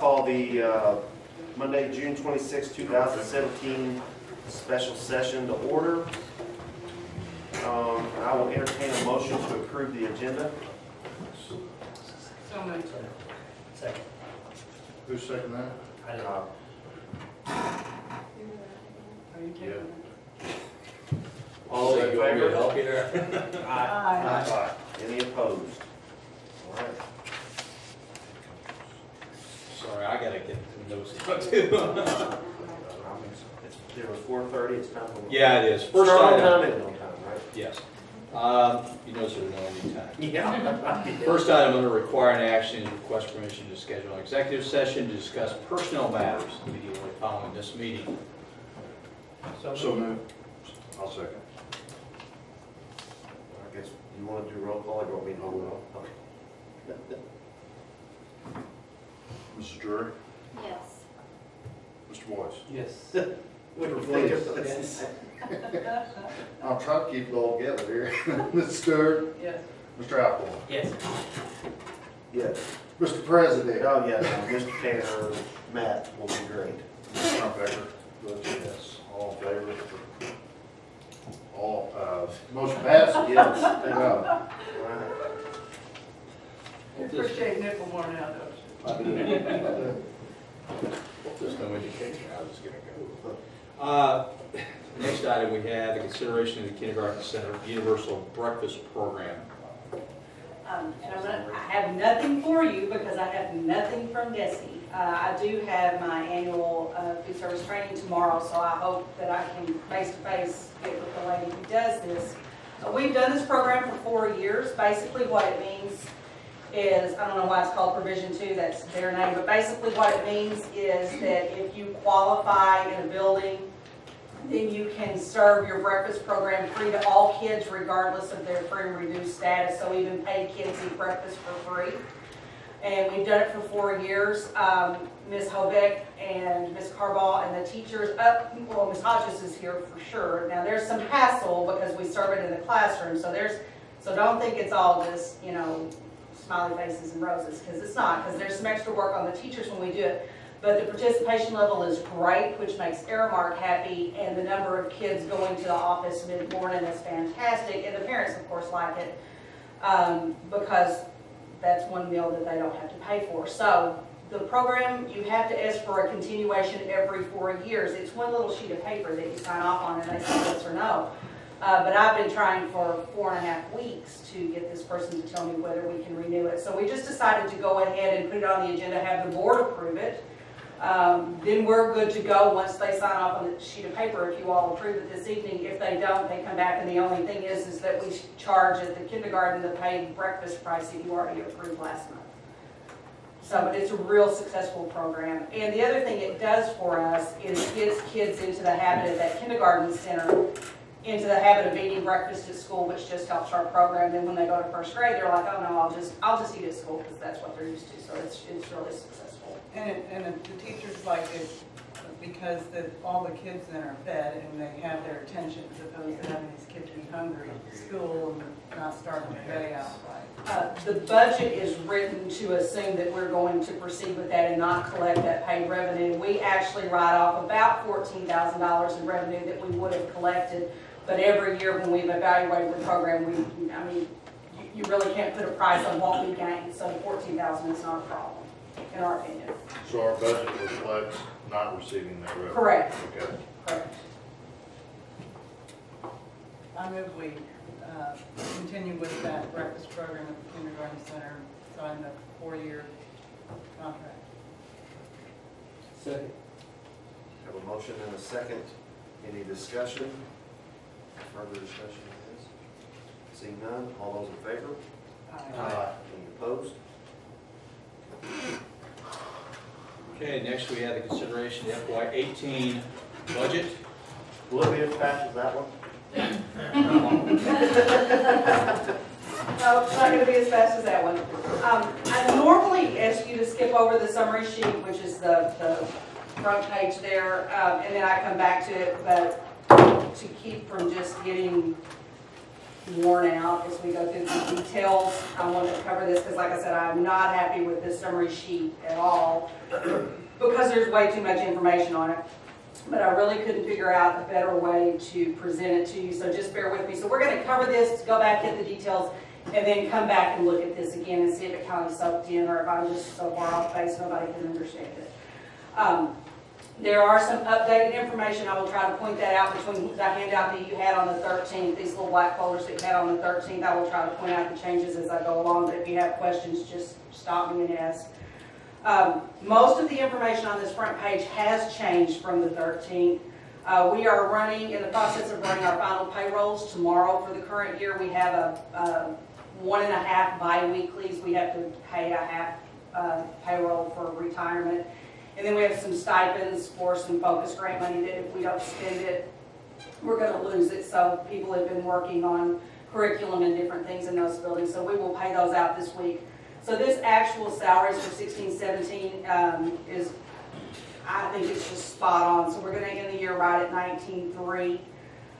Call the uh, Monday, June 26, 2017 special session to order. Um, I will entertain a motion to approve the agenda. So moved. Second. Who's second that? I did. Uh, Are you taking? All in You want me to favor? help you there? Aye. Aye. Any opposed? All right. Sorry, I gotta get the notes out too. It's- There was 4:30, it's time for... Yeah, it is. First Start on item, time, end on time, right? yes. Um, you notice there's no lead time. Yeah. First item under required action, is request permission to schedule an executive session to discuss personnel matters immediately following this meeting. So moved. I'll second. I guess, you want to do roll call, or you want me to do roll? Okay. Mrs. Drury? Yes. Mr. Boyce? Yes. What do you think? I'm trying to keep it all together here. Mrs. Stewart? Yes. Mr. Apple? Yes. Yes. Mr. President? Oh, yes, Mr. Tanner, Matt will be great. Mr. Becker? Votes yes. All in favor? All, uh, motion passes? Yes. Yeah. All right. You appreciate nickel more now, don't you? There's no indication, I was gonna go. Uh, Next item, we have the consideration of the kindergarten center universal breakfast program. Um, and I'm gonna, I have nothing for you because I have nothing from DESE. Uh, I do have my annual, uh, food service training tomorrow, so I hope that I can face-to-face get with the lady who does this. Uh, We've done this program for four years. Basically what it means is, I don't know why it's called provision two, that's their name, but basically what it means is that if you qualify in a building, then you can serve your breakfast program free to all kids regardless of their free and reduced status. So even paid kids eat breakfast for free. And we've done it for four years. Um, Ms. Hovick and Ms. Carball and the teachers, up, well, Ms. Hodges is here for sure. Now, there's some hassle because we serve it in the classroom, so there's, so don't think it's all just, you know, smiley faces and roses, because it's not, because there's some extra work on the teachers when we do it. But the participation level is great, which makes Aramark happy, and the number of kids going to the office mid-morning is fantastic, and the parents, of course, like it, um, because that's one meal that they don't have to pay for. So the program, you have to ask for a continuation every four years. It's one little sheet of paper that you sign off on, and they say yes or no. Uh, but I've been trying for four and a half weeks to get this person to tell me whether we can renew it. So we just decided to go ahead and put it on the agenda, have the board approve it. Um, Then we're good to go once they sign off on the sheet of paper, if you all approve it this evening. If they don't, they come back, and the only thing is, is that we charge at the kindergarten the paid breakfast price that you already approved last month. So, it's a real successful program. And the other thing it does for us is gets kids into the habit of that kindergarten center, into the habit of eating breakfast at school, which just helps our program. Then when they go to first grade, they're like, oh no, I'll just, I'll just eat at school, because that's what they're used to. So it's, it's really successful. And, it- and the teachers like it because the, all the kids then are fed and they have their attention as opposed to having these kids be hungry at school and not starting the day out right. Uh, The budget is written to assume that we're going to proceed with that and not collect that paid revenue. We actually write off about fourteen thousand dollars in revenue that we would have collected. But every year when we've evaluated the program, we, I mean, you- you really can't put a price on what we gain. So fourteen thousand is not a problem, in our opinion. So our budget reflects not receiving that revenue? Correct, Okay. correct. I move we, uh, continue with that breakfast program at the kindergarten center, sign the four-year contract. Second. Have a motion and a second. Any discussion? Further discussion on this? Seeing none, all those in favor? Aye. Any opposed? Okay, next we have the consideration of FY eighteen budget. Will it be as fast as that one? No, it's not gonna be as fast as that one. Um, I normally ask you to skip over the summary sheet, which is the, the front page there, um, and then I come back to it, but to keep from just getting worn out as we go through the details, I want to cover this, because like I said, I'm not happy with this summary sheet at all. Because there's way too much information on it. But I really couldn't figure out a better way to present it to you, so just bear with me. So we're gonna cover this, go back, get the details, and then come back and look at this again and see if it kind of soaked in, or if I'm just so far off base, nobody can understand it. Um, There are some updated information, I will try to point that out between the handout that you had on the 13th, these little black folders that you had on the 13th, I will try to point out the changes as I go along, but if you have questions, just stop me and ask. Um, Most of the information on this front page has changed from the 13th. Uh, We are running, in the process of running our final payrolls tomorrow for the current year. We have a a one and a half bi-weeklies, we have to pay a half uh, payroll for retirement. And then we have some stipends for some focus grant money that if we don't spend it, we're gonna lose it. So people have been working on curriculum and different things in those buildings, so we will pay those out this week. So this actual salaries for sixteen seventeen, um, is, I think it's just spot on. So we're gonna end the year right at nineteen-three.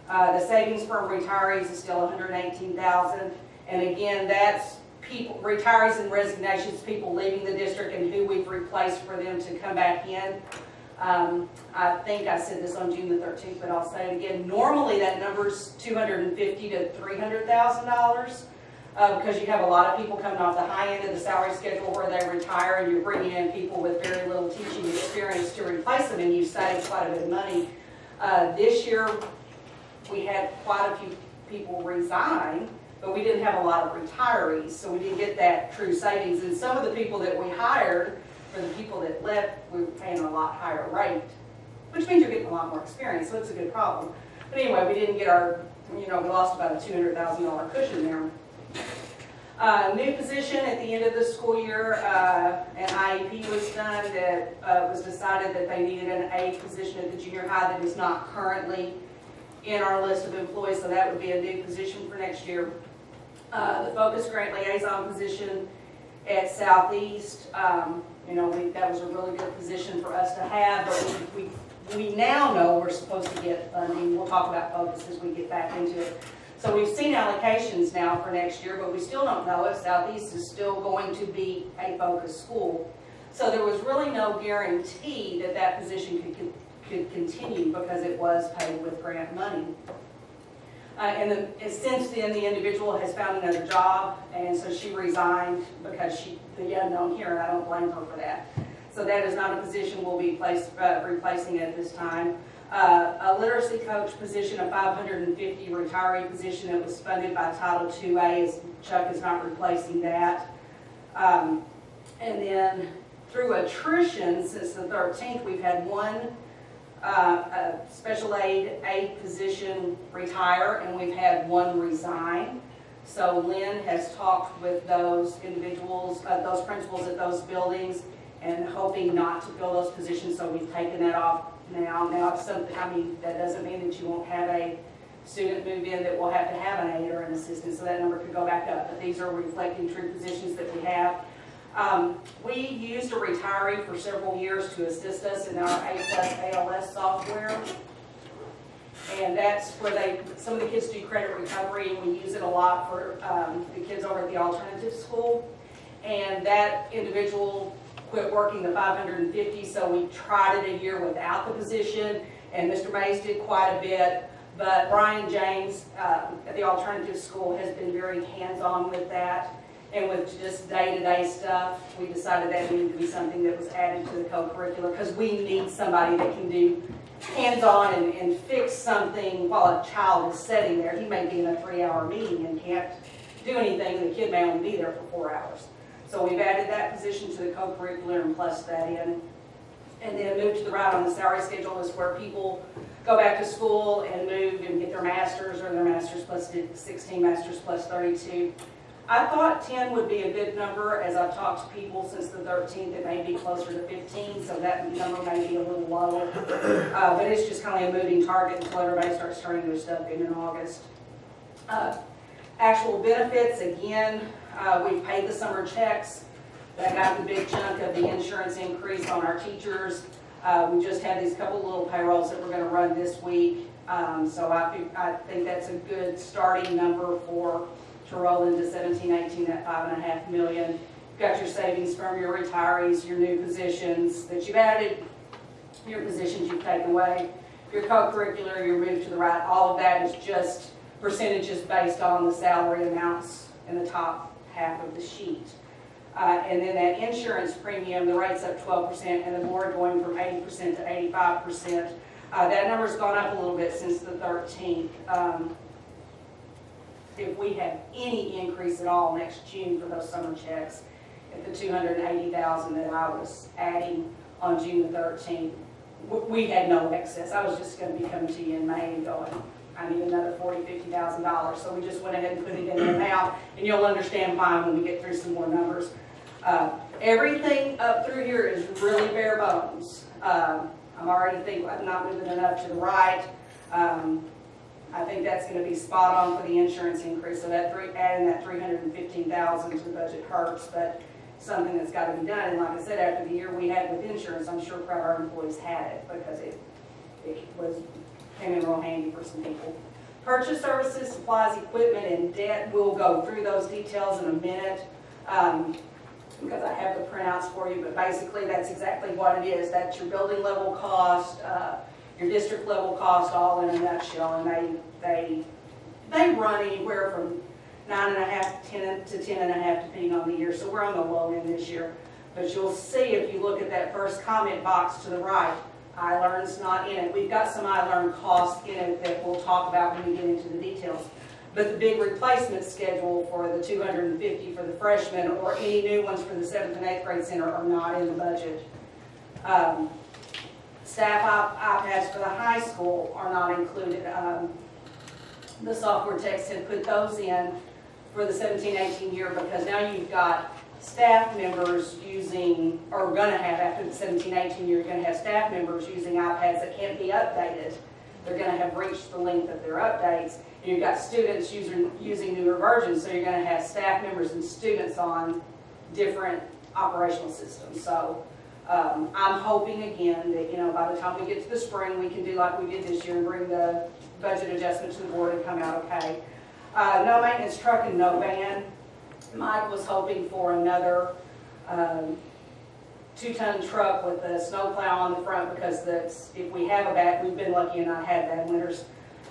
Uh, the savings from retirees is still hundred and eighteen thousand. And again, that's people, retirees and resignations, people leaving the district and who we've replaced for them to come back in. Um, I think I said this on June the thirteenth, but I'll say it again. Normally, that number's two hundred and fifty to three hundred thousand dollars. Uh, because you have a lot of people coming off the high end of the salary schedule where they retire and you're bringing in people with very little teaching experience to replace them and you save quite a bit of money. Uh, this year, we had quite a few people resign, but we didn't have a lot of retirees, so we didn't get that true savings. And some of the people that we hired, for the people that left, we were paying a lot higher rate, which means you're getting a lot more experience, so it's a good problem. But anyway, we didn't get our, you know, we lost about a two hundred thousand dollar cushion there. Uh, new position at the end of the school year, uh, an IEP was done that, uh, was decided that they needed an A position at the junior high that is not currently in our list of employees, so that would be a new position for next year. Uh, the focus grant liaison position at Southeast, um, you know, we, that was a really good position for us to have, but we, we, we now know we're supposed to get funding. We'll talk about focus as we get back into it. So we've seen allocations now for next year, but we still don't know if Southeast is still going to be a focus school. So there was really no guarantee that that position could, could, could continue because it was paid with grant money. Uh, and then, and since then, the individual has found another job, and so she resigned because she, the unknown here, and I don't blame her for that. So that is not a position we'll be placed, uh, replacing at this time. Uh, a literacy coach position, a 550 retiree position that was funded by Title II-A, is Chuck is not replacing that. Um, and then through attrition, since the 13th, we've had one uh, a special aid aid position retire, and we've had one resign. So Lynn has talked with those individuals, uh, those principals at those buildings, and hoping not to fill those positions, so we've taken that off now. Now, if something, I mean, that doesn't mean that you won't have a student move in that will have to have an aide or an assistant, so that number could go back up. But these are reflecting true positions that we have. Um, we used a retiree for several years to assist us in our A plus ALS software. And that's where they, some of the kids do credit recovery, and we use it a lot for um, the kids over at the alternative school. And that individual quit working the 550, so we tried it a year without the position, and Mr. Mays did quite a bit. But Brian James uh, at the alternative school has been very hands-on with that. And with just day-to-day stuff, we decided that needed to be something that was added to the co-curricular because we need somebody that can do hands-on and, and fix something while a child is sitting there. He may be in a three-hour meeting and can't do anything, and the kid may only be there for four hours. So we've added that position to the co-curricular and plus that in. And then move to the right on the salary schedule is where people go back to school and move and get their masters or their masters plus 16 masters plus 32. I thought 10 would be a good number, as I've talked to people since the 13th, it may be closer to 15, so that number may be a little lower. Uh, but it's just kind of a moving target until everybody starts turning their stuff in in August. Uh, actual benefits, again, uh, we've paid the summer checks. That got the big chunk of the insurance increase on our teachers. Uh, we just had these couple little payrolls that we're going to run this week. Um, so I, I think that's a good starting number for to roll into 17, 18 at five and a half million. You've got your savings from your retirees, your new positions that you've added, your positions you've taken away, your co-curricular, your move to the right, all of that is just percentages based on the salary amounts in the top half of the sheet. Uh, and then that insurance premium, the rate's up twelve percent, and the board going from eighty percent to eighty-five percent. Uh, that number's gone up a little bit since the thirteenth. Um, if we have any increase at all next June for those summer checks, at the two hundred and eighty thousand that I was adding on June the thirteenth, we, we had no excess. I was just gonna be coming to you in May and going, I need another forty, fifty thousand dollars. So we just went ahead and put it in there now, and you'll understand why when we get through some more numbers. Uh, everything up through here is really bare bones. Um, I'm already thinking, I'm not moving enough to the right. Um, I think that's gonna be spot on for the insurance increase, so that three, adding that three hundred and fifteen thousand to the budget hurts, but something that's gotta be done, and like I said, after the year we had with insurance, I'm sure proud our employees had it, because it, it was, came in real handy for some people. Purchase services, supplies, equipment, and debt, we'll go through those details in a minute, um, because I have the printouts for you, but basically, that's exactly what it is, that's your building level cost, uh, your district level cost all in a nutshell, and they, they, they run anywhere from nine and a half, ten to ten and a half depending on the year, so we're on the low end this year. But you'll see if you look at that first comment box to the right, I-LEARN's not in it. We've got some I-LEARN costs in it that we'll talk about when we get into the details. But the big replacement schedule for the two hundred and fifty for the freshmen or any new ones for the seventh and eighth grade center are not in the budget. Um, Staff iP- iPads for the high school are not included. Um, The software techs had put those in for the 17-18 year because now you've got staff members using, or gonna have after the 17-18 year, you're gonna have staff members using iPads that can't be updated. They're gonna have reached the length of their updates. And You've got students using, using newer versions, so you're gonna have staff members and students on different operational systems. So um, I'm hoping again that, you know, by the time we get to the spring, we can do like we did this year and bring the budget adjustment to the board and come out okay. Uh, no maintenance truck and no van. Mike was hoping for another, um, two-ton truck with a snowplow on the front because that's, if we have a bad, we've been lucky and not had bad winters.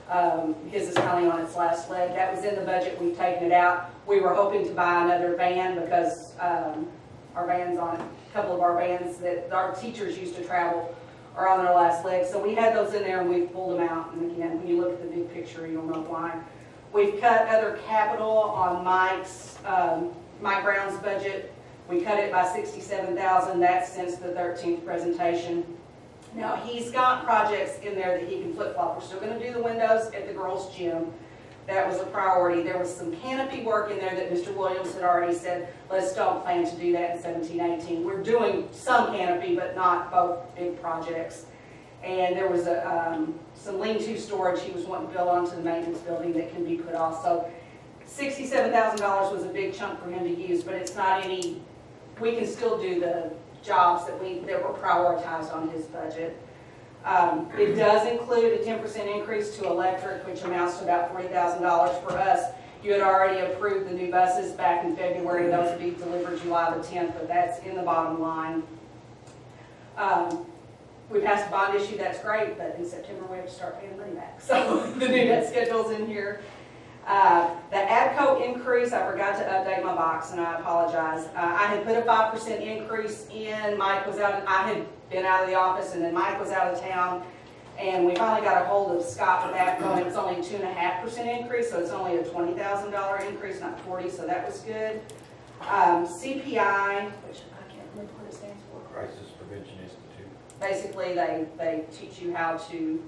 Um, his is finally on its last leg. That was in the budget. We've taken it out. We were hoping to buy another van because, um, our vans on, couple of our vans that our teachers used to travel are on their last leg. So we had those in there and we pulled them out. And again, when you look at the big picture, you'll know why. We've cut other capital on Mike's, um, Mike Brown's budget. We cut it by sixty-seven thousand, that's since the thirteenth presentation. Now, he's got projects in there that he can flip-flop. We're still gonna do the windows at the girls' gym. That was a priority. There was some canopy work in there that Mr. Williams had already said, let's don't plan to do that in seventeen, eighteen. We're doing some canopy, but not both big projects. And there was a, um, some lean-to storage he was wanting to build onto the maintenance building that can be put off. So sixty-seven thousand dollars was a big chunk for him to use, but it's not any, we can still do the jobs that we, that were prioritized on his budget. Um, it does include a ten percent increase to electric, which amounts to about forty thousand dollars for us. You had already approved the new buses back in February, those would be delivered July the tenth, but that's in the bottom line. Um, we passed a bond issue, that's great, but in September we have to start paying money back. So the new debt schedule's in here. Uh, The ADCO increase, I forgot to update my box and I apologize. Uh, I had put a five percent increase in, Mike was out, I had been out of the office and then Mike was out of town. And we finally got a hold of Scott with ADCO and it's only two and a half percent increase, so it's only a twenty thousand dollar increase, not forty, so that was good. Um, CPI, which I can't remember what it stands for Crisis Prevention Institute. basically they, they teach you how to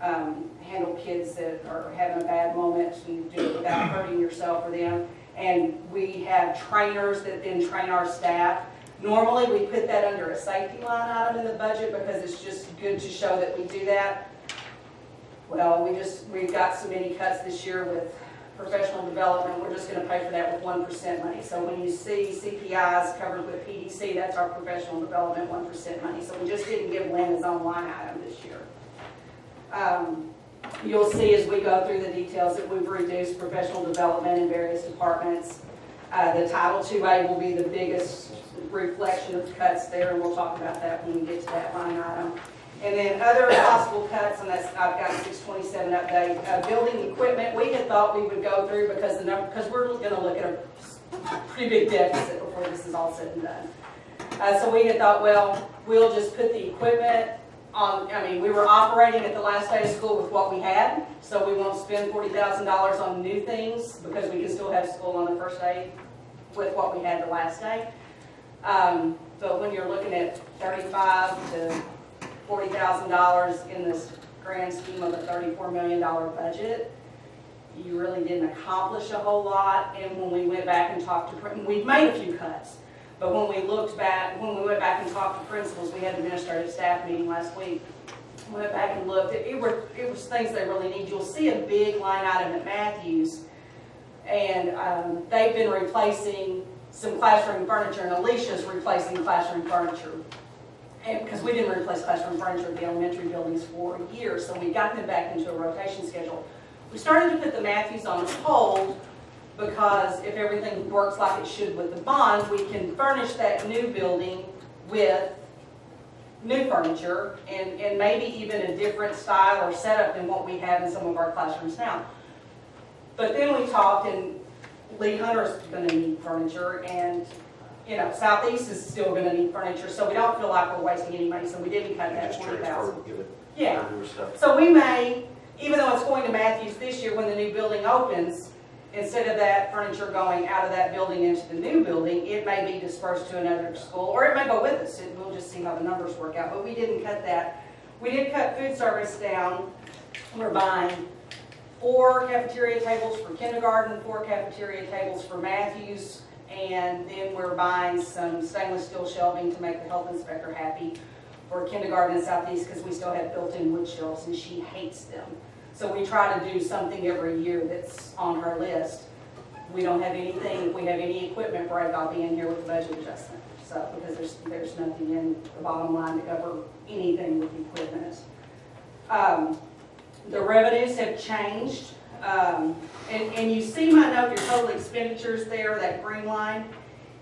um, handle kids that are having a bad moment and do it without hurting yourself or them. And we have trainers that then train our staff. Normally, we put that under a safety line item in the budget because it's just good to show that we do that. Well, we just, we've got so many cuts this year with professional development, we're just gonna pay for that with one percent money. So when you see CPIs covered with PDC, that's our professional development, one percent money. So we just didn't give Lynn his own line item this year. Um, You'll see as we go through the details that we've reduced professional development in various departments. Uh, the Title II-A will be the biggest reflection of cuts there, and we'll talk about that when we get to that line item. And then other possible cuts, and that's, I've got six twenty-seven update, uh, building equipment, we had thought we would go through because the number, because we're gonna look at a pretty big deficit before this is all said and done. Uh, so we had thought, well, we'll just put the equipment on, I mean, we were operating at the last day of school with what we had, so we won't spend forty thousand dollars on new things because we can still have school on the first day with what we had the last day. Um, but when you're looking at thirty-five to forty thousand dollars in this grand scheme of a thirty-four million dollar budget, you really didn't accomplish a whole lot, and when we went back and talked to, we've made a few cuts, but when we looked back, when we went back and talked to principals, we had an administrative staff meeting last week, went back and looked, it, it were, it was things they really need, you'll see a big line item at Matthews, and, um, they've been replacing some classroom furniture, and Alicia's replacing classroom furniture. Because we didn't replace classroom furniture at the elementary buildings for years, so we got them back into a rotation schedule. We started to put the Matthews on hold because if everything works like it should with the bond, we can furnish that new building with new furniture and, and maybe even a different style or setup than what we have in some of our classrooms now. But then we talked and Lee Hunter's gonna need furniture and, you know, Southeast is still gonna need furniture, so we don't feel like we're wasting any money, so we didn't cut that just twenty thousand. Yeah, so we may, even though it's going to Matthews this year when the new building opens, instead of that furniture going out of that building into the new building, it may be dispersed to another school, or it may go with us, and we'll just see how the numbers work out, but we didn't cut that. We did cut food service down, we're buying four cafeteria tables for kindergarten, four cafeteria tables for Matthews, and then we're buying some stainless steel shelving to make the health inspector happy for kindergarten in Southeast, because we still have built-in wood shelves, and she hates them. So we try to do something every year that's on her list. We don't have anything, if we have any equipment break, I'll be in here with a budget adjustment. So, because there's, there's nothing in the bottom line to cover anything with equipment. Um, the revenues have changed, um, and, and you see my note, your total expenditures there, that green line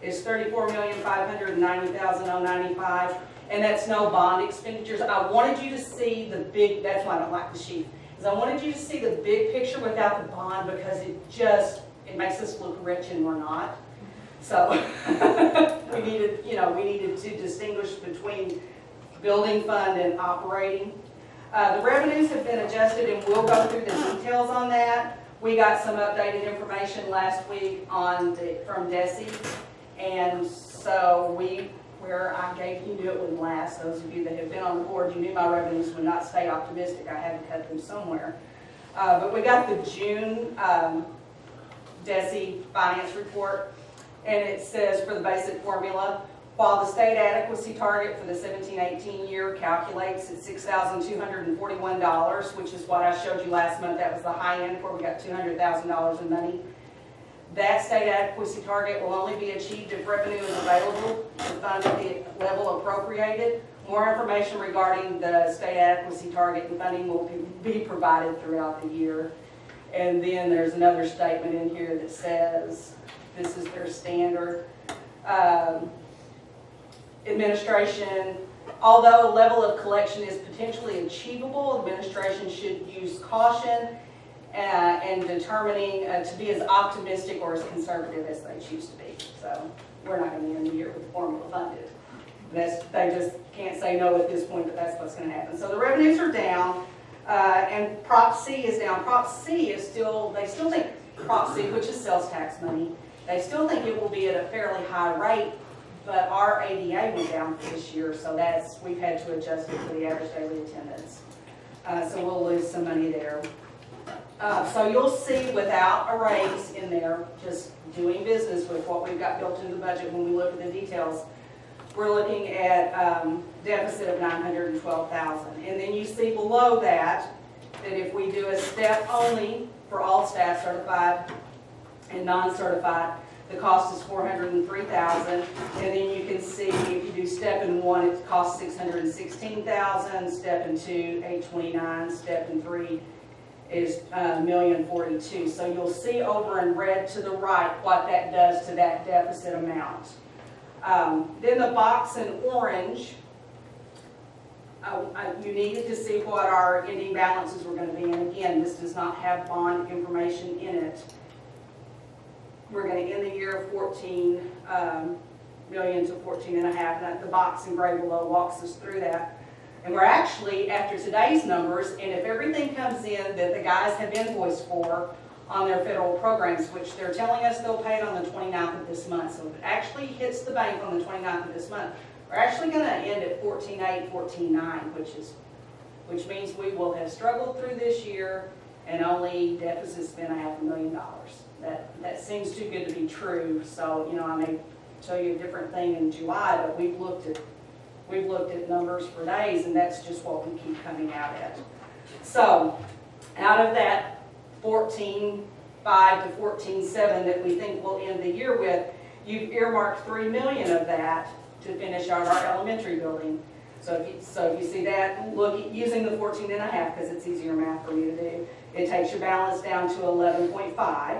is thirty-four million, five hundred and ninety thousand, oh ninety-five, and that's no bond expenditures. I wanted you to see the big, that's why I don't like the sheet, is I wanted you to see the big picture without the bond, because it just, it makes us look rich and we're not. So, we needed, you know, we needed to distinguish between building fund and operating. Uh, the revenues have been adjusted and we'll go through the details on that. We got some updated information last week on, the- from DESE. And so we, where I gave, you knew it wouldn't last, those of you that have been on the board, you knew my revenues would not stay optimistic, I had to cut them somewhere. Uh, but we got the June, um, DESE finance report, and it says for the basic formula, while the state adequacy target for the 17-18 year calculates at $6,241, which is what I showed you last month, that was the high end where we got $200,000 in money. That state adequacy target will only be achieved if revenue is available to fund at the level appropriated. More information regarding the state adequacy target and funding will be provided throughout the year. And then there's another statement in here that says, this is their standard. Um, Administration, although a level of collection is potentially achievable, administration should use caution uh, in determining uh, to be as optimistic or as conservative as they choose to be. So we're not going to end the year with formula funded. That's, they just can't say no at this point, but that's what's going to happen. So the revenues are down, uh, and Prop C is down. Prop C is still, they still think Prop C, which is sales tax money, they still think it will be at a fairly high rate, but our ADA went down this year, so that's, we've had to adjust it for the average daily attendance. Uh, so we'll lose some money there. Uh, so you'll see without a raise in there, just doing business with what we've got built into the budget when we look at the details, we're looking at, um, deficit of nine hundred and twelve thousand. And then you see below that, that if we do a step only for all staff certified and non-certified, the cost is four hundred and three thousand. And then you can see if you do step in one, it costs six hundred and sixteen thousand, step in two, eight twenty-nine, step in three, is a million forty-two. So you'll see over in red to the right what that does to that deficit amount. Um, Then the box in orange, uh, uh, you needed to see what our ending balances were gonna be. And again, this does not have bond information in it. We're gonna end the year at fourteen um, million to fourteen and a half and the box in gray below walks us through that. And we're actually, after today's numbers, and if everything comes in that the guys have invoiced for on their federal programs, which they're telling us they'll pay it on the 29th of this month, so if it actually hits the bank on the 29th of this month, we're actually gonna end at 14.8, 14.9, which is, which means we will have struggled through this year and only deficit's been a half a million dollars. That, that seems too good to be true, so, you know, I may tell you a different thing in July, but we've looked at We've looked at numbers for days, and that's just what we keep coming out at. So, out of that fourteen-five to fourteen-seven that we think we'll end the year with, you've earmarked three million of that to finish out our elementary building. So if you, so if you see that, look, using the fourteen and a half, because it's easier math for me to do, it takes your balance down to eleven point five.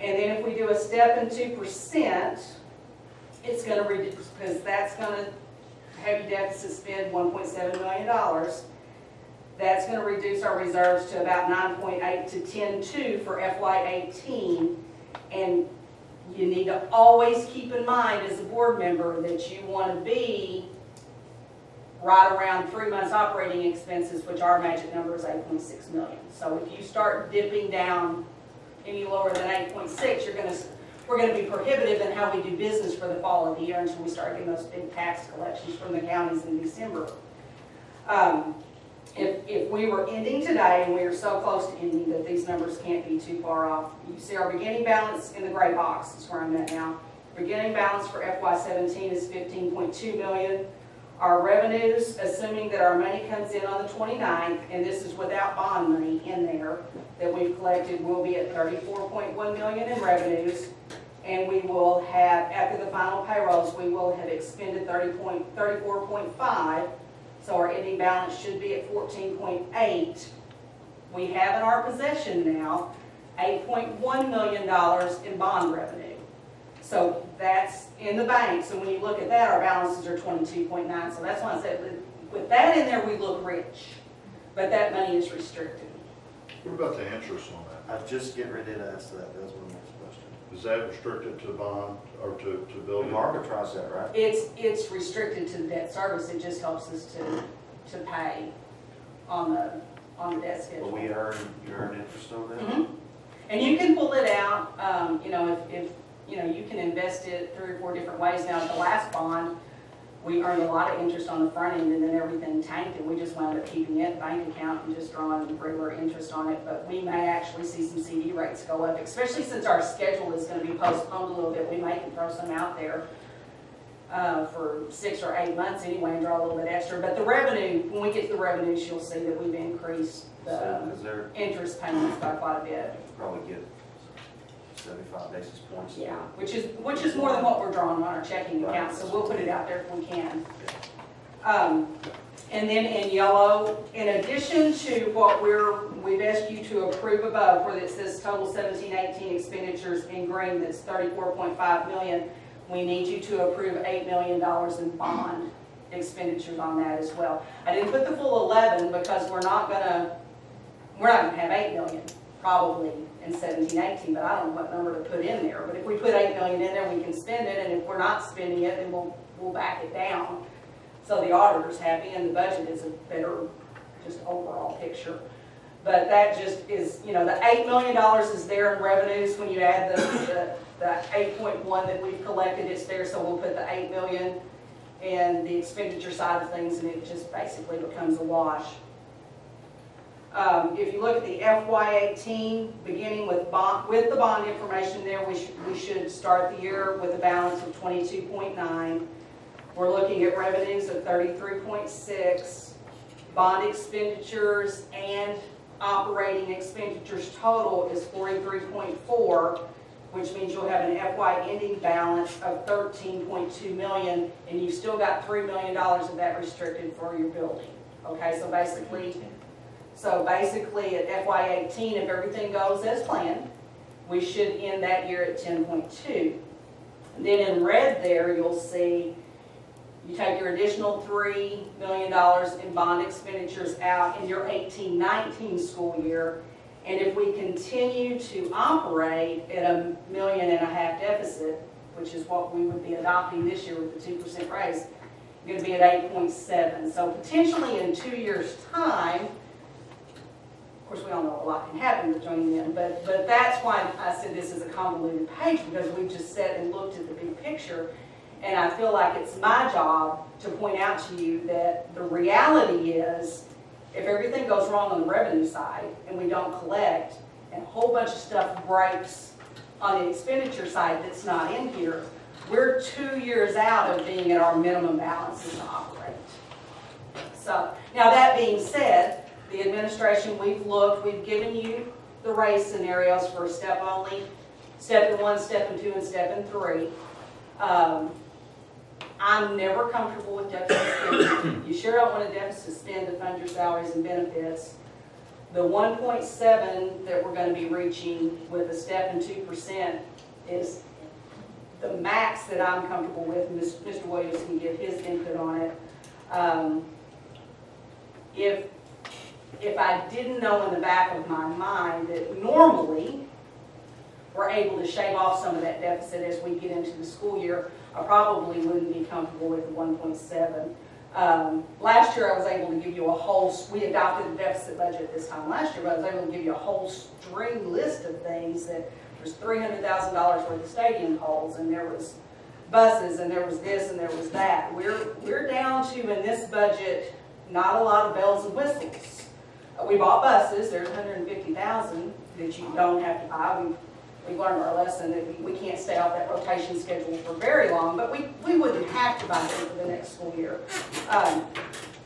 And then if we do a step in two percent, it's gonna reduce, because that's gonna heavy deficit spend one point seven million dollars. That's gonna reduce our reserves to about nine point eight to ten-two for FY eighteen. And you need to always keep in mind as a board member that you wanna be right around three months operating expenses, which our magic number is eight point six million. So if you start dipping down any lower than eight point six, you're gonna we're gonna be prohibitive in how we do business for the fall of the year until we start getting those big tax collections from the counties in December. Um, If, if we were ending today, and we are so close to ending that these numbers can't be too far off, you see our beginning balance in the gray box, is where I'm at now. Beginning balance for FY seventeen is fifteen point two million. Our revenues, assuming that our money comes in on the 29th, and this is without bond money in there, that we've collected, will be at thirty-four point one million in revenues. And we will have, after the final payrolls, we will have expended thirty point, thirty-four point five. So our ending balance should be at fourteen point eight. We have in our possession now eight point one million dollars in bond revenue. So that's in the bank, so when you look at that, our balances are twenty-two point nine. So that's why I said, with- with that in there, we look rich. But that money is restricted. What about the interest on that? I just get ready to ask that, that was my next question. Is that restricted to bond or to, to We building? arbitrage that, right? It's, it's restricted to the debt service, it just helps us to, to pay on the, on the debt schedule. But we earn, you earn interest on that? Mhm. And you can pull it out, um, you know, if, if, you know, you can invest it three or four different ways. Now, the last bond, we earned a lot of interest on the front end and then everything tanked and we just wound up keeping it in the bank account and just drawing regular interest on it. But we may actually see some CD rates go up, especially since our schedule is gonna be postponed a little bit. We might throw some out there uh, for six or eight months anyway and draw a little bit extra. But the revenue, when we get to the revenues, you'll see that we've increased the So interest payments by quite a bit. probably get seventy-five basis points? Yeah, which is, which is more than what we're drawing on our checking account, so we'll put it out there if we can. Um, and then in yellow, in addition to what we're, we've asked you to approve above, where it says total seventeen eighteen expenditures in green, that's thirty-four point five million, we need you to approve eight million dollars in bond expenditures on that as well. I didn't put the full eleven because we're not gonna, we're not gonna have eight million, probably in seventeen, eighteen, but I don't know what number to put in there. But if we put eight million in there, we can spend it, and if we're not spending it, then we'll, we'll back it down. So the auditor's happy, and the budget is a better, just overall picture. But that just is, you know, the eight million dollars is there in revenues, when you add the, the, the eight point one that we've collected, it's there, so we'll put the eight million in the expenditure side of things, and it just basically becomes a wash. Um, if you look at the FY eighteen, beginning with bond, with the bond information there, we should, we should start the year with a balance of twenty-two point nine. We're looking at revenues of thirty-three point six, bond expenditures and operating expenditures total is forty-three point four, which means you'll have an FY ending balance of thirteen point two million, and you've still got three million dollars of that restricted for your building. Okay, so basically, So basically, at FY eighteen, if everything goes as planned, we should end that year at ten point two. Then in red there, you'll see, you take your additional three million dollars in bond expenditures out in your 18-19 school year. And if we continue to operate at a million and a half deficit, which is what we would be adopting this year with the two percent raise, you're gonna be at eight point seven. So potentially in two years' time, of course, we all know a lot can happen between then, but, but that's why I said this is a convoluted page, because we just sat and looked at the big picture. And I feel like it's my job to point out to you that the reality is, if everything goes wrong on the revenue side and we don't collect, and a whole bunch of stuff breaks on the expenditure side that's not in here, we're two years out of being at our minimum balances to operate. So, now that being said, the administration, we've looked, we've given you the raise scenarios for step only, step in one, step in two, and step in three. Um, I'm never comfortable with deficit spending. You sure don't want a deficit spend to fund your salaries and benefits. The one point seven that we're gonna be reaching with a step and two percent is the max that I'm comfortable with, Mr. Williams can give his input on it. Um, If, if I didn't know in the back of my mind that normally we're able to shave off some of that deficit as we get into the school year, I probably wouldn't be comfortable with the one point seven. Um, last year, I was able to give you a whole, we adopted the deficit budget this time last year, but I was able to give you a whole string list of things that there's three hundred thousand dollars worth of stadium poles, and there was buses, and there was this, and there was that. We're, we're down to, in this budget, not a lot of bells and whistles. We bought buses, there's hundred and fifty thousand that you don't have to buy. We, we learned our lesson that we, we can't stay off that rotation schedule for very long, but we, we wouldn't have to buy them for the next school year. Um,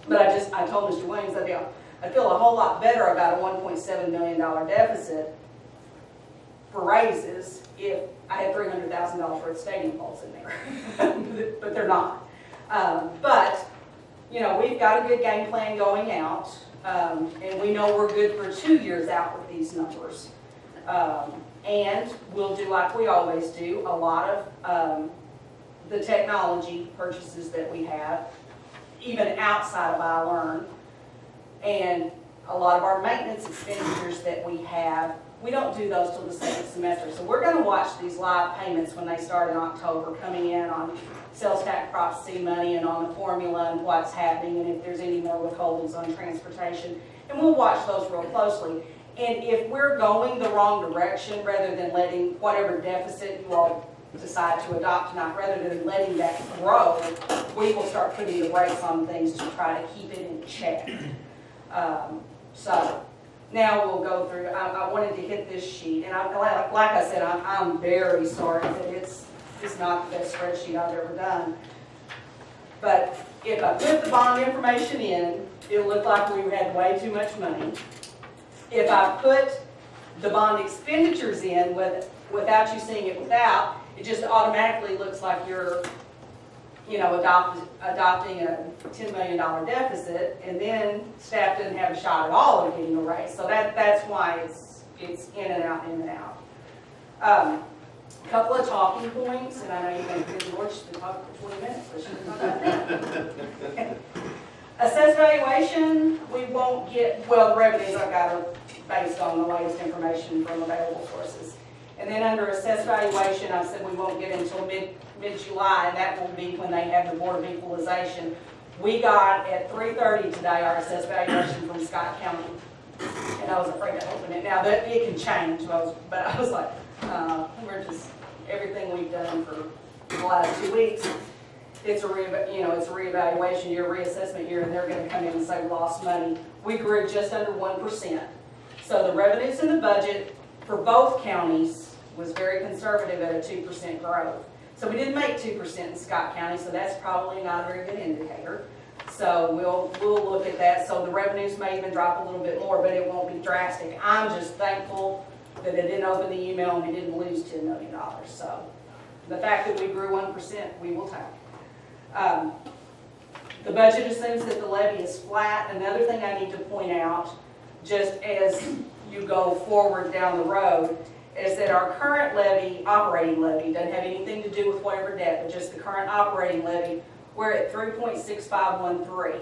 But I just, I told Mr. Williams, I feel, I'd feel a whole lot better about a one point seven million dollar deficit for raises if I had three hundred thousand dollars worth of stadium poles in there. But they're not. Um, But, you know, we've got a good game plan going out, um, and we know we're good for two years out with these numbers. Um, And we'll do like we always do, a lot of um, the technology purchases that we have, even outside of iLearn. And a lot of our maintenance expenditures that we have, we don't do those till the second semester. So we're gonna watch these live payments when they start in October, coming in on sales tax prop C money and on the formula and what's happening, and if there's any more withholdings on transportation. And we'll watch those real closely. And if we're going the wrong direction, rather than letting whatever deficit you all decide to adopt tonight, rather than letting that grow, we will start putting the brakes on things to try to keep it in check. Um, So, now we'll go through, I, I wanted to hit this sheet, and I, like, like I said, I'm, I'm very sorry that it's, it's not the best spreadsheet I've ever done. But if I put the bond information in, it'll look like we had way too much money. If I put the bond expenditures in with, without you seeing it without, it just automatically looks like you're, you know, adopt, adopting a ten million dollar deficit, and then staff didn't have a shot at all of getting a raise. So that, that's why it's, it's in and out, in and out. Um, Couple of talking points, and I know you're gonna hear George to talk for twenty minutes, so she can talk about that. Valuation, we won't get, well, the revenues I've got are based on the latest information from available sources. And then under assess valuation, I said we won't get until mid, mid-July, and that will be when they have the Board of Equalization. We got at three thirty today our assess valuation from Scott County, and I was afraid to open it. Now, that, it can change, I was, but I was like, uh, we're just, everything we've done for the last two weeks, it's a re, you know, it's a reevaluation year, reassessment year, and they're gonna come in and say lost money. We grew just under one percent. So the revenues in the budget for both counties was very conservative at a two percent growth. So we didn't make two percent in Scott County, so that's probably not a very good indicator. So we'll, we'll look at that. So the revenues may even drop a little bit more, but it won't be drastic. I'm just thankful that it didn't open the email and we didn't lose ten million dollars. So the fact that we grew one percent, we will take. Um, The budget assumes that the levy is flat. Another thing I need to point out, just as you go forward down the road, is that our current levy, operating levy, doesn't have anything to do with whatever debt, but just the current operating levy, we're at three point six five one three.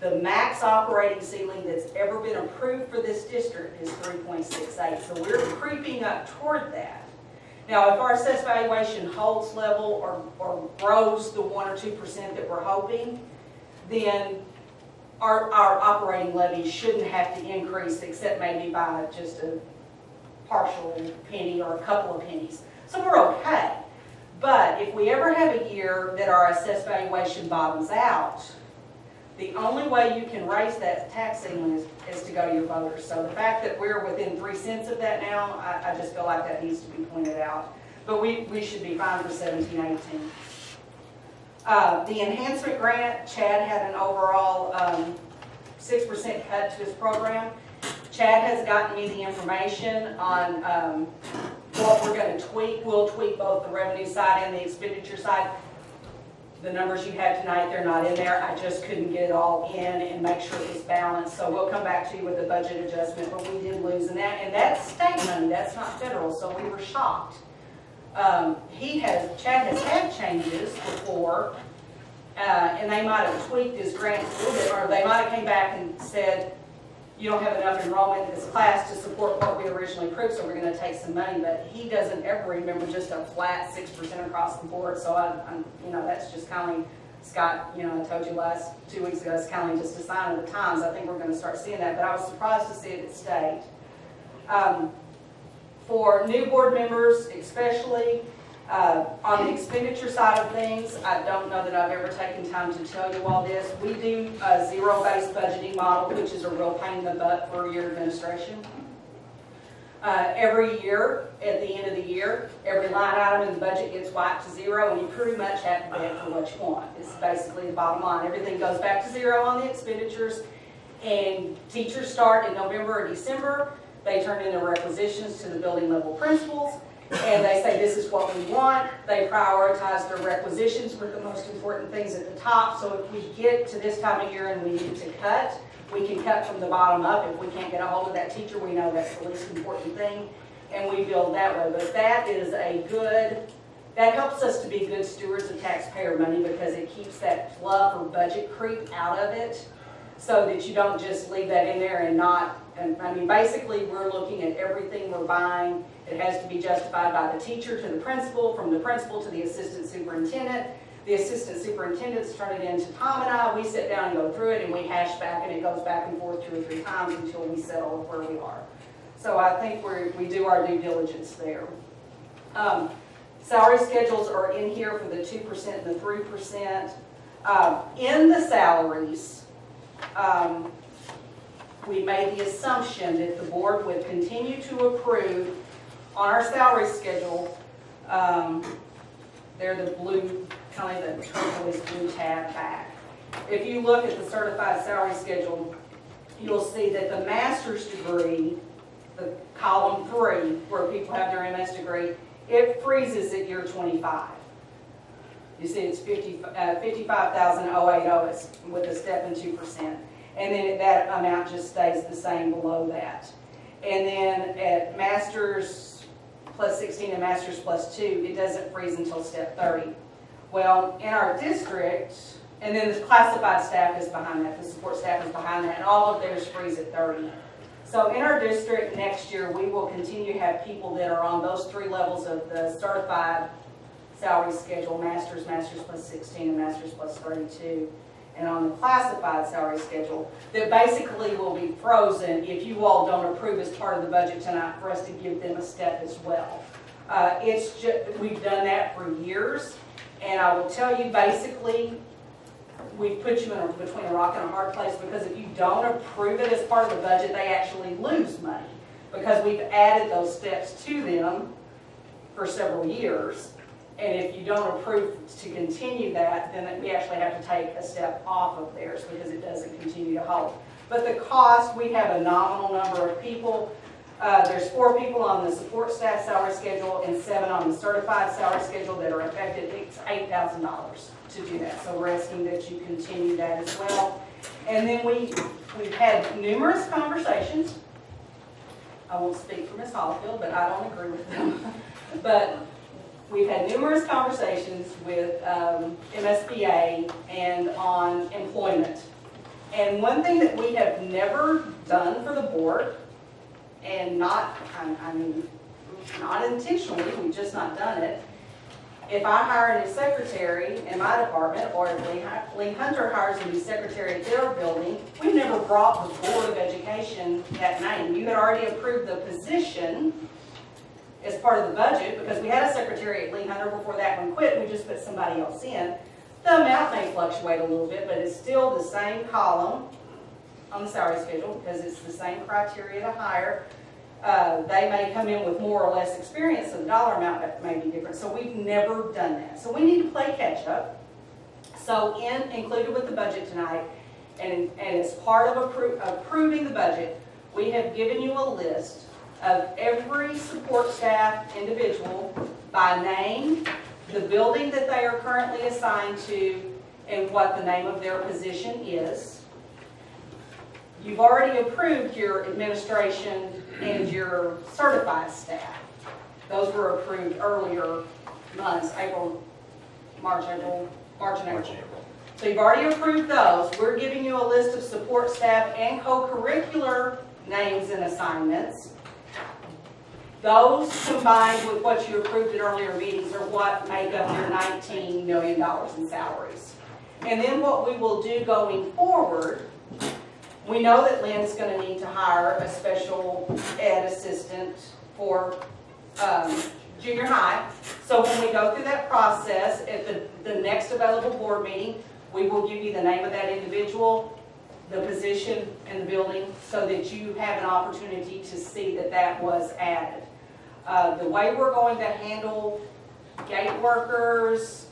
The max operating ceiling that's ever been approved for this district is three point six eight, so we're creeping up toward that. Now, if our assessed valuation holds level or, or grows the one or two percent that we're hoping, then our, our operating levy shouldn't have to increase except maybe by just a partial penny or a couple of pennies. So we're okay. But if we ever have a year that our assessed valuation bottoms out, the only way you can raise that tax ceiling is, is to go to your voters. So the fact that we're within three cents of that now, I, I just feel like that needs to be pointed out. But we, we should be fine for seventeen, eighteen. Uh, the enhancement grant, Chad had an overall, um, six percent cut to his program. Chad has gotten me the information on, um, what we're gonna tweak. We'll tweak both the revenue side and the expenditure side. The numbers you have tonight, they're not in there. I just couldn't get it all in and make sure it was balanced. So we'll come back to you with a budget adjustment, but we did lose in that. And that's state money, that's not federal, so we were shocked. Um, he has, Chad has had changes before, uh, and they might have tweaked his grant a little bit, or they might have came back and said, you don't have enough enrollment in this class to support what we originally approved, so we're gonna take some money, but he doesn't ever remember just a flat six percent across the board, so I, I'm, you know, that's just kind of, Scott, you know, I told you last, two weeks ago, it's kind of just a sign of the times, I think we're gonna start seeing that, but I was surprised to see it at state. Um, for new board members especially, uh, on the expenditure side of things, I don't know that I've ever taken time to tell you all this. We do a zero-based budgeting model, which is a real pain in the butt for your administration. Uh, every year, at the end of the year, every line item in the budget gets wiped to zero, and you pretty much have to beg for what you want. It's basically the bottom line. Everything goes back to zero on the expenditures, and teachers start in November or December. They turn in their requisitions to the building level principals, and they say, this is what we want. They prioritize their requisitions with the most important things at the top. So if we get to this time of year and we need to cut, we can cut from the bottom up. If we can't get a hold of that teacher, we know that's the least important thing, and we build that way. But that is a good, that helps us to be good stewards of taxpayer money because it keeps that fluff or budget creep out of it so that you don't just leave that in there and not, and, I mean, basically, we're looking at everything we're buying. It has to be justified by the teacher to the principal, from the principal to the assistant superintendent. The assistant superintendents turn it in to Tom and I, we sit down and go through it, and we hash back, and it goes back and forth two or three times until we settle where we are. So I think we're, we do our due diligence there. Um, Salary schedules are in here for the two percent and the three percent. Um, in the salaries, um, we made the assumption that the board would continue to approve on our salary schedule, um, they're the blue, kind of the turquoise blue tab back. If you look at the certified salary schedule, you'll see that the master's degree, the column three, where people have their MS degree, it freezes at year twenty-five. You see, it's fifty, uh, fifty-five thousand oh eight oh, it's with a step in two percent. And then that amount just stays the same below that. And then at masters plus sixteen and masters plus two, it doesn't freeze until step thirty. Well, in our district, and then the classified staff is behind that, the support staff is behind that, and all of theirs freeze at thirty. So in our district next year, we will continue to have people that are on those three levels of the certified salary schedule, masters, masters plus sixteen, and masters plus thirty-two. And on the classified salary schedule, that basically will be frozen if you all don't approve as part of the budget tonight for us to give them a step as well. Uh, it's ju, we've done that for years, and I will tell you, basically, we've put you in a, between a rock and a hard place, because if you don't approve it as part of the budget, they actually lose money. Because we've added those steps to them for several years. And if you don't approve to continue that, then we actually have to take a step off of theirs because it doesn't continue to hold. But the cost, we have a nominal number of people. Uh, there's four people on the support staff salary schedule and seven on the certified salary schedule that are affected. It's eight thousand dollars to do that. So we're asking that you continue that as well. And then we, we've had numerous conversations. I won't speak for Ms. Holifield, but I don't agree with them. But we've had numerous conversations with um, MSBA and on employment. And one thing that we have never done for the board, and not, I I mean, not intentionally, we've just not done it. If I hire a new secretary in my department, or if Lee Hunter hires a new secretary at their building, we've never brought the Board of Education that name. You had already approved the position as part of the budget, because we had a secretary at Lee Hunter before that one quit, we just put somebody else in. The amount may fluctuate a little bit, but it's still the same column on the salary schedule, because it's the same criteria to hire. Uh, they may come in with more or less experience, so the dollar amount may be different, so we've never done that. So we need to play catch-up. So in, included with the budget tonight, and, and as part of appro- approving the budget, we have given you a list of every support staff individual by name, the building that they are currently assigned to, and what the name of their position is. You've already approved your administration and your certified staff. Those were approved earlier months, April, March, April, March and April. So you've already approved those. We're giving you a list of support staff and co-curricular names and assignments. Those combined with what you approved at earlier meetings are what make up your $19 million in salaries. And then what we will do going forward, we know that Lynn's gonna need to hire a special ed assistant for, um, junior high. So when we go through that process, at the, the next available board meeting, we will give you the name of that individual, the position and the building, so that you have an opportunity to see that that was added. Uh, the way we're going to handle gate workers,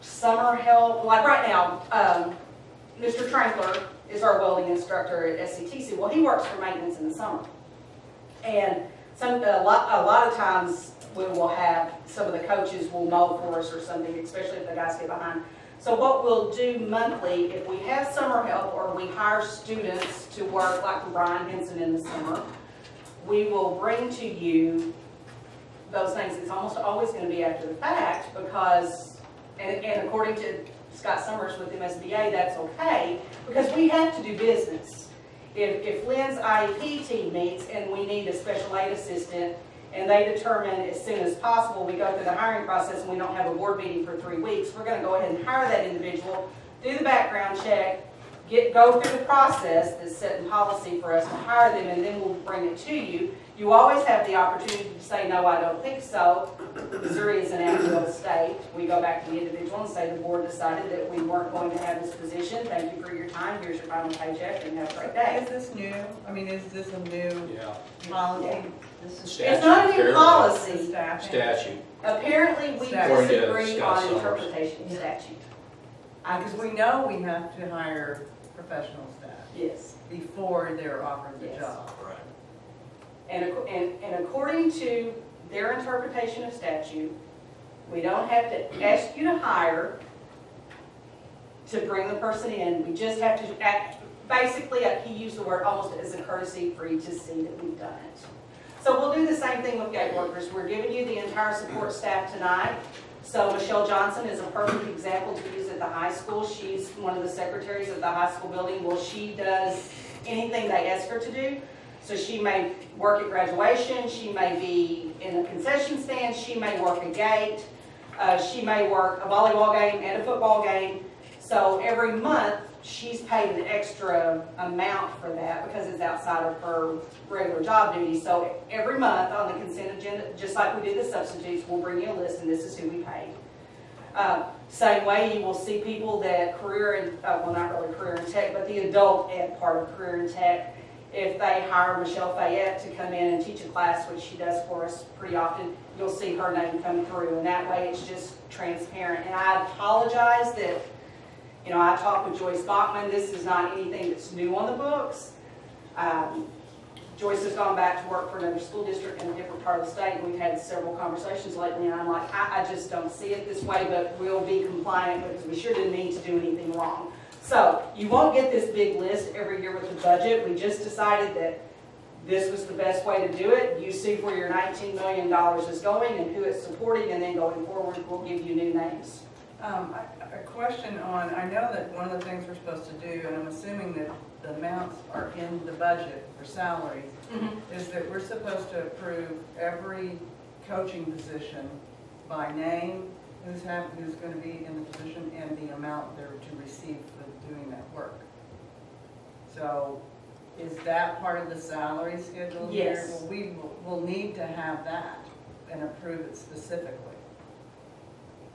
summer help, like right now, um, Mr. Trankler is our welding instructor at SCTC. Well, he works for maintenance in the summer. And some, a lot, a lot of times, we will have, some of the coaches will mow for us or something, especially if the guys get behind. So what we'll do monthly, if we have summer help or we hire students to work, like Brian Henson in the summer, we will bring to you those things. It's almost always gonna be after the fact because, and, and according to Scott Summers with MSBA, that's okay, because we have to do business. If, if Lynn's IEP team meets and we need a special aid assistant, and they determine as soon as possible, we go through the hiring process and we don't have a board meeting for three weeks, we're gonna go ahead and hire that individual, do the background check, get, go through the process that's set in policy for us to hire them, and then we'll bring it to you. You always have the opportunity to say, no, I don't think so. Missouri is an at-will state. We go back to the individual and say, the board decided that we weren't going to have this position. Thank you for your time. Here's your final paycheck, and have a great day. Is this new? I mean, is this a new Yeah. policy? This is It's not a new Statute, policy. staffing. Statute. Apparently, we According to disagree on interpretation of statute. Because we know we have to hire professional staff Yes. before they're offered the Yes. job. Right. And, ac- and, and according to their interpretation of statute, we don't have to ask you to hire to bring the person in, we just have to act, basically, uh, he used the word almost as a courtesy for you to see that we've done it. So we'll do the same thing with gate workers, we're giving you the entire support staff tonight. So Michelle Johnson is a perfect example to use at the high school, she's one of the secretaries of the high school building, well, she does anything they ask her to do. So she may work at graduation, she may be in a concession stand, she may work a gate, uh, she may work a volleyball game and a football game. So every month, she's paid an extra amount for that because it's outside of her regular job duty. So every month on the consent agenda, just like we do the substitutes, we'll bring you a list and this is who we paid. Uh, Same way, you will see people that career in, uh, well, not really career in tech, but the adult ed part of career in tech. If they hire Michelle Fayette to come in and teach a class, which she does for us pretty often, you'll see her name come through. And that way, it's just transparent. And I apologize that, you know, I talked with Joyce Bachman. This is not anything that's new on the books. Um, Joyce has gone back to work for another school district in a different part of the state. and We've had several conversations lately, and I'm like, I, I just don't see it this way, but we'll be compliant because we sure didn't mean to do anything wrong. So you won't get this big list every year with the budget. We just decided that this was the best way to do it. You see where your nineteen million dollars is going and who it's supporting, and then going forward, we'll give you new names. Um, a question on, I know that one of the things we're supposed to do, and I'm assuming that the amounts are in the budget for salaries, is that we're supposed to approve every coaching position by name, who's have, who's gonna be in the position, and the amount they're to receive for doing that work. So, is that part of the salary schedule? Yes. Well, we will, will need to have that and approve it specifically.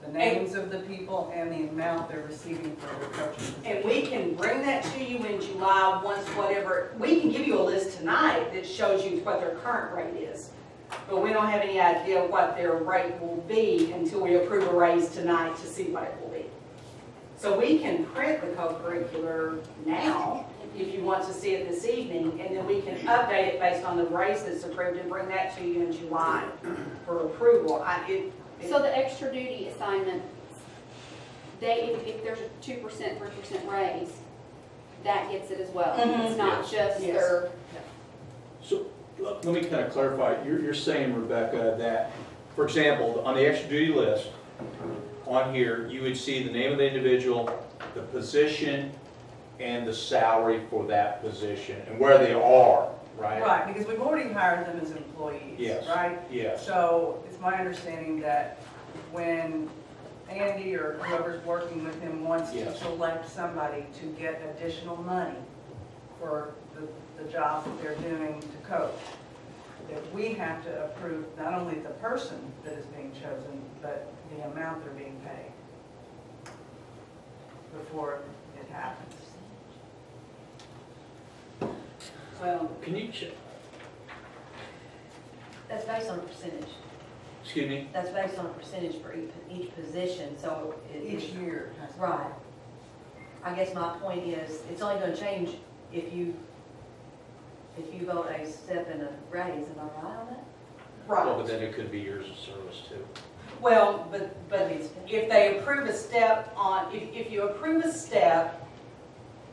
The names of the people and the amount they're receiving for their coaching. And we can bring that to you in July, once whatever, we can give you a list tonight that shows you what their current rate is. But we don't have any idea what their rate will be until we approve a raise tonight to see what it will be. So we can print the co-curricular now, if you want to see it this evening, and then we can update it based on the raise that's approved and bring that to you in July for approval. I, it. It- So the extra duty assignment, they, if, if there's a two percent, three percent raise, that gets it as well. Mhm. It's not just their, So, let let me kind of clarify, you're, you're saying, Rebecca, that, for example, on the extra duty list, on here, you would see the name of the individual, the position, and the salary for that position, and where they are, right? Right, because we've already hired them as employees, Yes. right? Yes, So it's my understanding that when Andy or whoever's working with him wants to Yes. select somebody to get additional money for the, the job that they're doing to coach, that we have to approve not only the person that is being chosen, but the amount they're being paid before it happens. Well, can you, check? That's based on a percentage. Excuse me? That's based on a percentage for each, each position, so it- Each year has to. Right. I guess my point is, it's only gonna change if you, if you vote a step and a raise, am I right on that? Well, right. but then it could be years of service too. Well, but, but if they approve a step on, if, if you approve a step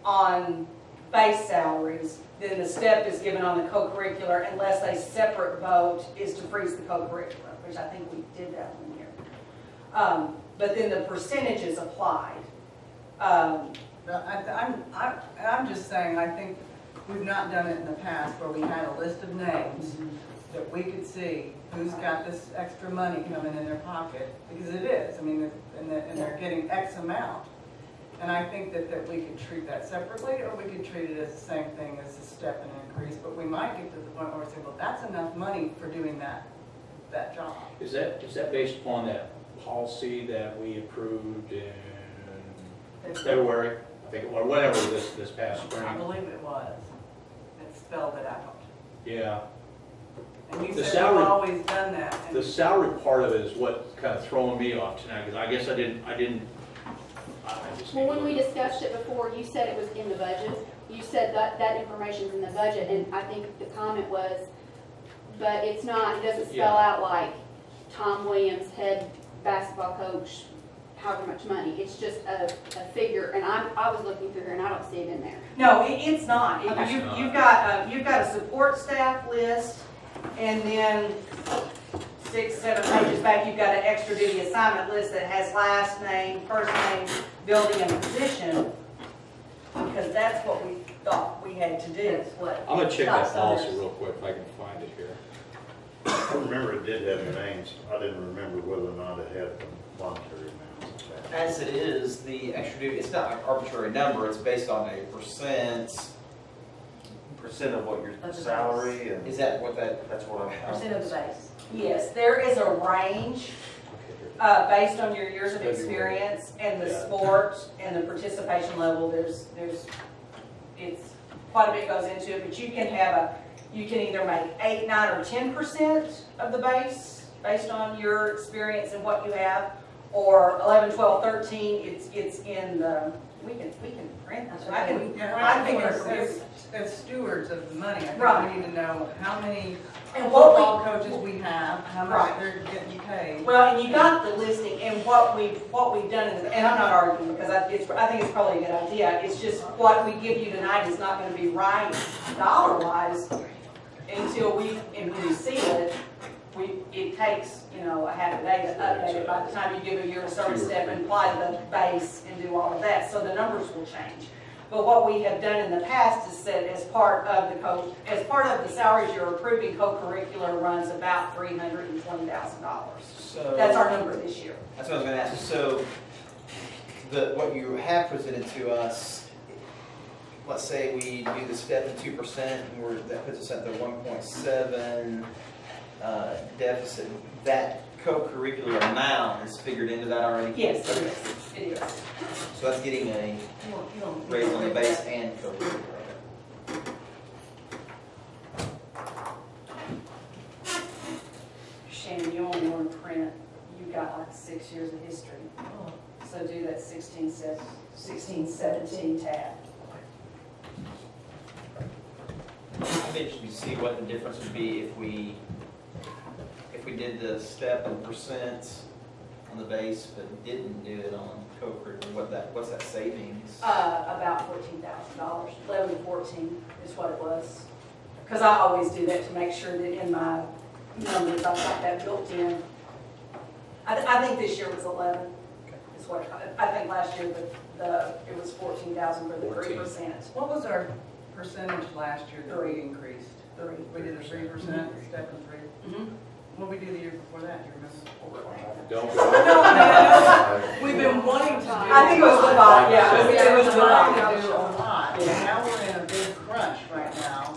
on base salaries, then the step is given on the co-curricular unless a separate vote is to freeze the co-curricular, I think we did that one year. Um, but then the percentage is applied. Um, I, I'm, I- I'm just saying, I think we've not done it in the past where we had a list of names that we could see who's got this extra money coming in their pocket, because it is, I mean, and they're, they're getting X amount. And I think that, that we could treat that separately, or we could treat it as the same thing as a step and increase, but we might get to the point where we say, well, that's enough money for doing that, that job. Is that, is that based upon that policy that we approved in February? I think, or whatever, this, this past spring? I believe it was, it spelled it out. Yeah. And you The said we've salary- always done that. and- The salary part of it is what kind of throwing me off tonight, because I guess I didn't, I didn't, I I just. well, when we discussed it before, you said it was in the budget. You said that, that information's in the budget, and I think the comment was, but it's not, it doesn't spell Yeah. out like Tom Williams, head basketball coach, however much money. It's just a, a figure, and I, I was looking through here and I don't see it in there. No, it, it's not. It- Okay. You, It's not. you've got, uh, you've got a support staff list, and then six, seven pages back, you've got an extra duty assignment list that has last name, first name, building and position, because that's what we thought we had to do. That's what. I'm gonna check that Scott policy real quick if I can find it here. I remember it did have names, I didn't remember whether or not it had monetary amounts. As it is, the extra duty, it's not an arbitrary number, it's based on a percent. Percent of what your the salary and Is that what that, that's what I'm. Percent of the base. Yes, there is a range, uh, based on your years of experience and the Yeah. sport and the participation level, there's, there's, it's, quite a bit goes into it, but you can have a, you can either make eight, nine, or ten percent of the base, based on your experience and what you have, or eleven, twelve, thirteen, it's, it's in the, we can, we can print that. I can, Yeah, I I think it's, as, as stewards of the money, I Right. think we need to know how many and what we, football coaches we have, how much Right. they're getting paid. Well, and you got the listing and what we, what we've done, in the- and I'm not arguing because I, it's, I think it's probably a good idea. It's just what we give you tonight is not gonna be right dollar wise until we, and we see it. We, it takes, you know, a half a day to update it by the time you give a year of service step and apply the base and do all of that. So the numbers will change. But what we have done in the past is said as part of the co, as part of the salaries you're approving, co-curricular runs about three hundred and twenty thousand dollars. So. That's our number this year. That's what I was gonna ask. So, the, what you have presented to us, let's say we do the step at two percent, and we're, that puts us at the one point seven, uh, deficit. That co-curricular amount is figured into that already? Yes, it Okay. is, it is. So that's getting a You don't- you don't- raise on the base and co-curricular. Shannon, you only want to print, you got like six years of history. So do that sixteen sev- sixteen seventeen tab. I'm interested to see what the difference would be if we, if we did the step and percents on the base, but didn't do it on co-curricular, what that, what's that savings? Uh, about fourteen thousand dollars, eleven to fourteen is what it was. Because I always do that to make sure that in my numbers, I've got that built in. I, th- I think this year was eleven, is what, I, I think last year the, the, it was fourteen thousand for the three percent. What was our percentage last year that we increased? Three. We did a three percent, step and three. Mhm. What did we do the year before that, do you remember? Don't. No, I mean, We've been wanting to do. I think it was the five, yeah, it was, it was the trying to do a lot, and now we're in a big crunch right now,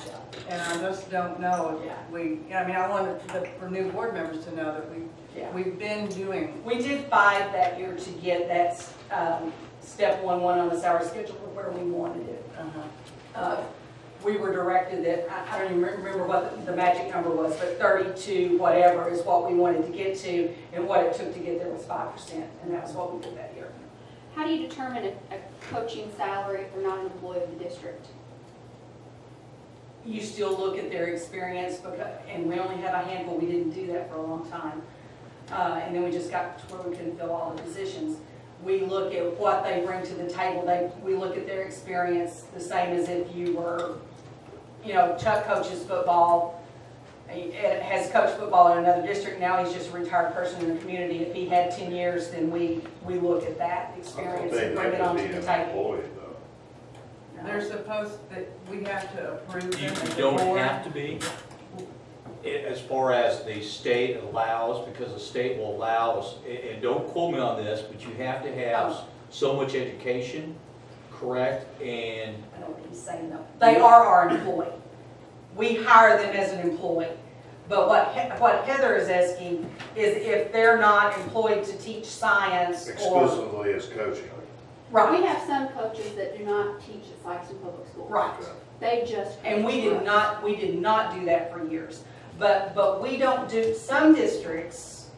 and I just don't know Yeah. if we, I mean, I want the, for new board members to know that we, Yeah. we've been doing, We did five that year to get that, um, step one, one on the salary schedule where we wanted it. uh-huh, Uh, We were directed that, I, I don't even remember what the, the magic number was, but thirty-two, whatever, is what we wanted to get to, and what it took to get there was five percent, and that was what we did that year. How do you determine a, a coaching salary if they're not an employee of the district? You still look at their experience, because, and we only have a handful, we didn't do that for a long time. Uh, and then we just got to where we couldn't fill all the positions. We look at what they bring to the table, they, we look at their experience, the same as if you were, you know, Chuck coaches football, he has coached football in another district, now he's just a retired person in the community. If he had ten years, then we, we look at that experience and bring it onto the table. they're supposed, that we have to approve You them you as a don't board. have to be, i- as far as the state allows, because the state will allow us, a- and don't quote me on this, but you have to have oh. so much education, correct? And I know what he's saying though. They are our employee. We hire them as an employee. But what, He- what Heather is asking is if they're not employed to teach science or. Exclusively as coaching. Right, We have some coaches that do not teach at Sikeston Public Schools. right. They just. And we did not, we did not do that for years. But, but we don't do, some districts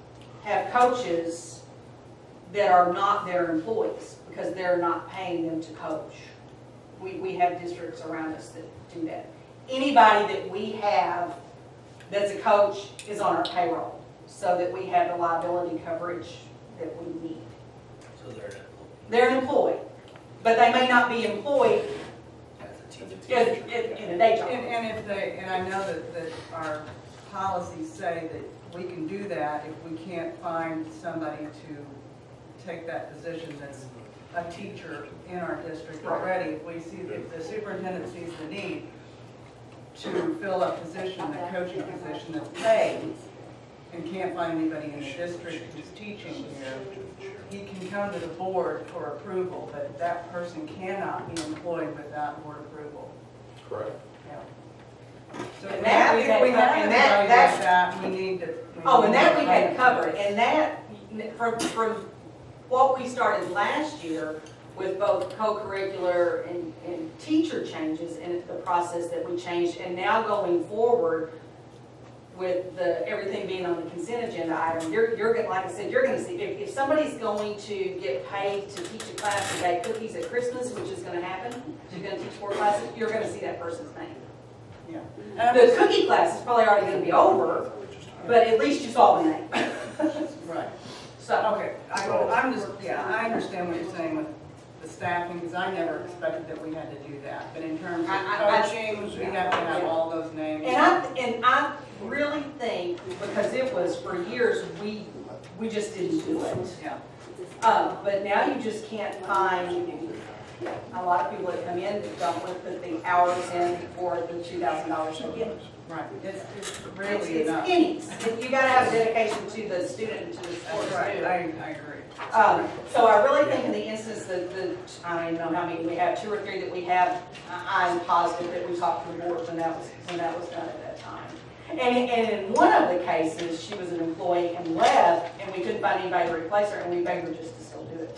have coaches that are not their employees because they're not paying them to coach. We, we have districts around us that do that. Anybody that we have that's a coach is on our payroll so that we have the liability coverage that we need. So they're an They're an employee, but they may not be employed employee. in, in in a day job. And, and if they, and I know that, that our policies say that we can do that if we can't find somebody to take that position that's a teacher in our district already. If we see, if the superintendent sees the need to fill a position, a coaching position that's paid, and can't find anybody in the district who's teaching here, he can come to the board for approval, but that person cannot be employed without board approval. Correct. So And that we had- have and that- that's- that, we need to. we Oh, and need that to we had covered, and that, from, from what we started last year with both co-curricular and, and teacher changes and the process that we changed, and now going forward, with the, everything being on the consent agenda item, you're, you're gonna, like I said, you're gonna see, if, if somebody's going to get paid to teach a class and bake cookies at Christmas, which is gonna happen, you're gonna teach four classes, you're gonna see that person's name. Yeah. And The cookie class is probably already gonna be over, but at least you saw the name. Right. So, Okay, I, I'm just, yeah, I understand what you're saying with the staffing, because I never expected that we had to do that. But in terms of I- I- I- coaching, we have to have all those names. And I, and I really think, because it was for years, we, we just didn't do it. Yeah, Um, but now you just can't find, a lot of people that come in that don't want to put the hours in for the two thousand dollars they get. right, it's, it's It's, really it's enough. pennies. You gotta have dedication to the student and to the sport Right. I, I agree. Um, so I really think in the instance that the, I don't know how many we have, two or three that we have, I- I'm positive that we talked to the board when that was, when that was done at that time. And, and in one of the cases, she was an employee and left, and we couldn't find anybody to replace her, and we begged her just to still do it.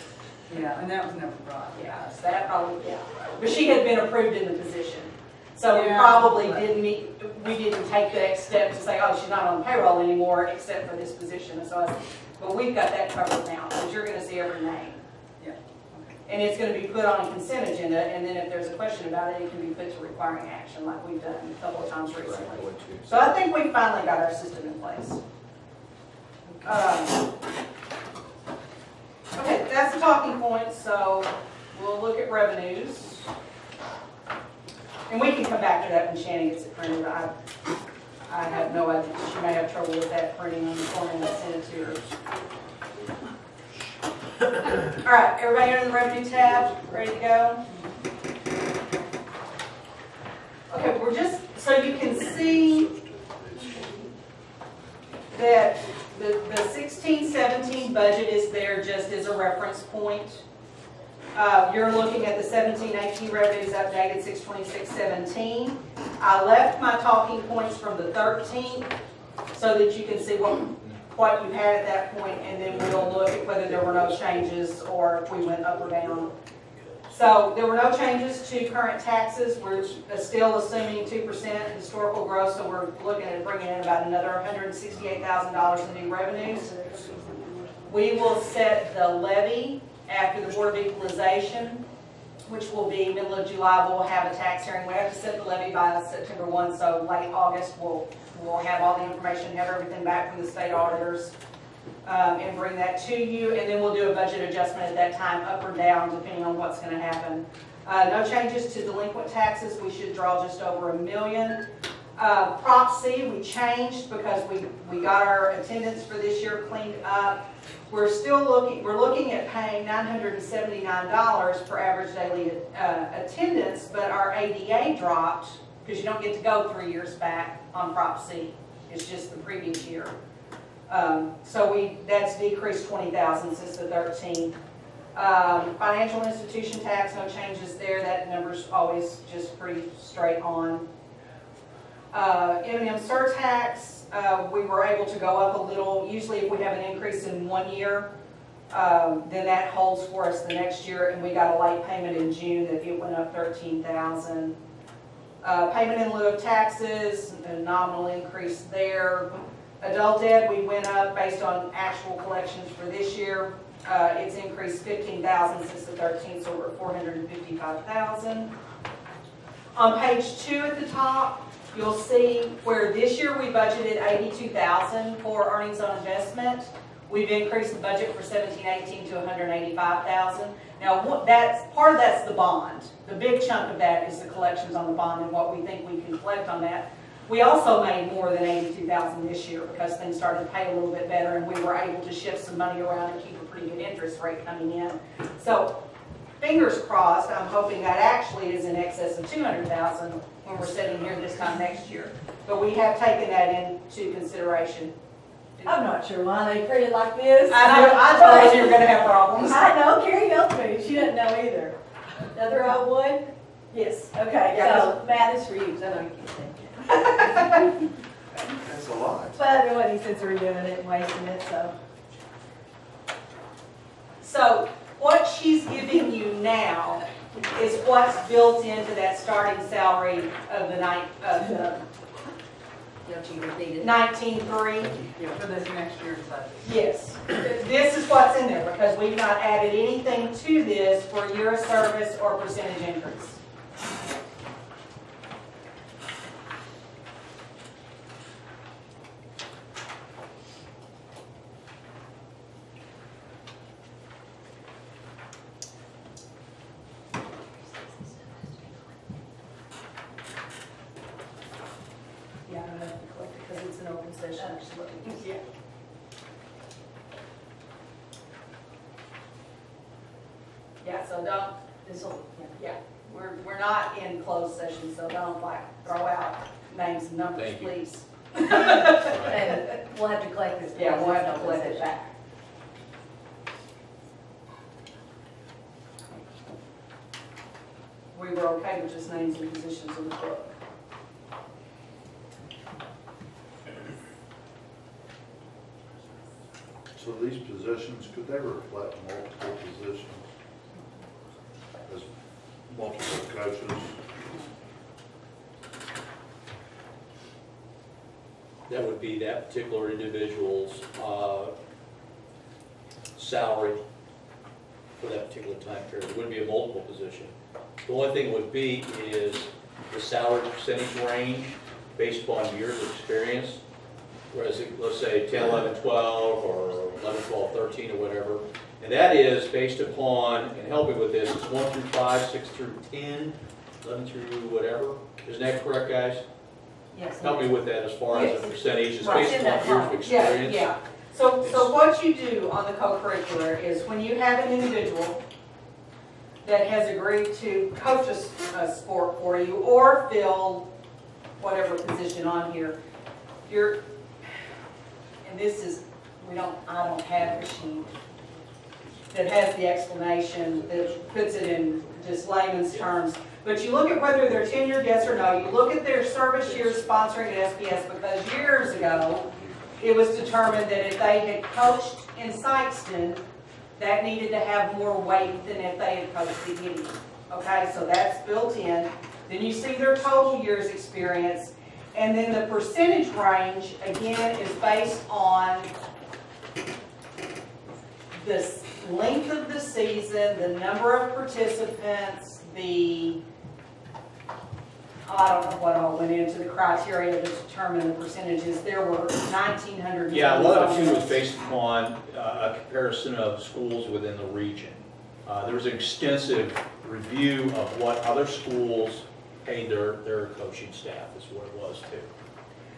Yeah, and that was never brought. Yeah, so that probably, yeah. But she had been approved in the position. So we Yeah. probably didn't need, we didn't take the next step to say, oh, she's not on payroll anymore except for this position. And so I, but we've got that covered now, because you're gonna see every name. Yeah. And it's gonna be put on a consent agenda, and then if there's a question about it, it can be put to requiring action like we've done a couple of times recently. So I think we finally got our system in place. Um, Okay, that's the talking point, so we'll look at revenues. And we can come back to that when Shannon gets it printed. I, I have no idea, she may have trouble with that printing on the form that I sent it to her. All right, everybody under the revenue tab, ready to go? Okay, we're just, so you can see that the, the sixteen seventeen budget is there just as a reference point. Uh, you're looking at the seventeen eighteen revenues updated six twenty-six seventeen. I left my talking points from the thirteenth so that you can see what, what you had at that point, and then we'll look at whether there were no changes or if we went up or down. So there were no changes to current taxes. We're still assuming two percent historical growth, so we're looking at bringing in about another hundred and sixty-eight thousand dollars in new revenues. We will set the levy after the Board of Equalization, which will be middle of July. We'll have a tax hearing. We have to set the levy by September one, so late August, we'll, we'll have all the information, have everything back from the state auditors um, and bring that to you, and then we'll do a budget adjustment at that time, up or down, depending on what's gonna happen. Uh, no changes to delinquent taxes, we should draw just over a million. Uh, Prop C, we changed because we, we got our attendance for this year cleaned up. We're still looking, we're looking at paying nine hundred and seventy-nine dollars for average daily, uh, attendance, but our ADA dropped, because you don't get to go three years back on Prop C. It's just the previous year. Um, so we, that's decreased twenty thousand since the thirteenth. Um, financial institution tax, no changes there, that number's always just pretty straight on. Uh, M and M surtax, uh, we were able to go up a little, usually if we have an increase in one year, um, then that holds for us the next year, and we got a late payment in June that it went up thirteen thousand. Uh, payment in lieu of taxes, a nominal increase there. Adult ed, we went up based on actual collections for this year. Uh, it's increased fifteen thousand since the thirteenth, so we're at four hundred and fifty-five thousand. On page two at the top, you'll see where this year we budgeted eighty-two thousand for earnings on investment. We've increased the budget for seventeen eighteen to 185,000. Now, what, that's, part of that's the bond. The big chunk of that is the collections on the bond and what we think we can collect on that. We also made more than eighty-two thousand this year because things started to pay a little bit better and we were able to shift some money around and keep a pretty good interest rate coming in. So, fingers crossed, I'm hoping that actually is in excess of two hundred thousand when we're sitting here this time next year. But we have taken that into consideration. I'm not sure why they treat it like this. I know, I told you you were gonna have problems. I know, Carrie knows me, she doesn't know either. Another old one? Yes, okay, Yeah, so math is for you, 'cause I know you can't think. That's a lot. But it wasn't since we're doing it and wasting it, so. So what she's giving you now is what's built into that starting salary of the night, of the Don't you repeat it? nineteen-three. For this next year's budget. Yes, this is what's in there, because we've not added anything to this for year of service or percentage increase. Yeah, I'm gonna click because it's an open session. Yeah. Yeah, so don't, This'll, yeah, we're, we're not in closed session, so don't like throw out names and numbers, Thank you. please. yeah. And we'll have to collect this. Yeah, we'll have to because collect it's it open back. We were okay with just names and positions in the book. So these positions, could they reflect multiple positions? As multiple coaches? That would be that particular individual's uh, salary for that particular time period. It wouldn't be a multiple position. The only thing it would be is the salary percentage range based upon years of experience. Whereas, it- let's say 10, 11, 12, or 11, 12, 13, or whatever. And that is based upon, and help me with this, it's 1 through 5, 6 through 10, 11 through whatever. Isn't that correct, guys? Yes. Help me with that as far as the percentage, it's Right. based on years of. Yeah, experience. yeah. So, so what you do on the co-curricular is when you have an individual that has agreed to coach a, s- a sport for you or fill whatever position on here, you're, and this is, we don't, I don't have a machine that has the explanation, that puts it in just layman's terms. But you look at whether they're tenured, yes or no. You look at their service years sponsoring at SPS because years ago, it was determined that if they had coached in Sikeston, that needed to have more weight than if they had coached Gideon. Okay, so that's built in. Then you see their total years experience. And then the percentage range, again, is based on the length of the season, the number of participants, the, I don't know what all went into the criteria to determine the percentages. There were nineteen hundred. Yeah, a lot of it too was based upon uh, a comparison of schools within the region. Uh, There was an extensive review of what other schools paid their, their coaching staff is what it was too.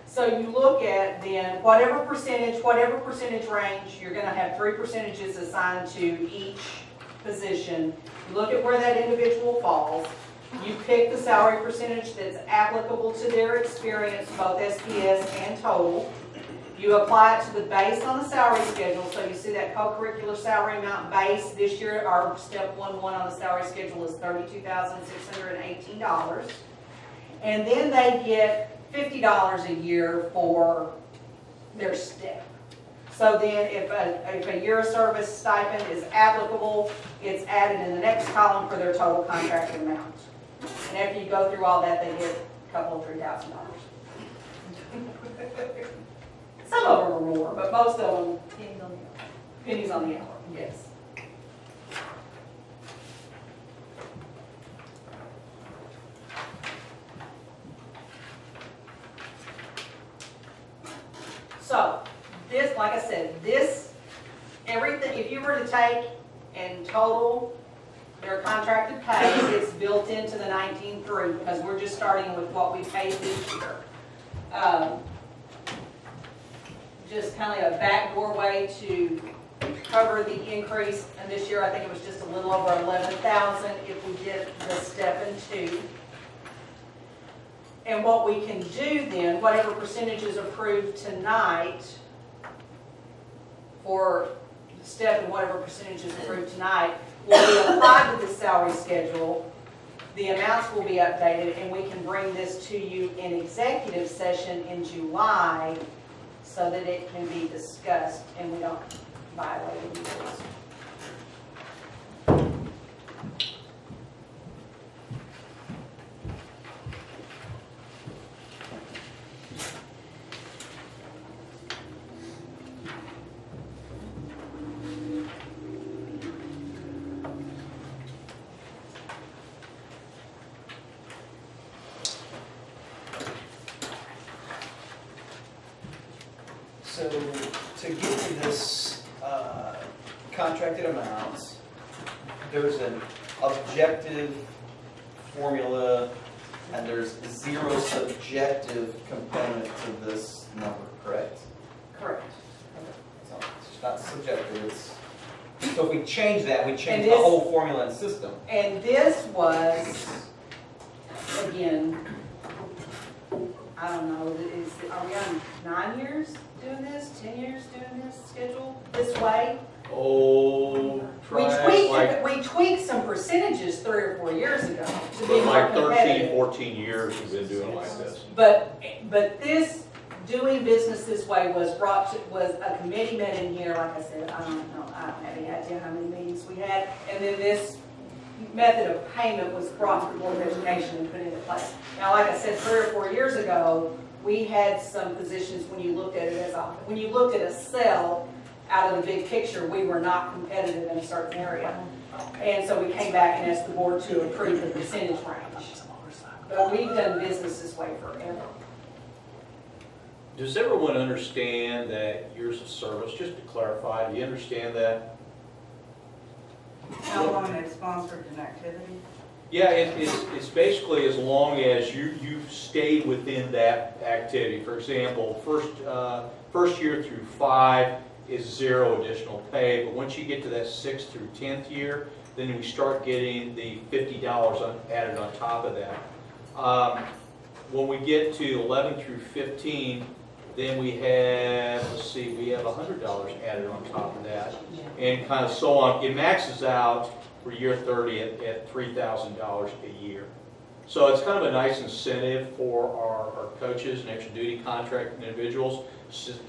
So you look at then, whatever percentage, whatever percentage range, you're gonna have three percentages assigned to each position. You look at where that individual falls. You pick the salary percentage that's applicable to their experience, both SPS and total. You apply it to the base on the salary schedule, so you see that co-curricular salary amount base. This year, our step one one on the salary schedule is thirty-two thousand six hundred and eighteen dollars. And then they get fifty dollars a year for their step. So then if a, if a year of service stipend is applicable, it's added in the next column for their total contracted amount. And after you go through all that, they get a couple, of three thousand dollars. Some of them are more, but most of them, Pennies on the hour. pennies on the hour, yes. So, this, like I said, this, everything, if you were to take and total their contracted pay, is built into the nineteen-three, because we're just starting with what we paid this year. Um, Just kind of a backdoor way to cover the increase, and this year, I think it was just a little over eleven thousand if we did the step and two. And what we can do then, whatever percentage is approved tonight for step and whatever percentage is approved tonight, will be applied to the salary schedule. The amounts will be updated, and we can bring this to you in executive session in July so that it can be discussed and we don't violate any rules. So to get to this uh, contracted amount, there's an objective formula and there's zero subjective component to this number, correct? Correct. So It's not subjective, it's, so if we change that, we change And the this- whole formula and system. And this was, again, I don't know, is, are we on nine years doing this, ten years doing this schedule this way? Oh, We try tweaked, like, we tweaked some percentages three or four years ago to be more like 13, competitive. 14 years we've been doing like this. But, but this, doing business this way was brought to, was a committee met in here, like I said, I don't know, I don't have any idea how many meetings we had. And then this method of payment was brought to the Board of Education and put into place. Now, like I said, three or four years ago, we had some positions, when you looked at it as a, when you looked at a cell out of the big picture, we were not competitive in a certain area. And so we came back and asked the board to approve the percentage range. But we've done business this way forever. Does everyone understand that years of service, just to clarify, do you understand that? How long they've sponsored an activity? Yeah, it, it's, it's basically as long as you, you've stayed within that activity. For example, first, uh, first year through five is zero additional pay, but once you get to that sixth through tenth year, then we start getting the fifty dollars added on top of that. Um, When we get to eleven through fifteen, then we have, let's see, we have hundred dollars added on top of that and kind of so on. It maxes out for year 30 at, at $3,000 a year. So it's kind of a nice incentive for our, our coaches and extra duty contract individuals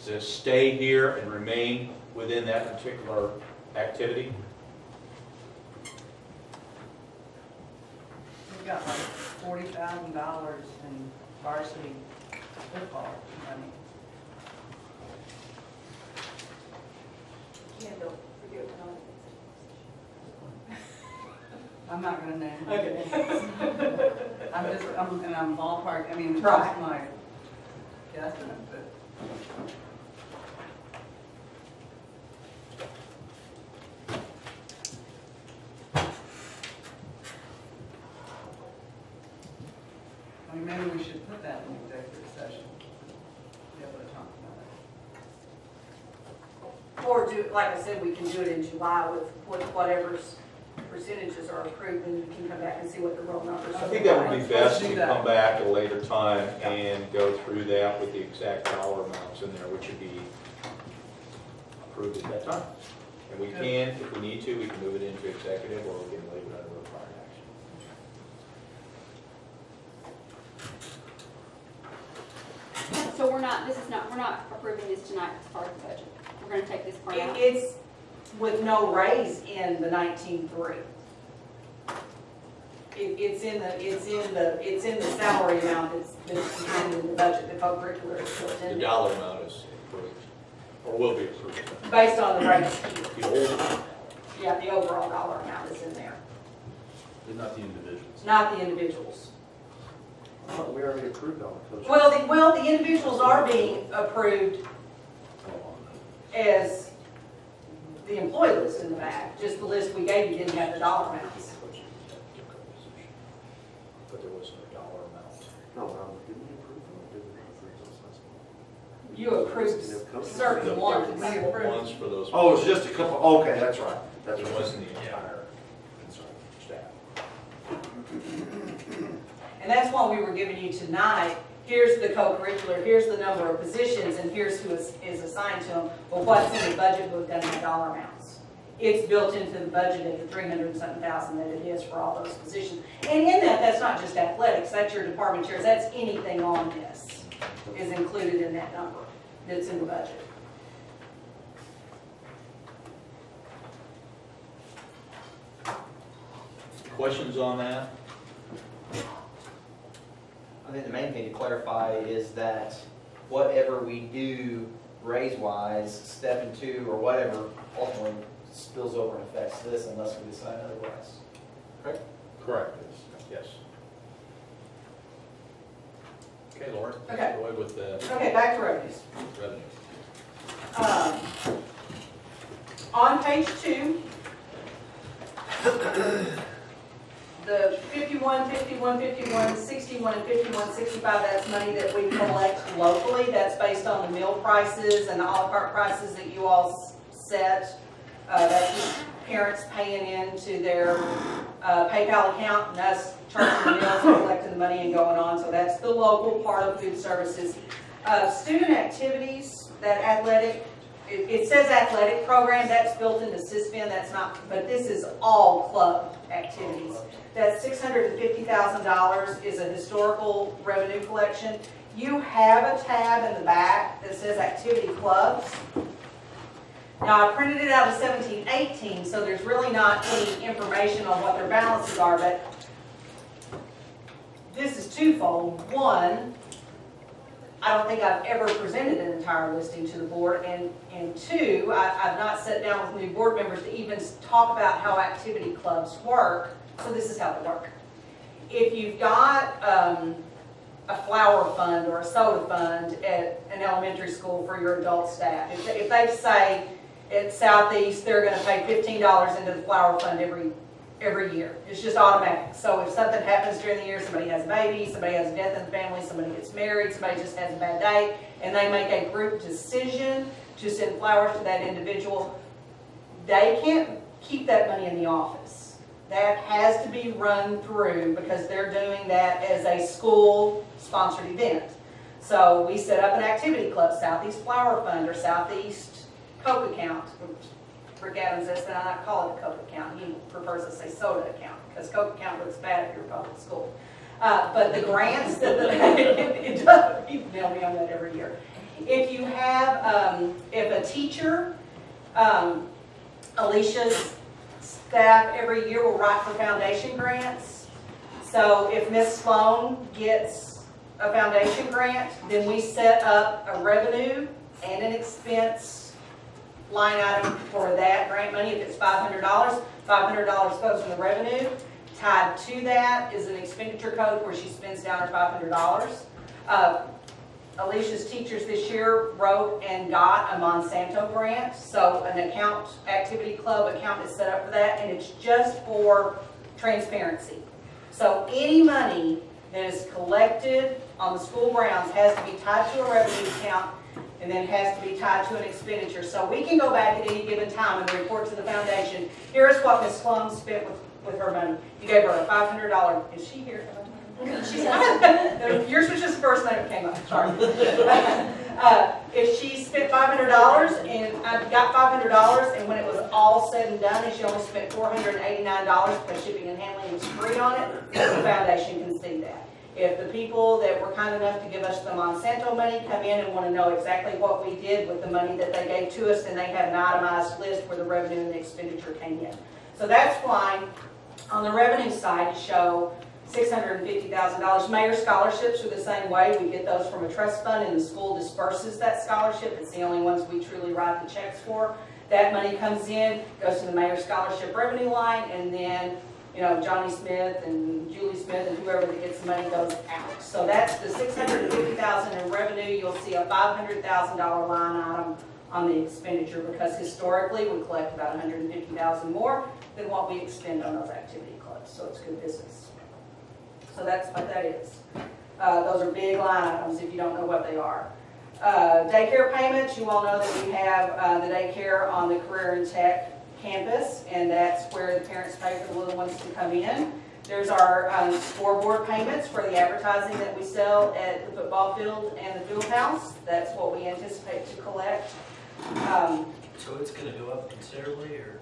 to stay here and remain within that particular activity. We've got like forty thousand dollars in varsity football money. I'm not gonna name. Okay. I'm just, I'm, and I'm ballpark, I mean, it's Right. just my guesstimate, but. I mean, maybe we should put that in executive session, be able to talk about it. Or do, like I said, we can do it in July with, with whatever's percentages are approved, and you can come back and see what the roll numbers are. I think that would be best do to that. come back at a later time and go through that with the exact dollar amounts in there, which would be approved at that time. And we can, if we need to, we can move it into executive or we can leave it under required action. So we're not, this is not, we're not approving this tonight as part of the budget. We're gonna take this part It- out. It's with no raise in the nineteen-three. It, it's in the, it's in the, it's in the salary amount that's, that's contained in the budget, the co-curricular is built The in, dollar amount is approved, or will be approved. based on the raise. The old, Yeah, the overall dollar amount is in there, But not the individuals. not the individuals. I thought we already approved all the coaches. Well, the, well, the individuals are being approved as the employee list in the back, just the list we gave you didn't have the dollar amounts. but there was no dollar amount. No, um, didn't we approve them? Didn't we approve those last month? You approved certain ones. We approved. Ones for those. Oh, it's just a couple, okay, that's right. That's It right. wasn't the entire staff. And that's why we were giving you tonight, here's the co-curricular, here's the number of positions, and here's who is, is assigned to them. But what's in the budget book doesn't have dollar amounts. It's built into the budget at the three hundred and something thousand that it is for all those positions. And in that, that's not just athletics, that's your department chairs, that's anything on this is included in that number that's in the budget. Questions on that? I think the main thing to clarify is that whatever we do raise-wise, step into or whatever, ultimately spills over and affects this unless we decide otherwise. Correct. Correct, Yes. Okay, Lauren, take Okay. it away with the Okay, back to revenues. revenue. Um, On page two, the 51, 51, 51, 61, and 51, 65, that's money that we collect locally. That's based on the meal prices and the à la carte prices that you all set. Uh, That's parents paying into their uh, PayPal account and us charging the meals and collecting the money and going on. So that's the local part of food services. Uh, Student activities, that athletic, it, it says athletic program, that's built into SISFIN, that's not, but this is all club activities. That six hundred and fifty thousand dollars is a historical revenue collection. You have a tab in the back that says activity clubs. Now, I printed it out of seventeen eighteen, so there's really not any information on what their balances are, but this is twofold. One, I don't think I've ever presented an entire listing to the board, and, and two, I, I've not sat down with new board members to even talk about how activity clubs work, so this is how they work. If you've got, um, a flower fund or a soda fund at an elementary school for your adult staff, if, they- if they say at Southeast, they're gonna pay fifteen dollars into the flower fund every, every year, it's just automatic. So if something happens during the year, somebody has a baby, somebody has a death in the family, somebody gets married, somebody just has a bad day, and they make a group decision to send flowers to that individual, they can't keep that money in the office. That has to be run through because they're doing that as a school-sponsored event. So we set up an activity club, Southeast Flower Fund or Southeast Coke account. Adams says that I call it a Coke account, he prefers to say soda account, because Coke account looks bad if you're a public school. Uh, but the grants that, the- it does, you nail me on that every year. If you have, um, if a teacher, um, Alicia's staff every year will write for foundation grants. So if Miss Sloan gets a foundation grant, then we set up a revenue and an expense line item for that grant money. If it's five hundred dollars, five hundred dollars goes in the revenue. Tied to that is an expenditure code where she spends down her five hundred dollars. Uh, Alicia's teachers this year wrote and got a Monsanto grant, so an account, activity club account is set up for that, and it's just for transparency. So any money that is collected on the school grounds has to be tied to a revenue account and then has to be tied to an expenditure. So we can go back at any given time and report to the foundation, here's what Ms. Plum spent with, with her money. You gave her a five hundred dollar, is she here? She's not. Yours was just the first name that came up, sorry. Uh, If she spent five hundred dollars and I got five hundred dollars and when it was all said and done, and she only spent four hundred and eighty-nine dollars because shipping and handling was free on it, the foundation can see that. If the people that were kind enough to give us the Monsanto money come in and want to know exactly what we did with the money that they gave to us, then they have an itemized list where the revenue and the expenditure came in. So that's why on the revenue side, show fifty thousand dollars. Mayor scholarships are the same way. We get those from a trust fund and the school disperses that scholarship. It's the only ones we truly write the checks for. That money comes in, goes to the mayor scholarship revenue line, and then, you know, Johnny Smith and Julie Smith and whoever that gets the money goes out. So that's the six hundred and fifty thousand in revenue. You'll see a five hundred thousand dollar line item on the expenditure because historically, we collect about hundred and fifty thousand more than what we expend on those activity clubs. So it's good business. So that's what that is. Uh, those are big line items if you don't know what they are. Uh, daycare payments, you all know that we have, uh, the daycare on the Career and Tech campus, and that's where the parents pay for the little ones to come in. There's our, um, scoreboard payments for the advertising that we sell at the football field and the field house. That's what we anticipate to collect. Um, So it's gonna go up considerably, or?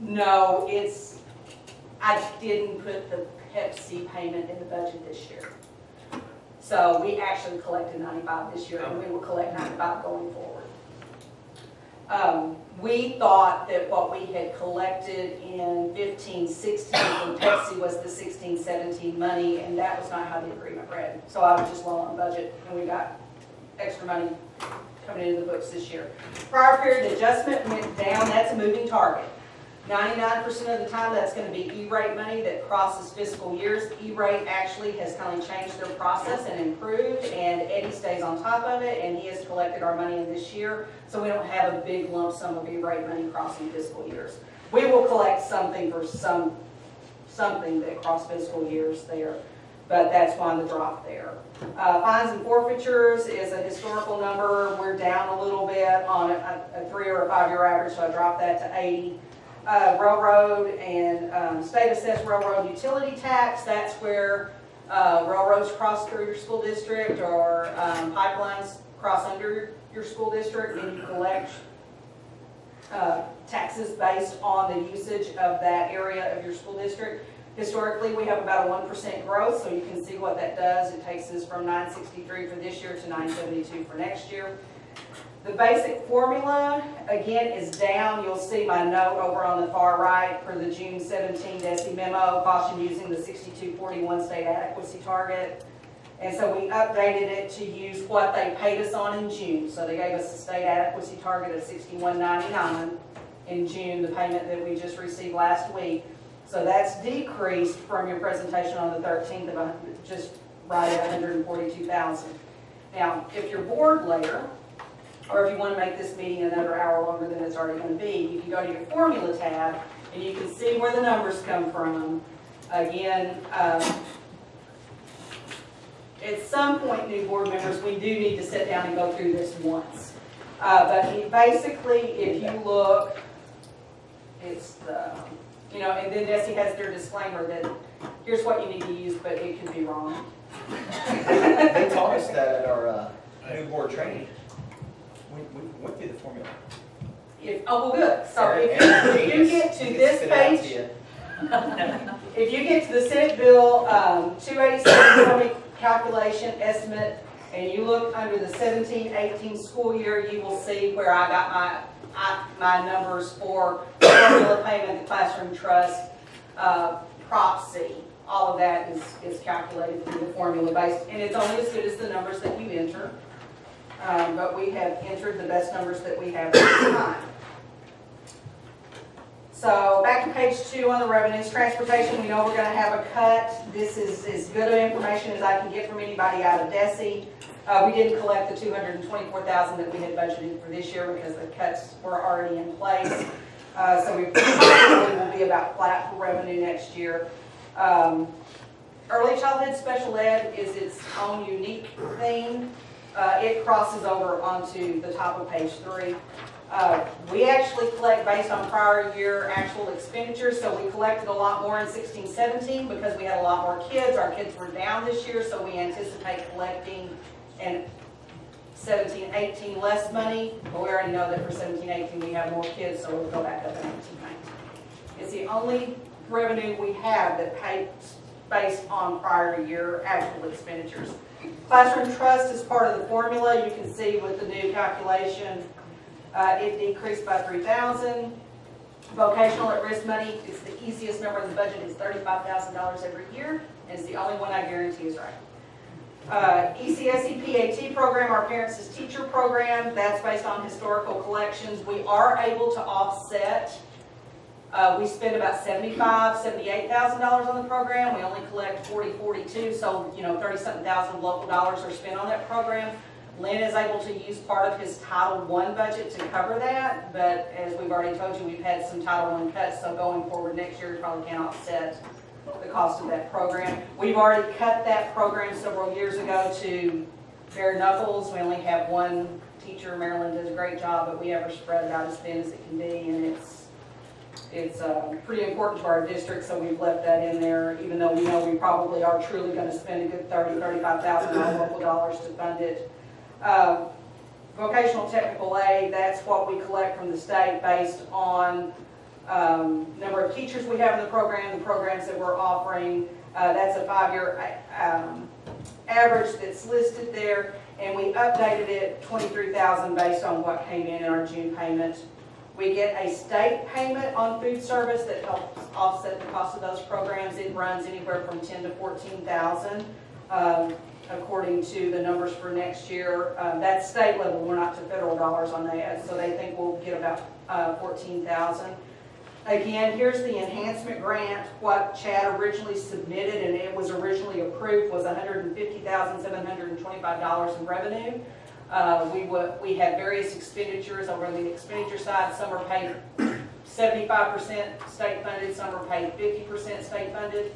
no, it's, I didn't put the Pepsi payment in the budget this year. So we actually collected ninety-five this year, and we will collect ninety-five going forward. Um, we thought that what we had collected in fifteen, sixteen from Pepsi was the sixteen, seventeen money, and that was not how the agreement read. So I was just low on budget, and we got extra money coming into the books this year. Prior period adjustment went down, that's a moving target. Ninety-nine percent of the time, that's gonna be E-rate money that crosses fiscal years. E-rate actually has kind of changed their process and improved, and Eddie stays on top of it, and he has collected our money in this year, so we don't have a big lump sum of E-rate money crossing fiscal years. We will collect something for some, something that cross fiscal years there, but that's why the drop there. Uh, fines and forfeitures is a historical number, we're down a little bit on a, a three or a five-year average, so I dropped that to eighty. Uh, railroad and, um, state assessed railroad utility tax, that's where, uh, railroads cross through your school district or, um, pipelines cross under your, school district and you collect, uh, taxes based on the usage of that area of your school district. Historically, we have about a one percent growth, so you can see what that does. It takes us from nine sixty-three for this year to nine seventy-two for next year. The basic formula, again, is down. You'll see my note over on the far right for the June 17 DESE memo, caution using the 6241 state adequacy target. And so we updated it to use what they paid us on in June. So they gave us a state adequacy target of 6199 in June, the payment that we just received last week. So that's decreased from your presentation on the 13th of, just right at 142,000. Now, if your board later, or if you want to make this meeting another hour longer than it's already going to be, you can go to your formula tab and you can see where the numbers come from. Again, um, at some point, new board members, we do need to sit down and go through this once. Uh, But basically, if you look, it's the, you know, and then DESE has their disclaimer that here's what you need to use, but it could be wrong. They taught us that at our, uh, new board training. We, we went through the formula. If, oh, well, good. So if you- if you get to this page. If you get to the Senate Bill, um, two eighty-seven twenty calculation estimate, and you look under the 17-18 school year, you will see where I got my, I, my numbers for formula payment, the classroom trust, uh, Prop C. All of that is, is calculated through the formula based, and it's only as good as the numbers that you enter. Um, but we have entered the best numbers that we have at this time. So back to page two on the revenues, transportation, we know we're gonna have a cut. This is as good of information as I can get from anybody out of DESE. Uh, we didn't collect the two hundred and twenty-four thousand that we had budgeted for this year because the cuts were already in place. Uh, so we probably will be about flat for revenue next year. Um, early childhood special ed is its own unique thing. Uh, it crosses over onto the top of page three. Uh, We actually collect based on prior year actual expenditures, so we collected a lot more in sixteen seventeen because we had a lot more kids. Our kids were down this year, so we anticipate collecting in seventeen eighteen less money. But we already know that for seventeen eighteen, we have more kids, so we'll go back up in eighteen nineteen. It's the only revenue we have that pays based on prior year actual expenditures. Classroom trust is part of the formula. You can see with the new calculation, uh, it decreased by three thousand. Vocational at-risk money is the easiest number in the budget, it's thirty-five thousand dollars every year, and it's the only one I guarantee is right. Uh, ECSE PAT program, our Parents as Teacher program, that's based on historical collections. We are able to offset, uh, we spend about seventy-five, seventy-eight thousand dollars on the program, we only collect forty, forty-two, so, you know, thirty-something thousand local dollars are spent on that program. Lynn is able to use part of his Title I budget to cover that, but as we've already told you, we've had some Title I cuts, so going forward next year, we probably can't offset the cost of that program. We've already cut that program several years ago to bare knuckles. We only have one teacher, Maryland does a great job, but we ever spread it out as thin as it can be, and it's, it's uh, pretty important to our district, so we've left that in there, even though we know we probably are truly gonna spend a good thirty, thirty-five thousand on local dollars to fund it. Uh, Vocational technical aid, that's what we collect from the state based on um, number of teachers we have in the program, the programs that we're offering. Uh, That's a five-year um, average that's listed there, and we updated it 23,000 based on what came in in our June payment. We get a state payment on food service that helps offset the cost of those programs. It runs anywhere from 10 to 14,000 um, according to the numbers for next year. Um, That's state level, we're not to federal dollars on that, so they think we'll get about uh, 14,000. Again, here's the enhancement grant, what Chad originally submitted, and it was originally approved was hundred and fifty thousand, seven hundred and twenty-five dollars in revenue. Uh, we wa, we had various expenditures over on the expenditure side, some are paid seventy-five percent state funded, some are paid fifty percent state funded.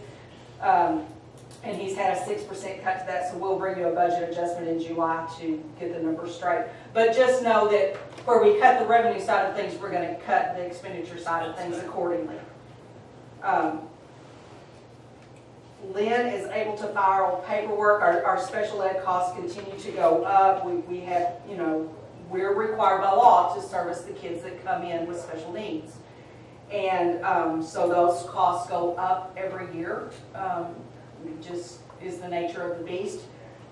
Um, and he's had a six percent cut to that, so we'll bring you a budget adjustment in July to get the numbers straight. But just know that where we cut the revenue side of things, we're gonna cut the expenditure side of things accordingly. Um, Lynn is able to file paperwork. Our, our special ed costs continue to go up. We, we have, you know, we're required by law to service the kids that come in with special needs. And um, so those costs go up every year. Um, just is the nature of the beast.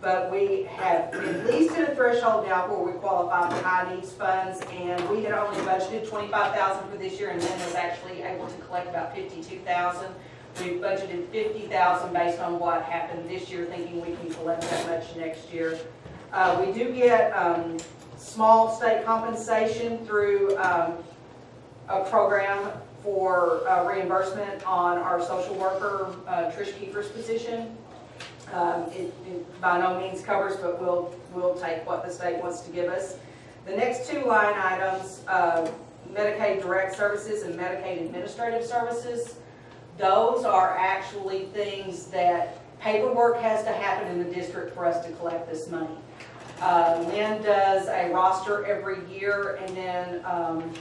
But we have at least hit a threshold now where we qualify for high needs funds, and we had only budgeted 25000 for this year, and Lynn was actually able to collect about 52000 We've budgeted fifty thousand based on what happened this year, thinking we can collect that much next year. Uh, we do get um, small state compensation through um, a program for uh, reimbursement on our social worker, uh, Trish Kiefer's position. Um, it, it, by no means covers, but we'll, we'll take what the state wants to give us. The next two line items, uh, Medicaid direct services and Medicaid administrative services, those are actually things that paperwork has to happen in the district for us to collect this money. Uh, Lynn does a roster every year, and then um,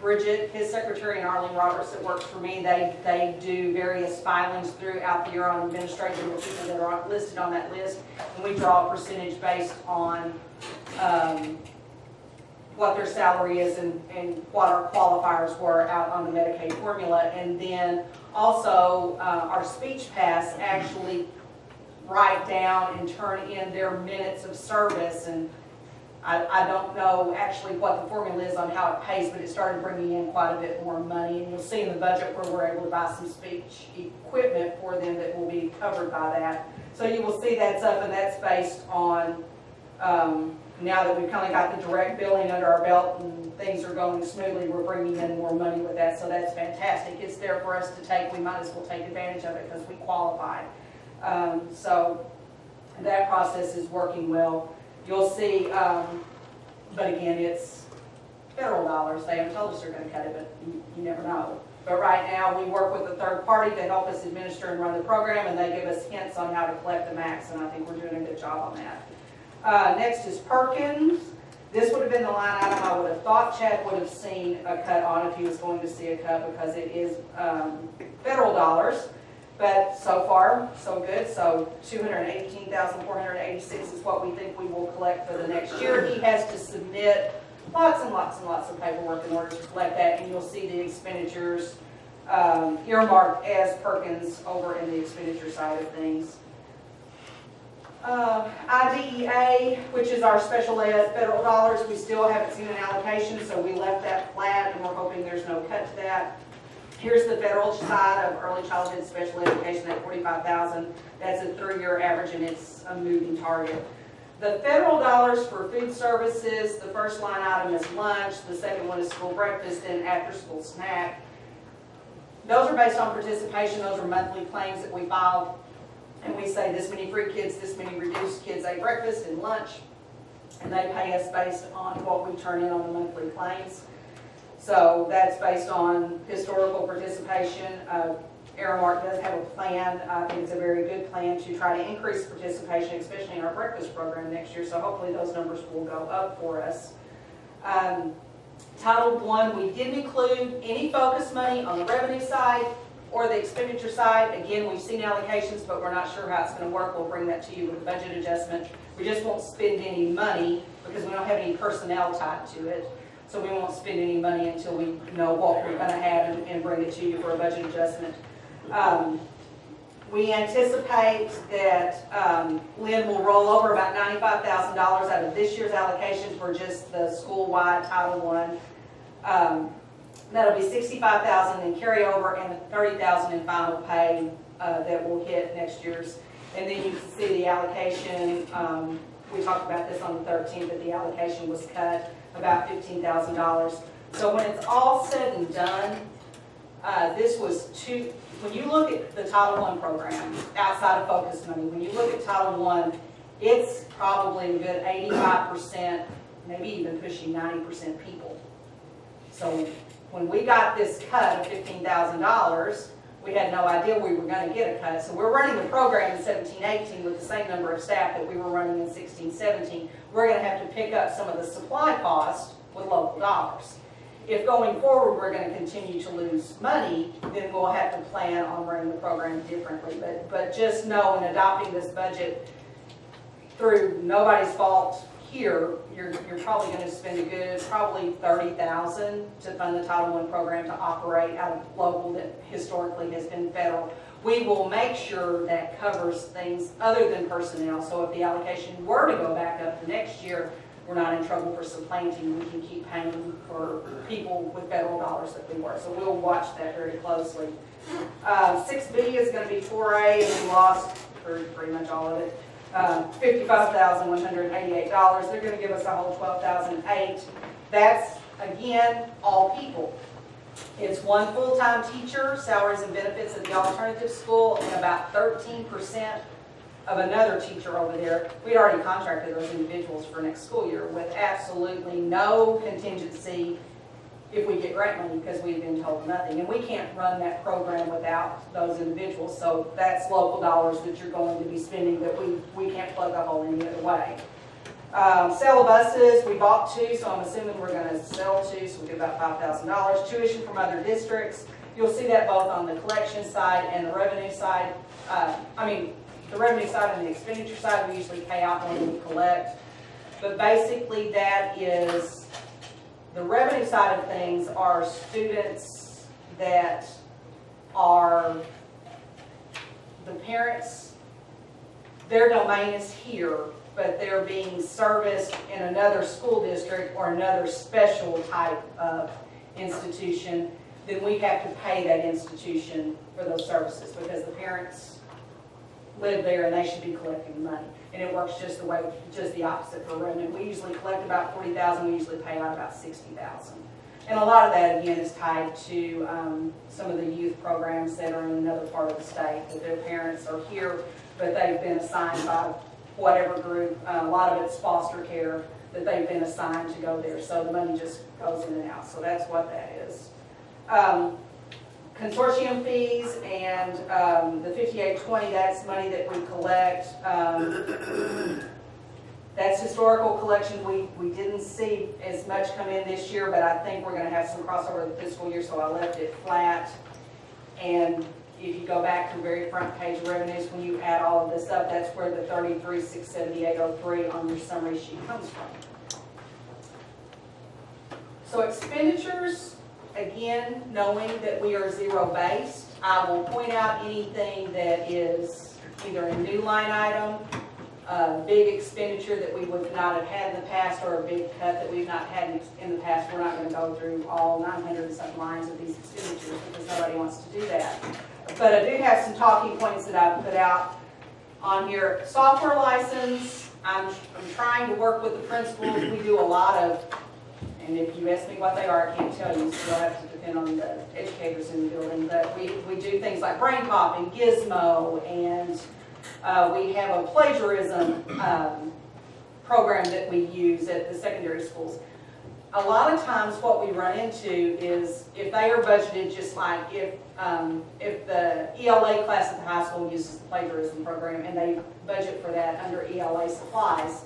Bridget, his secretary, and Arlene Roberts that works for me, they, they do various filings throughout the year on administrative and people that are listed on that list. And we draw a percentage based on, um, what their salary is and, and what our qualifiers were out on the Medicaid formula. And then also, uh, our speech paths actually write down and turn in their minutes of service and I, I don't know actually what the formula is on how it pays, but it started bringing in quite a bit more money. And you'll see in the budget where we're able to buy some speech equipment for them that will be covered by that. So you will see that's up and that's based on, um, now that we've kind of got the direct billing under our belt and things are going smoothly, we're bringing in more money with that, so that's fantastic. It's there for us to take, we might as well take advantage of it because we qualify. Um, so that process is working well. You'll see, um, but again, it's federal dollars, they haven't told us they're gonna cut it, but you, you never know. But right now, we work with a third party to help us administer and run the program, and they give us hints on how to collect the max, and I think we're doing a good job on that. Uh, next is Perkins. This would have been the line item I would have thought Chad would have seen a cut on if he was going to see a cut, because it is, um, federal dollars. But so far, so good, so two hundred and eighteen thousand, four hundred and eighty-six is what we think we will collect for the next year. He has to submit lots and lots and lots of paperwork in order to collect that, and you'll see the expenditures, um, earmarked as Perkins over in the expenditure side of things. Uh, IDEA, which is our special ed federal dollars, we still haven't seen an allocation, so we left that flat, and we're hoping there's no cut to that. Here's the federal side of early childhood special education at forty-five thousand. That's a three-year average and it's a moving target. The federal dollars for food services, the first line item is lunch, the second one is school breakfast and after-school snack. Those are based on participation, those are monthly claims that we file. And we say this many free kids, this many reduced kids ate breakfast and lunch. And they pay us based on what we turn in on the monthly claims. So that's based on historical participation. Uh, Aramark does have a plan, I think it's a very good plan to try to increase participation, especially in our breakfast program next year, so hopefully those numbers will go up for us. Um, Title One, we didn't include any focus money on the revenue side or the expenditure side. Again, we've seen allocations, but we're not sure how it's gonna work. We'll bring that to you with a budget adjustment. We just won't spend any money because we don't have any personnel tied to it. So we won't spend any money until we know what we're gonna have and, and bring it to you for a budget adjustment. Um, we anticipate that, um, Lynn will roll over about ninety-five thousand dollars out of this year's allocation for just the school-wide Title One. Um, that'll be sixty-five thousand in carryover and thirty thousand in final pay, uh, that will hit next year's. And then you can see the allocation, um, we talked about this on the thirteenth, that the allocation was cut about fifteen thousand dollars. So when it's all said and done, uh, this was two, when you look at the Title I program, outside of focus money, when you look at Title I, it's probably a good eighty-five percent, maybe even pushing ninety percent people. So when we got this cut of fifteen thousand dollars, we had no idea we were gonna get a cut. So we're running the program in seventeen, eighteen with the same number of staff that we were running in sixteen, seventeen. We're gonna have to pick up some of the supply cost with local dollars. If going forward, we're gonna continue to lose money, then we'll have to plan on running the program differently. But, but just know in adopting this budget through nobody's fault here, you're, you're probably gonna spend a good, probably thirty thousand to fund the Title I program to operate out of local that historically has been federal. We will make sure that covers things other than personnel, so if the allocation were to go back up the next year, we're not in trouble for supplanting, we can keep paying for people with federal dollars that we were, so we'll watch that very closely. Uh, six B is gonna be four A, and we lost pretty much all of it um, fifty-five thousand, one hundred and eighty-eight dollars. They're gonna give us a whole twelve thousand eight. That's, again, all people. It's one full-time teacher, salaries and benefits at the alternative school, and about thirteen percent of another teacher over there. We'd already contracted those individuals for next school year with absolutely no contingency if we get grant money, because we've been told nothing. And we can't run that program without those individuals, so that's local dollars that you're going to be spending that we, we can't plug a hole any other way. Um, sale of buses, we bought two, so I'm assuming we're gonna sell two, so we get about five thousand dollars. Tuition from other districts, you'll see that both on the collection side and the revenue side. Uh, I mean, the revenue side and the expenditure side, we usually pay out than we collect. But basically, that is the revenue side of things are students that are, the parents, their domain is here, but they're being serviced in another school district or another special type of institution, then we have to pay that institution for those services because the parents live there and they should be collecting money. And it works just the way, just the opposite for revenue. We usually collect about forty thousand, we usually pay out about sixty thousand. And a lot of that, again, is tied to, um, some of the youth programs that are in another part of the state, that their parents are here, but they've been assigned by whatever group, uh, a lot of it's foster care, that they've been assigned to go there, so the money just goes in and out, so that's what that is. Um, consortium fees and um, the 5820, that's money that we collect. Um, That's historical collection. We, we didn't see as much come in this year, but I think we're going to have some crossover the fiscal year, so I left it flat. And if you go back to the very front page revenues, when you add all of this up, that's where the 33,678.03 on your summary sheet comes from. So expenditures, again, knowing that we are zero-based, I will point out anything that is either a new line item, a big expenditure that we would not have had in the past, or a big cut that we've not had in the past. We're not gonna go through all nine hundred and some lines of these expenditures, because nobody wants to do that. But I do have some talking points that I've put out on here. Software license, I'm, I'm trying to work with the principals. We do a lot of and if you ask me what they are, I can't tell you, so you'll have to depend on the educators in the building. But we, we do things like Brain Pop and Gizmo, and uh, we have a plagiarism um, program that we use at the secondary schools. A lot of times what we run into is if they are budgeted just like if, um, if the ELA class at the high school uses the plagiarism program and they budget for that under ELA supplies,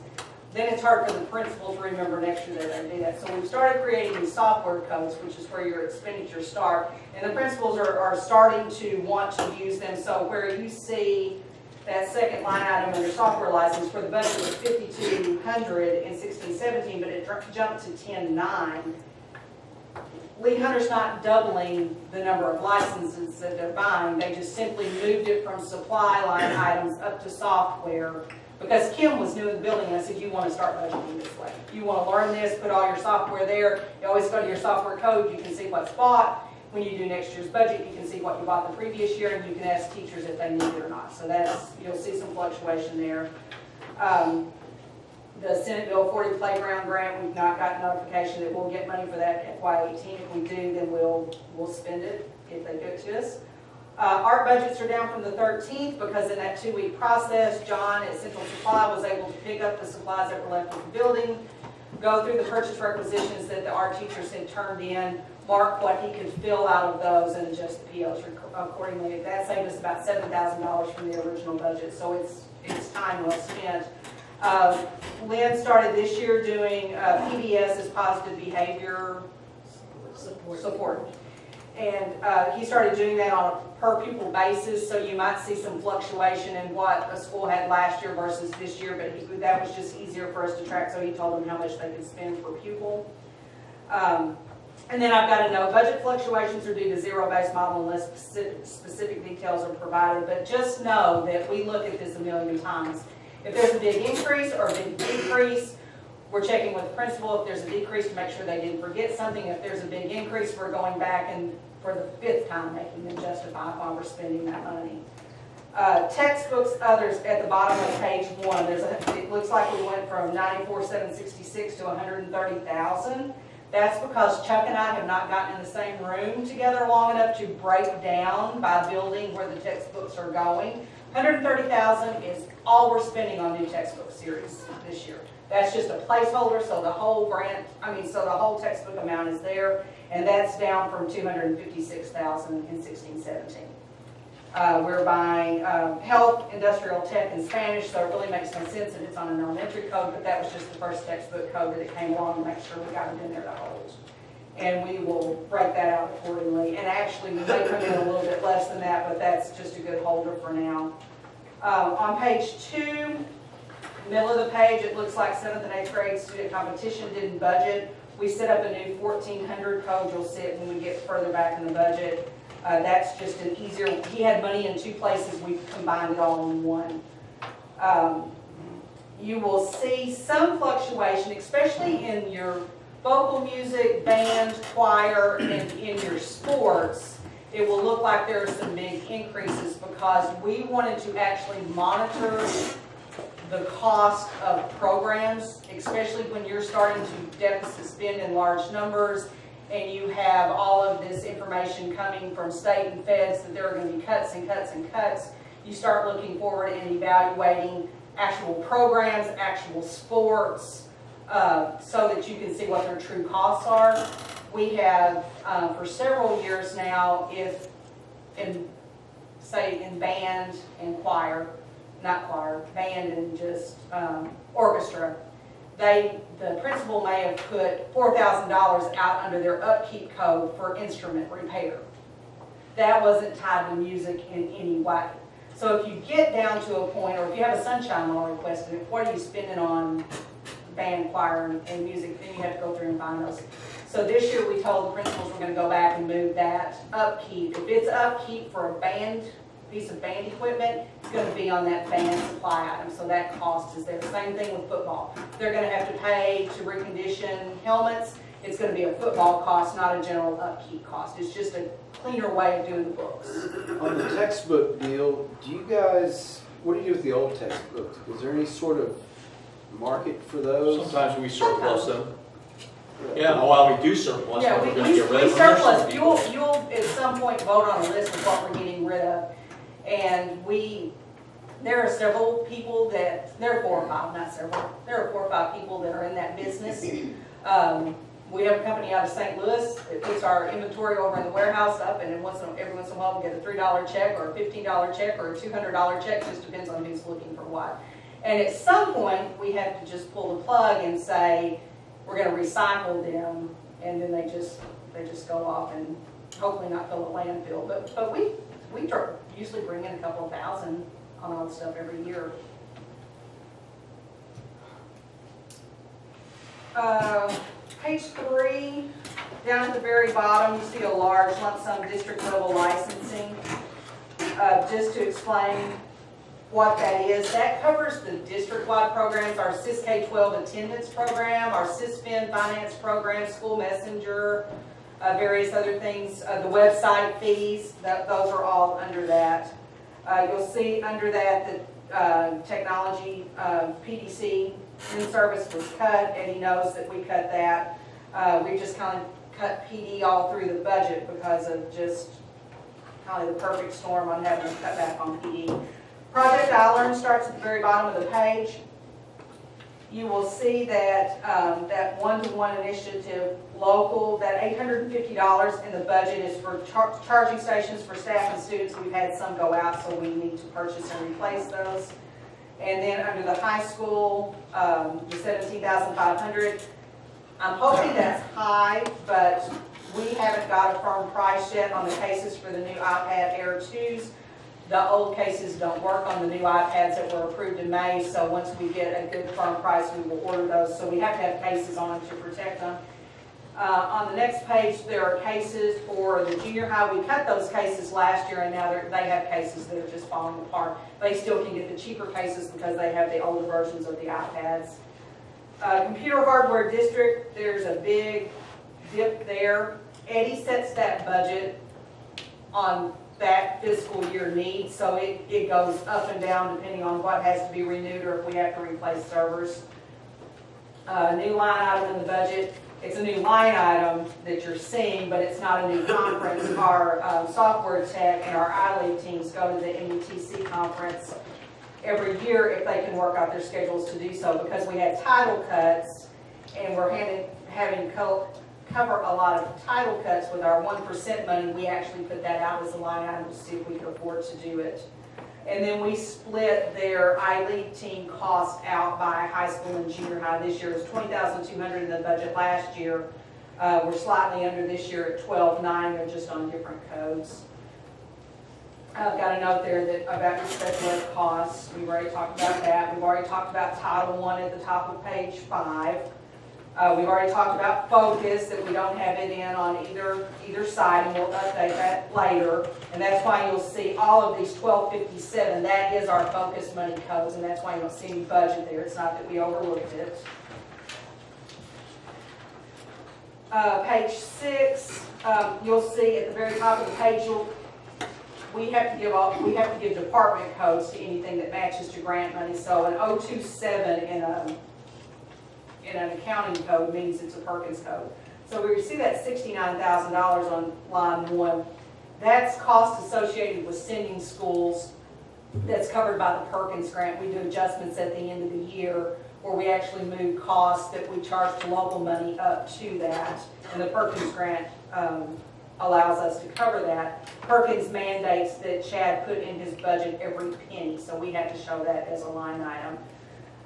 then it's hard for the principal to remember next year that they do that. So we've started creating these software codes, which is where your expenditures start. And the principals are, are starting to want to use them. So where you see that second line item under software license, for the budget was fifty-two hundred in sixteen seventeen, but it jumped to ten-nine. Lee Hunter's not doubling the number of licenses that they're buying. They just simply moved it from supply line items up to software because Kim was new in the building, and I said, you want to start budgeting this way. You want to learn this, put all your software there. You always go to your software code, you can see what's bought. When you do next year's budget, you can see what you bought the previous year, and you can ask teachers if they need it or not. So that's, you'll see some fluctuation there. Um, the Senate Bill 40 playground grant, we've not gotten notification that we'll get money for that FY '18. If we do, then we'll, we'll spend it if they give it to us. Uh, Art budgets are down from the 13th because in that two-week process, John at Central Supply was able to pick up the supplies that were left in the building, go through the purchase requisitions that the art teachers had turned in, mark what he could fill out of those and adjust the POs accordingly. That saved us about $7,000 from the original budget, so it's, it's time well spent. Uh, Lynn started this year doing uh, PBS as positive behavior support. And uh, he started doing that on a per pupil basis, so you might see some fluctuation in what a school had last year versus this year, but he, that was just easier for us to track, so he told them how much they could spend per pupil. Um, and then I've got to know, budget fluctuations are due to zero-based model unless specific, details are provided, but just know that we look at this a million times. If there's a big increase or a big decrease, we're checking with the principal. If there's a decrease, to make sure they didn't forget something. If there's a big increase, we're going back and for the fifth time making them justify why we're spending that money. Uh, textbooks, others, at the bottom of page one, there's a, it looks like we went from 94,766 to 130,000. That's because Chuck and I have not gotten in the same room together long enough to break down by building where the textbooks are going. 130,000 is all we're spending on new textbook series this year. That's just a placeholder, so the whole grant, I mean, so the whole textbook amount is there, and that's down from 256,000 in 16, 17. Uh, we're buying um, health, industrial tech, and Spanish, so it really makes no sense that it's on an elementary code, but that was just the first textbook code that it came along to make sure we got it in there to hold. And we will break that out accordingly. And actually, we may come in a little bit less than that, but that's just a good holder for now. Um, on page two, middle of the page, it looks like seventh and eighth grade student competition didn't budget. We set up a new 1400 code, you'll see it when we get further back in the budget. Uh, that's just an easier, he had money in two places, we combined it all in one. Um, you will see some fluctuation, especially in your vocal music, band, choir, and in your sports. It will look like there are some big increases because we wanted to actually monitor the cost of programs, especially when you're starting to deficit spend in large numbers and you have all of this information coming from state and feds that there are going to be cuts and cuts and cuts, you start looking forward and evaluating actual programs, actual sports, uh, so that you can see what their true costs are. We have, uh, for several years now, if in, say, in band and choir, not choir, band and just um, orchestra, they, the principal may have put $4,000 out under their upkeep code for instrument repair. That wasn't tied to music in any way. So if you get down to a point, or if you have a sunshine law requested, what are you spending on band, choir, and music, then you have to go through and find those. So this year we told the principals we're going to go back and move that upkeep. If it's upkeep for a band piece of band equipment, it's going to be on that band supply item, so that cost is there. Same thing with football. They're going to have to pay to recondition helmets. It's going to be a football cost, not a general upkeep cost. It's just a cleaner way of doing the books. On the textbook deal, do you guys, what do you do with the old textbooks? Is there any sort of market for those? Sometimes we surplus them. Yeah, while we do surplus, Yeah, them, we, we're gonna get rid we of them. surplus, you'll, you'll at some point vote on a list of what we're getting rid of. And we, there are several people that, there are four or five, not several, there are four or five people that are in that business. Um, we have a company out of St. Louis that puts our inventory over in the warehouse up, and then once, in- every once in a while, we get a three dollar check, or a fifteen dollar check, or a two hundred dollar check, just depends on who's looking for what. And at some point, we have to just pull the plug and say, we're gonna recycle them, and then they just, they just go off and hopefully not fill a landfill, but, but we, we usually bring in a couple thousand on all the stuff every year. Uh, Page three, down at the very bottom, you see a large lump sum district level licensing. Uh, Just to explain what that is, that covers the district-wide programs, our SIS K-12 attendance program, our SISFIN finance program, school messenger, uh, various other things, uh, the website fees, that, those are all under that. Uh, you'll see under that that uh, technology, uh, PDC in service was cut, and he knows that we cut that. Uh, we just kind of cut PD all through the budget because of just kind of the perfect storm on having to cut back on PD. Project I Learn starts at the very bottom of the page. You will see that, um, that one-to-one initiative local, that eight hundred and fifty dollars in the budget is for char- charging stations for staff and students. We've had some go out, so we need to purchase and replace those. And then under the high school, um, the seventeen thousand five hundred, I'm hoping that's high, but we haven't got a firm price yet on the cases for the new iPad Air 2s. The old cases don't work on the new iPads that were approved in May, so once we get a good firm price, we will order those. So we have to have cases on to protect them. Uh, on the next page, there are cases for the junior high. We cut those cases last year, and now they have cases that are just falling apart. They still can get the cheaper cases because they have the older versions of the iPads. Uh, computer hardware district, there's a big dip there. Eddie sets that budget on that fiscal year needs, so it, it goes up and down depending on what has to be renewed or if we have to replace servers. Uh, new line item in the budget, it's a new line item that you're seeing, but it's not a new conference. Our, um, software tech and our I-League teams go to the METC conference every year if they can work out their schedules to do so, because we had title cuts and we're having, having co- cover a lot of title cuts with our one percent money, we actually put that out as a line item to see if we could afford to do it. And then we split their I-League team cost out by high school and junior high. This year It two hundred in the budget last year. Uh, we're slightly under this year at twelve-nine, they're just on different codes. I've got a note there that about your special costs, we've already talked about that. We've already talked about Title One at the top of page five. Uh, we've already talked about focus, that we don't have it in on either, either side, and we'll update that later. And that's why you'll see all of these twelve fifty-seven, that is our focus money codes, and that's why you don't see any budget there. It's not that we overlooked it. Uh, page six, um, you'll see at the very top of the page, we have to give all, we have to give department codes to anything that matches to grant money. So an 027 in a, in an accounting code means it's a Perkins code. So we see that sixty-nine thousand dollars on line one. That's cost associated with sending schools that's covered by the Perkins grant. We do adjustments at the end of the year where we actually move costs that we charge to local money up to that. And the Perkins grant, um, allows us to cover that. Perkins mandates that Chad put in his budget every penny, so we have to show that as a line item.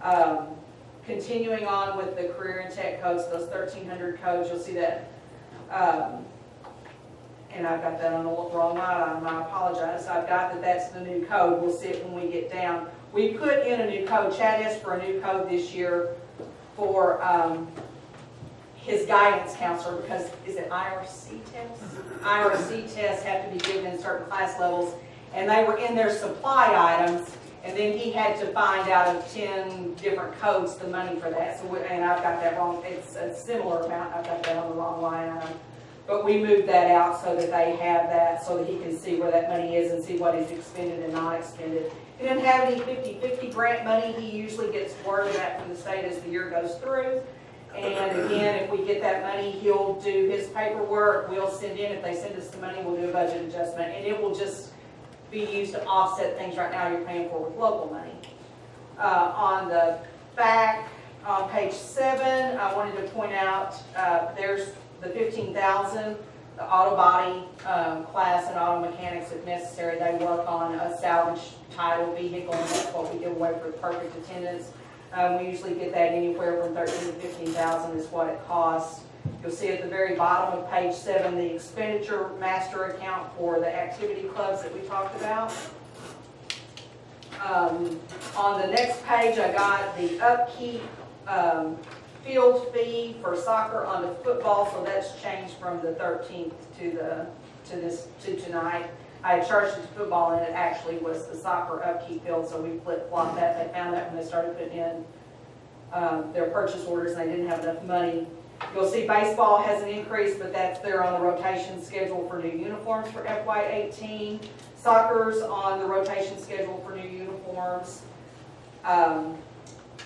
Um, Continuing on with the career and tech codes, those thirteen hundred codes, you'll see that, um, and I've got that on the wrong line item, I apologize. I've got that that's the new code, we'll see it when we get down. We put in a new code, Chad asked for a new code this year for, um, his guidance counselor, because, is it IRC tests? IRC tests have to be given in certain class levels, and they were in their supply items, and then he had to find out of ten different codes the money for that, so, we- and I've got that wrong, it's a similar amount, I've got that on the wrong line item. But we moved that out so that they have that, so that he can see where that money is and see what is expended and not expended. He didn't have any 50-50 grant money, he usually gets word of that from the state as the year goes through. And again, if we get that money, he'll do his paperwork, we'll send in, if they send us the money, we'll do a budget adjustment, and it will just be used to offset things right now you're paying for with local money. Uh, on the back, on page seven, I wanted to point out, uh, there's the fifteen thousand, the auto body, um, class and auto mechanics if necessary, they work on a salvage title vehicle, and that's what we give away for perfect attendance. Um, we usually get that anywhere from thirteen to fifteen thousand is what it costs. You'll see at the very bottom of page seven, the expenditure master account for the activity clubs that we talked about. Um, on the next page, I got the upkeep, um, field fee for soccer onto football, so that's changed from the thirteenth to the, to this, to tonight. I had charged it to football and it actually was the soccer upkeep field, so we flip-flopped that. They found that when they started putting in, um, their purchase orders and they didn't have enough money. You'll see baseball has an increase, but that's there on the rotation schedule for new uniforms for FY eighteen. Soccer's on the rotation schedule for new uniforms. Um,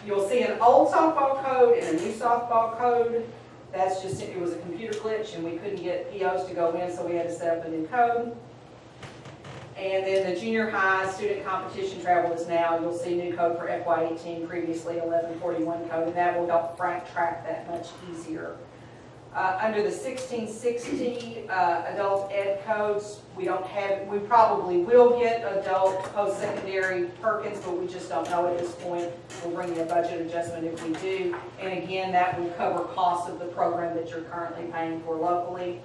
You'll see an old softball code and a new softball code. That's just, it was a computer glitch and we couldn't get POs to go in, so we had to set up a new code. And then the junior high student competition travel is now, you'll see new code for FY eighteen, previously eleven forty-one code, and that will help Frank track that much easier. Uh, under the sixteen sixty, uh, adult ed codes, we don't have, we probably will get adult post-secondary Perkins, but we just don't know at this point. We'll bring you a budget adjustment if we do. And again, that will cover costs of the program that you're currently paying for locally.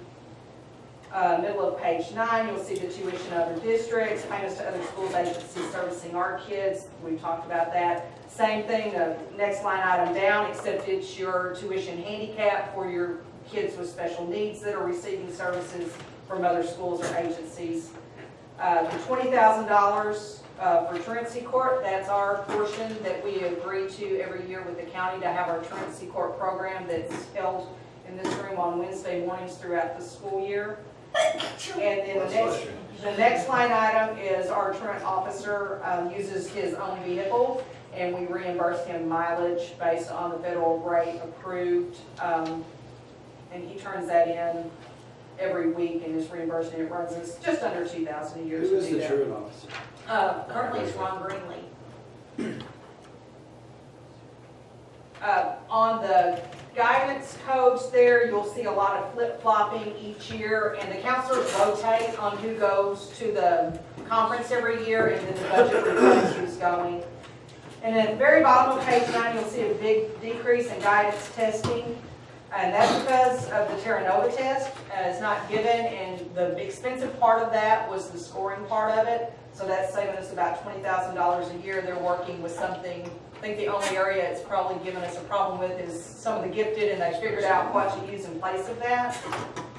Uh, middle of page nine, you'll see the tuition of other districts, payments to other schools, agencies servicing our kids. We talked about that. Same thing, the next line item down, except it's your tuition handicap for your kids with special needs that are receiving services from other schools or agencies. Uh, the twenty thousand dollars, uh, for truancy court, that's our portion that we agree to every year with the county to have our truancy court program that's held in this room on Wednesday mornings throughout the school year. And then the next, the next line item is our truant officer, um, uses his own vehicle, and we reimburse him mileage based on the federal rate approved. Um, and he turns that in every week and is reimbursed, and it runs us just under two thousand a year Who to is do the that. truant officer? Uh, currently it's Ron Greenlee. Uh, on the guidance codes there, you'll see a lot of flip-flopping each year, and the counselors rotate on who goes to the conference every year, and then the budget reflects who's going. And at the very bottom of page nine, you'll see a big decrease in guidance testing. And that's because of the Terra Nova test, uh, it's not given, and the expensive part of that was the scoring part of it. So that's saving us about twenty thousand dollars a year. They're working with something, think the only area it's probably given us a problem with is some of the gifted, and they figured out what to use in place of that.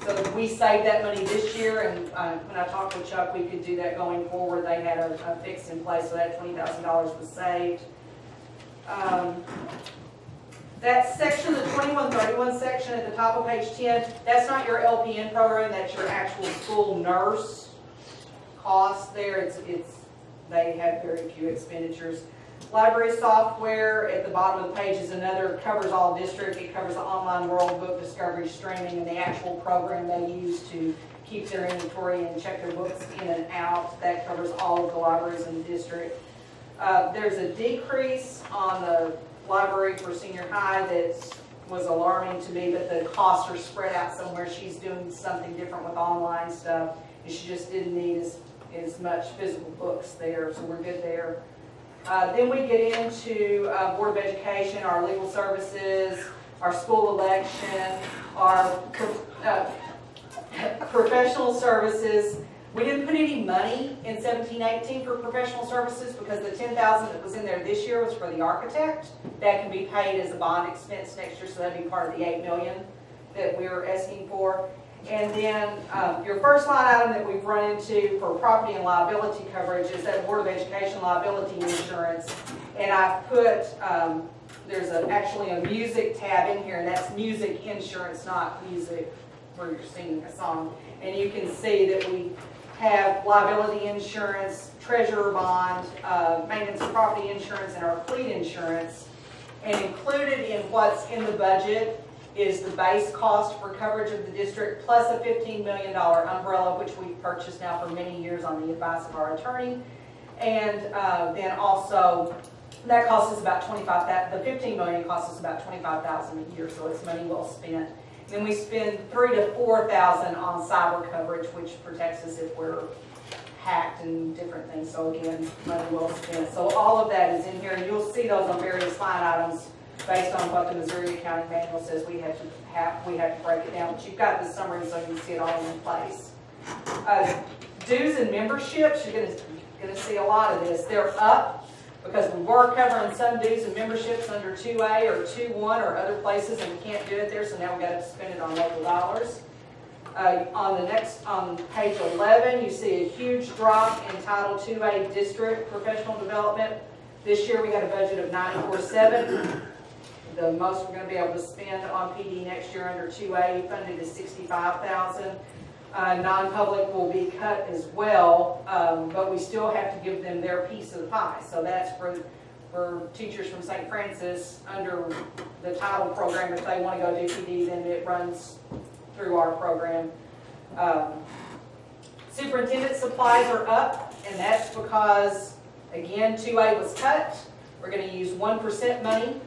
So we saved that money this year, and uh, when I talked with Chuck, we could do that going forward. They had a, a fix in place, so that twenty thousand dollars was saved. Um, that section, the twenty-one thirty-one section at the top of page ten, that's not your LPN program, that's your actual school nurse cost there. It's, it's, they have very few expenditures. Library software at the bottom of the page is another, covers all district. It covers the online world book discovery streaming and the actual program they use to keep their inventory and check their books in and out. That covers all of the libraries in the district. Uh, there's a decrease on the library for senior high that was alarming to me, but the costs are spread out somewhere. She's doing something different with online stuff, and she just didn't need as, as much physical books there, so we're good there. Uh, then we get into, uh, Board of Education, our legal services, our school election, our, uh, professional services. We didn't put any money in seventeen eighteen for professional services because the ten thousand that was in there this year was for the architect. That can be paid as a bond expense next year, so that'd be part of the eight million that we were asking for. And then, um, your first line item that we've run into for property and liability coverage is that Board of Education liability insurance. And I've put, um, there's a, actually a music tab in here, and that's music insurance, not music where you're singing a song. And you can see that we have liability insurance, treasurer bond, uh, maintenance property insurance, and our fleet insurance. And included in what's in the budget is the base cost for coverage of the district plus a fifteen million dollar umbrella, which we've purchased now for many years on the advice of our attorney. And, uh, then also, that costs us about twenty-five, that, the fifteen million costs us about twenty-five thousand a year, so it's money well spent. Then we spend three to four thousand on cyber coverage, which protects us if we're hacked and different things, so again, money well spent. So all of that is in here, and you'll see those on various line items based on what the Missouri Accounting Manual says we have to have, we have to break it down, but you've got the summary so you can see it all in place. Uh, Dues and memberships, you're gonna, gonna see a lot of this, they're up because we were covering some dues and memberships under two A or two one or other places and we can't do it there, so now we've gotta spend it on local dollars. Uh, on the next, on page eleven, you see a huge drop in Title Two A District Professional Development. This year, we had a budget of ninety-four seven. The most we're gonna be able to spend on PD next year under two A funded is sixty-five thousand. Uh, non-public will be cut as well, um, but we still have to give them their piece of the pie. So that's for for teachers from St. Francis under the title program, if they want to go do PD, then it runs through our program. Um, Superintendent supplies are up, and that's because, again, two A was cut. We're gonna use one percent money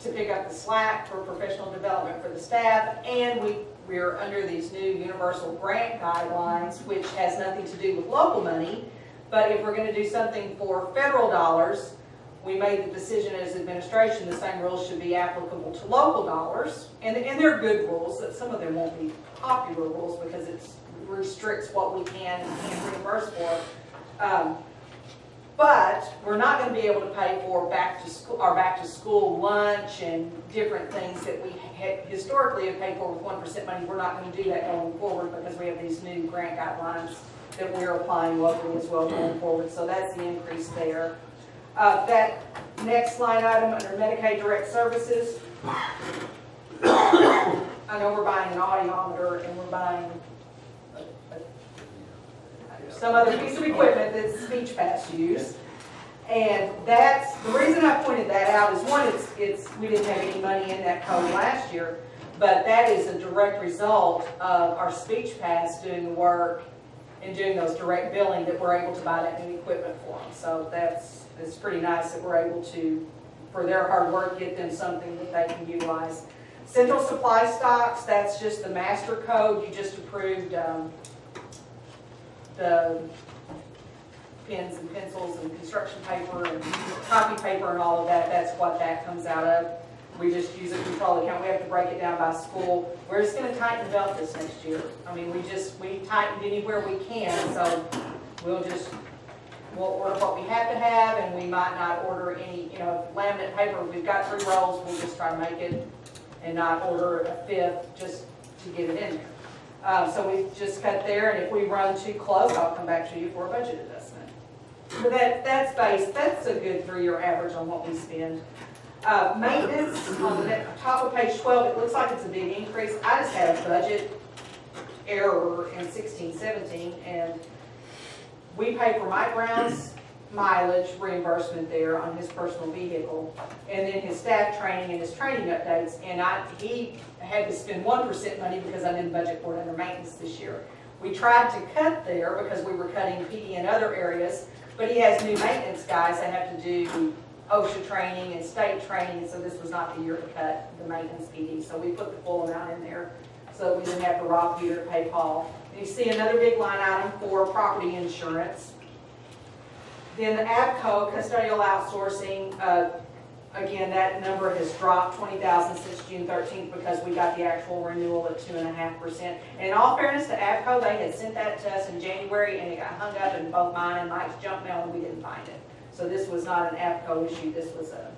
to pick up the slack for professional development for the staff, and we, we're under these new universal grant guidelines, which has nothing to do with local money, but if we're gonna do something for federal dollars, we made the decision as administration, the same rules should be applicable to local dollars, and, and they're good rules, that some of them won't be popular rules because it restricts what we can and reimburse for. Um, but we're not gonna be able to pay for back to school, our back to school lunch and different things that we historically have paid for with one percent money. We're not gonna do that going forward because we have these new grant guidelines that we're applying locally as well going forward. So that's the increase there. Uh, that next line item under Medicaid direct services. I know we're buying an audiometer and we're buying some other piece of equipment that speech paths use. And that's, the reason I pointed that out is one, it's, it's, we didn't have any money in that code last year, but that is a direct result of our speech paths doing the work and doing those direct billing that we're able to buy that new equipment for them. So that's, it's pretty nice that we're able to, for their hard work, get them something that they can utilize. Central Supply Stocks, that's just the master code, you just approved, um, the pens and pencils and construction paper and copy paper and all of that, that's what that comes out of. We just use a control account, we have to break it down by school. We're just gonna tighten the belt this next year. I mean, we just, we tightened anywhere we can, so we'll just, we'll order what we have to have and we might not order any, you know, laminate paper, we've got three rolls, we'll just try to make it and not order a fifth just to get it in there. Uh, so we just cut there, and if we run too close, I'll come back to you for a budget adjustment. But that, that's based, that's a good three-year average on what we spend. Uh, maintenance, on the top of page twelve, it looks like it's a big increase. I just had a budget error in sixteen, seventeen, and we pay for my Brown's mileage reimbursement there on his personal vehicle, and then his staff training and his training updates, and I, he had to spend one percent money because I didn't budget for it under maintenance this year. We tried to cut there because we were cutting PD in other areas, but he has new maintenance guys that have to do OSHA training and state training, so this was not the year to cut the maintenance PD, so we put the full amount in there, so we didn't have to rob Peter to pay Paul. And you see another big line item for property insurance. Then the ABCO custodial outsourcing, uh, again, that number has dropped twenty thousand since June thirteenth because we got the actual renewal at two and in all fairness to ABCO, they had sent that to us in January and it got hung up in both mine and Mike's junk mail and we didn't find it. So this was not an ABCO issue, this was a,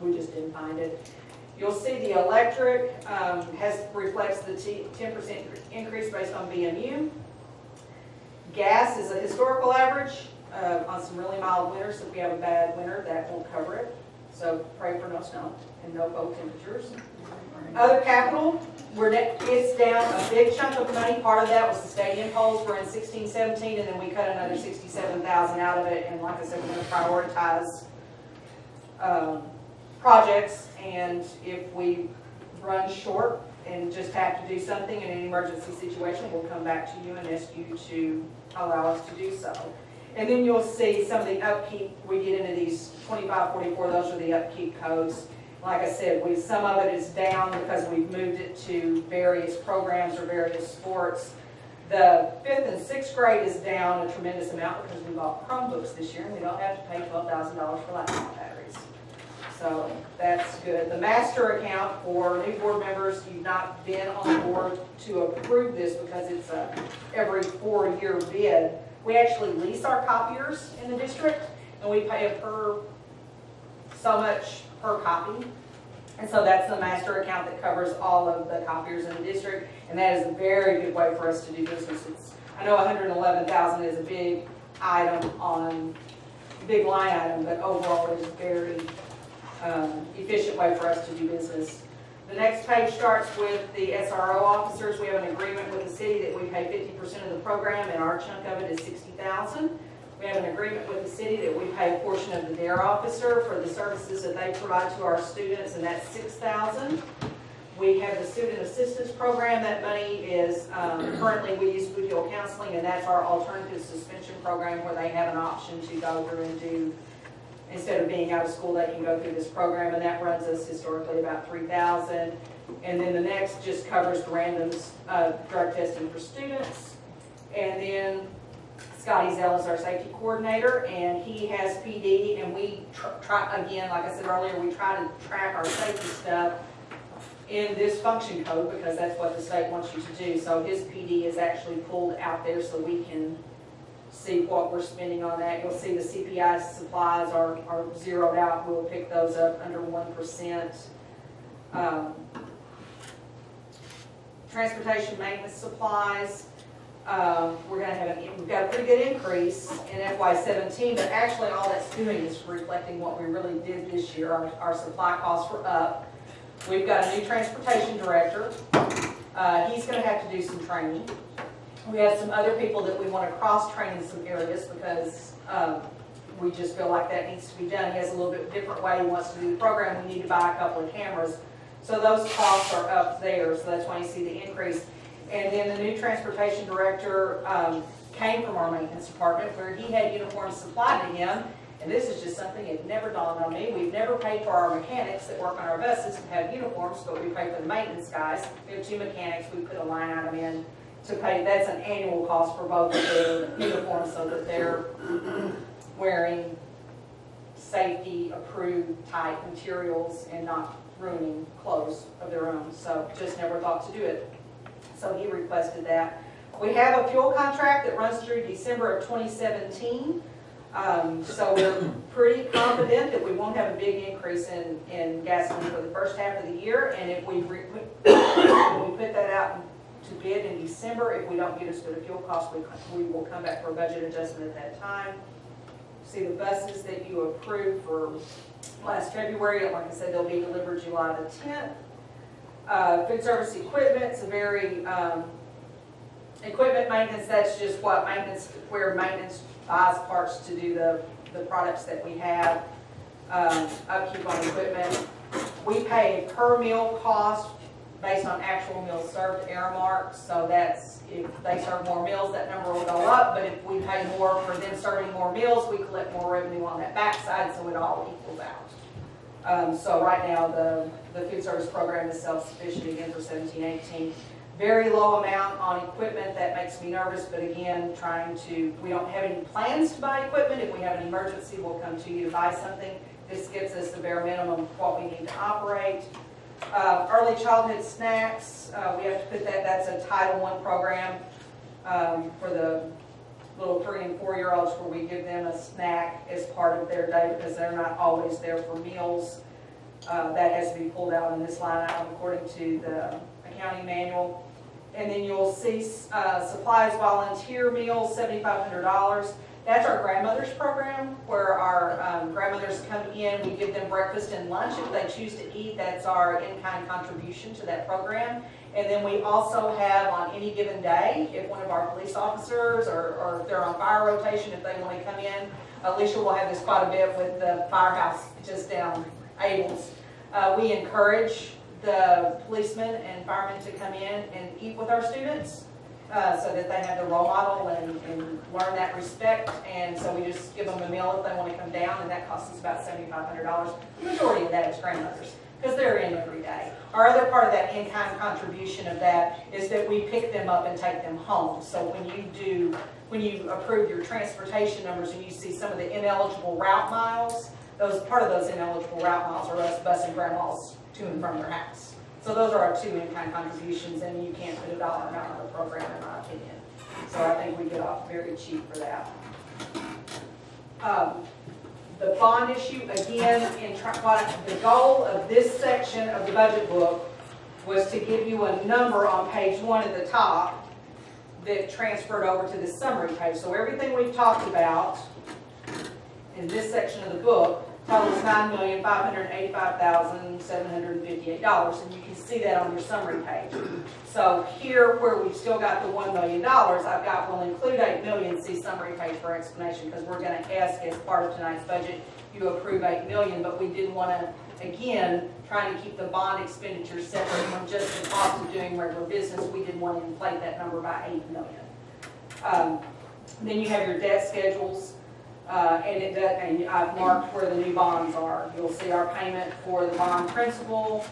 we just didn't find it. You'll see the electric, um, has, reflects the ten percent increase based on BMU. Gas is a historical average, uh, on some really mild winters, if we have a bad winter, that won't cover it. So pray for no snow and no cold temperatures. Other capital, we're, it's down a big chunk of money, part of that was the stadium poles, we're in sixteen, seventeen, and then we cut another sixty-seven thousand out of it, and like I said, we're gonna prioritize, um, projects, and if we run short and just have to do something in an emergency situation, we'll come back to you and ask you to allow us to do so. And then you'll see some of the upkeep, we get into these twenty-five, forty-four, those are the upkeep codes. Like I said, we, some of it is down because we've moved it to various programs or various sports. The fifth and sixth grade is down a tremendous amount because we bought Chromebooks this year and we don't have to pay twelve thousand dollars for laptop batteries. So that's good. The master account for new board members, you've not been on board to approve this because it's a every four-year bid. We actually lease our copiers in the district and we pay a per, so much per copy. And so that's the master account that covers all of the copiers in the district. And that is a very good way for us to do business. It's, I know hundred and eleven thousand is a big item on, big line item, but overall it is a very um, efficient way for us to do business. The next page starts with the SRO officers. We have an agreement with the city that we pay fifty percent of the program and our chunk of it is sixty thousand. We have an agreement with the city that we pay a portion of the DARE officer for the services that they provide to our students, and that's six thousand. We have the student assistance program, that money is, um, currently we use Bootheel Counseling, and that's our alternative suspension program where they have an option to go through and do, instead of being out of school, they can go through this program, and that runs us historically about three thousand. And then the next just covers the randoms, uh, drug testing for students. And then Scotty Zell is our safety coordinator, and he has PD, and we tr- try, again, like I said earlier, we try to track our safety stuff in this function code, because that's what the state wants you to do. So his PD is actually pulled out there so we can see what we're spending on that. You'll see the CPI supplies are, are zeroed out, we'll pick those up under one percent. Um, Transportation maintenance supplies, um, we're gonna have, a- we've got a pretty good increase in FY seventeen, but actually all that's doing is reflecting what we really did this year. Our, our supply costs were up. We've got a new transportation director. Uh, he's gonna have to do some training. We have some other people that we wanna cross-train in some areas because, um, we just feel like that needs to be done. He has a little bit different way he wants to do the program. We need to buy a couple of cameras. So those costs are up there, so that's why you see the increase. And then the new transportation director um, came from our maintenance department where he had uniforms supplied to him. And this is just something that never dawned on me. We've never paid for our mechanics that work on our buses to have uniforms, but we pay for the maintenance guys. We have two mechanics, we put a line item in to pay, that's an annual cost for both of their uniforms so that they're wearing safety approved type materials and not ruining clothes of their own. So just never thought to do it. So he requested that. We have a fuel contract that runs through December of 2017. Um, So we're pretty confident that we won't have a big increase in, in gasoline for the first half of the year. And if we, we put that out to bid in December, if we don't get us to the fuel cost, we, we will come back for a budget adjustment at that time. See the buses that you approved for last February, like I said, they'll be delivered July the tenth. Uh, food service equipment, it's a very, um, equipment maintenance, that's just what maintenance, where maintenance buys parts to do the, the products that we have. Um, upkeep on equipment. We pay per meal cost based on actual meals served, Aramark, so that's, if they serve more meals, that number will go up, but if we pay more for them serving more meals, we collect more revenue on that backside, so it all equals out. Um, so right now, the, the food service program is self-sufficient again for seventeen, eighteen. Very low amount on equipment, that makes me nervous, but again, trying to, we don't have any plans to buy equipment. If we have an emergency, we'll come to you to buy something. This gets us the bare minimum of what we need to operate. Uh, early childhood snacks, uh, we have to put that, that's a Title I program, um, for the little three and four-year-olds where we give them a snack as part of their day because they're not always there for meals. Uh, that has to be pulled out in this line item according to the accounting manual. And then you'll see, uh, supplies volunteer meals, seventy-five hundred dollars. That's our grandmother's program, where our um, grandmothers come in, we give them breakfast and lunch if they choose to eat. That's our in-kind contribution to that program. And then we also have on any given day, if one of our police officers or, or if they're on fire rotation, if they want to come in, Alicia will have this quite a bit with the firehouse just down Abel's. Uh, we encourage the policemen and firemen to come in and eat with our students uh, so that they have the role model and, and learn that respect. And so we just give them a meal if they want to come down, and that costs us about seventy-five hundred dollars. The majority of that is grandmothers, because they're in every day. Our other part of that in-kind contribution of that is that we pick them up and take them home. So when you do, when you approve your transportation numbers and you see some of the ineligible route miles, those, part of those ineligible route miles are us busing grandmas to and from their house. So those are our two in-kind contributions, and you can't put a dollar amount on the program, in my opinion. So I think we get off very cheap for that. Um, The bond issue, again, in, the goal of this section of the budget book was to give you a number on page one at the top that transferred over to the summary page. So everything we've talked about in this section of the book totals nine million, five hundred eighty-five thousand, seven hundred and you see that on your summary page. So here, where we've still got the one million dollars, I've got, will include eight million, see summary page for explanation, because we're gonna ask as part of tonight's budget, you approve eight million, but we didn't wanna, again, trying to keep the bond expenditure separate from just the cost of doing regular business, we didn't want to inflate that number by eight million. Um, Then you have your debt schedules, uh, and it, does- and I've marked where the new bonds are. You'll see our payment for the bond principal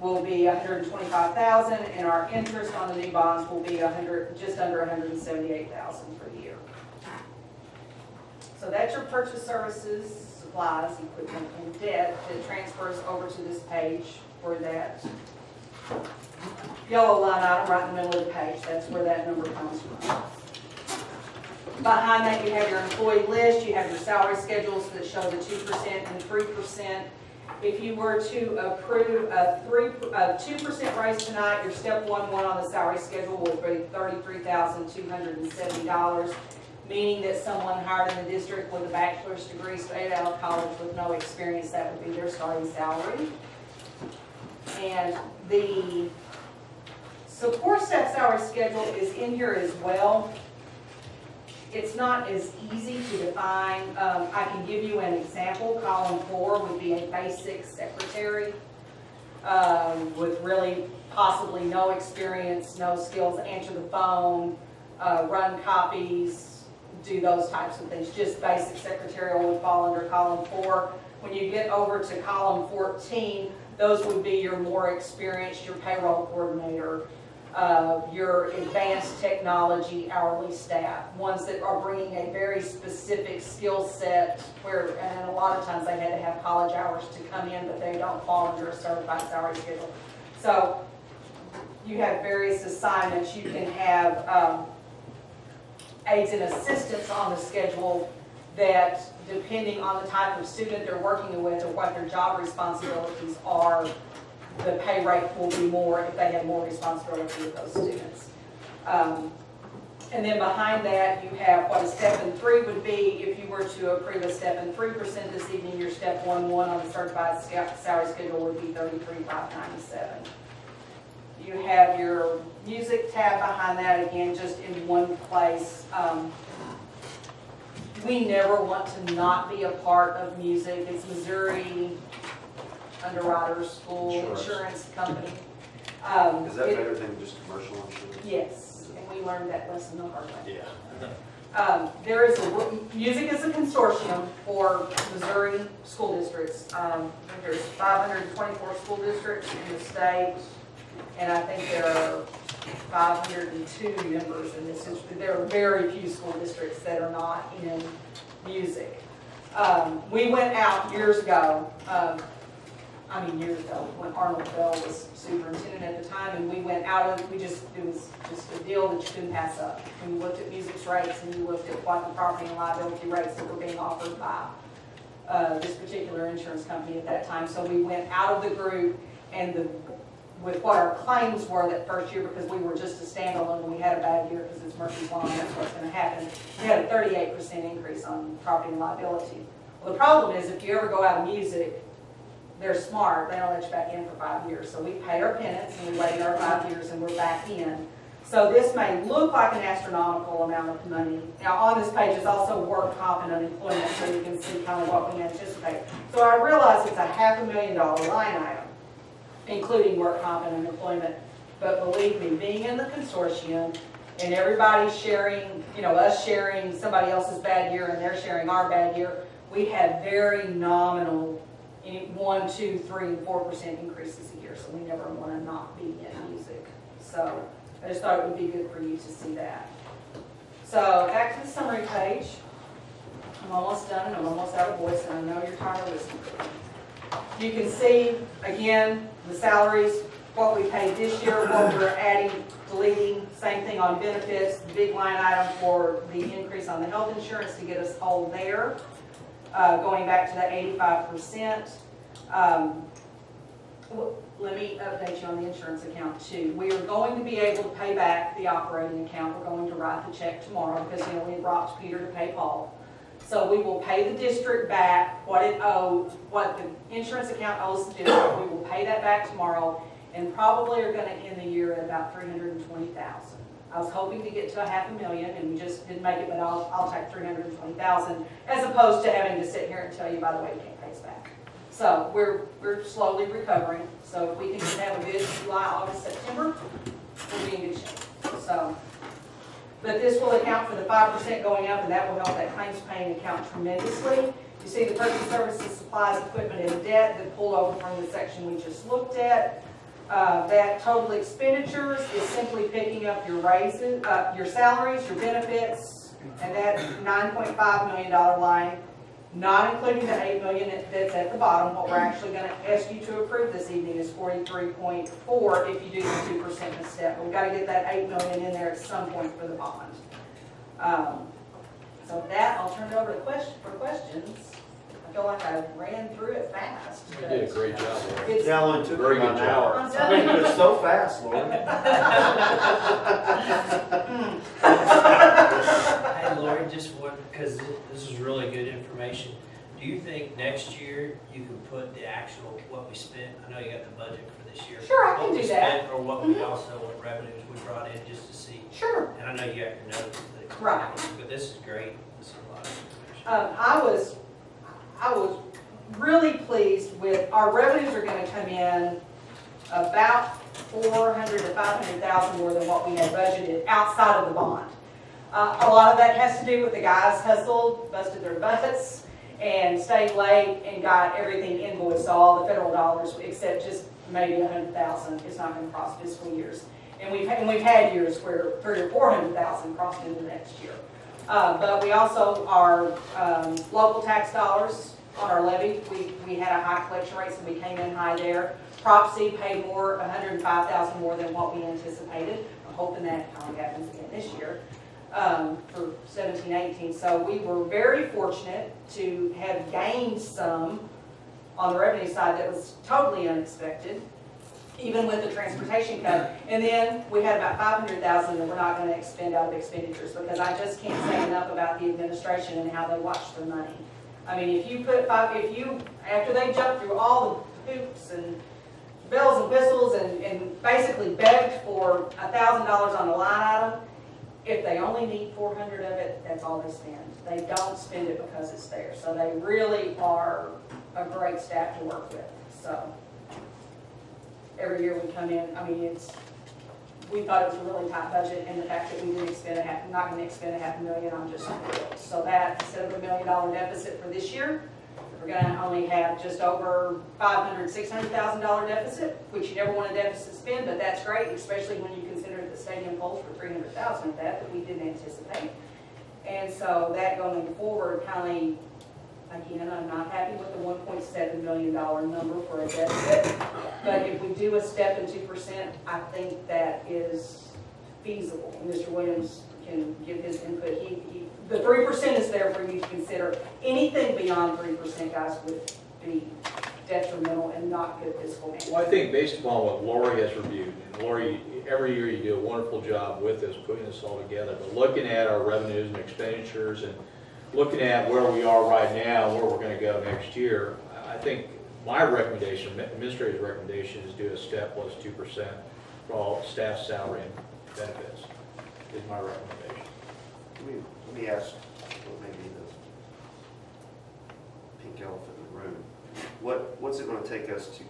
will be hundred and our interest on the new bonds will be a hundred, just under hundred and seventy-eight thousand for the year. So that's your purchase services, supplies, equipment, and debt that transfers over to this page for that yellow line item right in the middle of the page. That's where that number comes from. Behind that, you have your employee list, you have your salary schedules that show the two percent and three percent. If you were to approve a three, a two percent raise tonight, your step one, one on the salary schedule would be thirty-three thousand, two hundred and seventy dollars, meaning that someone hired in the district with a bachelor's degree, straight out of college with no experience, that would be their starting salary. And the support staff salary schedule is in here as well. It's not as easy to define. Um, I can give you an example. Column four would be a basic secretary um, with really possibly no experience, no skills, answer the phone, uh, run copies, do those types of things. Just basic secretarial would fall under column four. When you get over to column 14, those would be your more experienced, your payroll coordinator, uh, your advanced technology hourly staff, ones that are bringing a very specific skill set where, and a lot of times they had to have college hours to come in, but they don't fall under a certified salary schedule. So you have various assignments. You can have um, aides and assistants on the schedule that, depending on the type of student they're working with or what their job responsibilities are, the pay rate will be more if they have more responsibility with those students. Um, And then behind that, you have what a step in three would be if you were to approve a step in three percent this evening, your step one one on the certified salary schedule would be thirty-three five ninety-seven. You have your music tab behind that, again, just in one place. Um, We never want to not be a part of music. It's Missouri Underwriters School Insurance. Insurance Company. Um, Is that it- better than just commercial insurance? Yes, and we learned that lesson the hard way. Yeah. Um, There is, a music is a consortium for Missouri school districts. Um, I think There's 524 school districts in the state, and I think there are 502 members in this. There are very few school districts that are not in music. Um, We went out years ago, um, I mean, years ago, when Arnold Bell was superintendent at the time, and we went out of, we just, it was just a deal that you couldn't pass up. And we looked at music's rates, and we looked at what the property and liability rates that were being offered by uh, this particular insurance company at that time. So we went out of the group, and the, with what our claims were that first year, because we were just a standalone, and we had a bad year, because it's Murphy's Law, and that's what's gonna happen. We had a thirty-eight percent increase on property and liability. Well, the problem is, if you ever go out of music, they're smart, they don't let you back in for five years. So we pay our penance and we wait our five years and we're back in. So this may look like an astronomical amount of money. Now, on this page is also work comp and unemployment, so you can see kind of what we anticipate. So I realize it's a half a million dollar line item, including work comp and unemployment. But believe me, being in the consortium and everybody sharing, you know, us sharing somebody else's bad year and they're sharing our bad year, we had very nominal any one, two, three, and four percent increases a year, so we never want to not be in music. So I just thought it would be good for you to see that. So back to the summary page. I'm almost done, and I'm almost out of voice, and I know you're tired of listening. You can see, again, the salaries, what we paid this year, what we're adding, deleting, same thing on benefits, the big line item for the increase on the health insurance to get us all there uh, going back to that 85%. Um, let me update you on the insurance account too. We are going to be able to pay back the operating account. We're going to write the check tomorrow because you know we brought Peter to pay Paul. So we will pay the district back what it owed, what the insurance account owes the district. We will pay that back tomorrow and probably are going to end the year at about 320,000. I was hoping to get to a half a million and we just didn't make it, but I'll, I'll take three hundred and twenty thousand as opposed to having to sit here and tell you, by the way, you can't pay us back. So we're, we're slowly recovering. So if we can have a good July, August, September, we'll be in good shape. So, but this will account for the five percent going up and that will help that claims paying account tremendously. You see the purchase services, supplies, equipment, and debt that pulled over from the section we just looked at. Uh, that total expenditures is simply picking up your raises, uh, your salaries, your benefits, and that nine point five million dollar line, not including the eight million that- that's at the bottom. What we're actually gonna ask you to approve this evening is forty-three point four if you do the two percent in step. We've gotta get that 8 million in there at some point for the bond. Um, So with that, I'll turn it over to question, for questions. I feel like I ran through it fast. You did a great job, Lori. It's- Yeah, it only took Very about good an job. hour. I'm telling you. It was so fast, Lord. Hey Lori, just one, because this is really good information. Do you think next year you can put the actual, what we spent, I know you got the budget for this year. Sure, I what can we do that. spent Or what we also, what revenues we brought in, just to see. Sure. And I know you got your notes. that- Right. But this is great, this is a lot of information. Um, I was, I was really pleased with, our revenues are gonna come in about four hundred to five hundred thousand more than what we had budgeted outside of the bond. Uh, a lot of that has to do with the guys hustled, busted their butts, and stayed late and got everything invoiced, all the federal dollars, except just maybe a hundred thousand, it's not gonna cross fiscal years. And we've, and we've had years where three or four hundred thousand crossed into next year. Uh, but we also, our, um, local tax dollars on our levy, we, we had a high collection rate, so we came in high there. Prop C paid more, hundred and five thousand more than what we anticipated. I'm hoping that probably happens again this year, um, for seventeen, eighteen. So we were very fortunate to have gained some on the revenue side that was totally unexpected, even with the transportation cut. And then we had about five hundred thousand that we're not gonna expend out of expenditures, because I just can't say enough about the administration and how they watch their money. I mean, if you put five, if you, after they jump through all the hoops and bells and whistles and, and basically begged for a thousand dollars on a line item, if they only need four hundred of it, that's all they spend. They don't spend it because it's there, so they really are a great staff to work with, so. Every year we come in, I mean, it's, we thought it was a really tight budget, and the fact that we didn't expend a half, not gonna expend a half a million, I'm just thrilled. So that, instead of a million dollar deficit for this year, we're gonna only have just over five hundred, six hundred thousand dollar deficit, which you never want a deficit spend, but that's great, especially when you consider the stadium poles for three hundred thousand of that, that we didn't anticipate. And so that going forward, kind of, again, I'm not happy with the one point seven million dollar number for a deficit. But if we do a step in two percent, I think that is feasible. Mr. Williams can give his input. He, he, the three percent is there for you to consider. Anything beyond three percent, guys, would be detrimental and not good fiscal management. Well, I think based upon what Lori has reviewed, and Lori, every year you do a wonderful job with this, putting this all together, but looking at our revenues and expenditures and looking at where we are right now, and where we're gonna go next year, I think my recommendation, administrator's recommendation is do a step plus plus two percent for all staff salary and benefits, is my recommendation. Let me, let me ask, what may be the pink elephant in the room. What, what's it gonna take us to,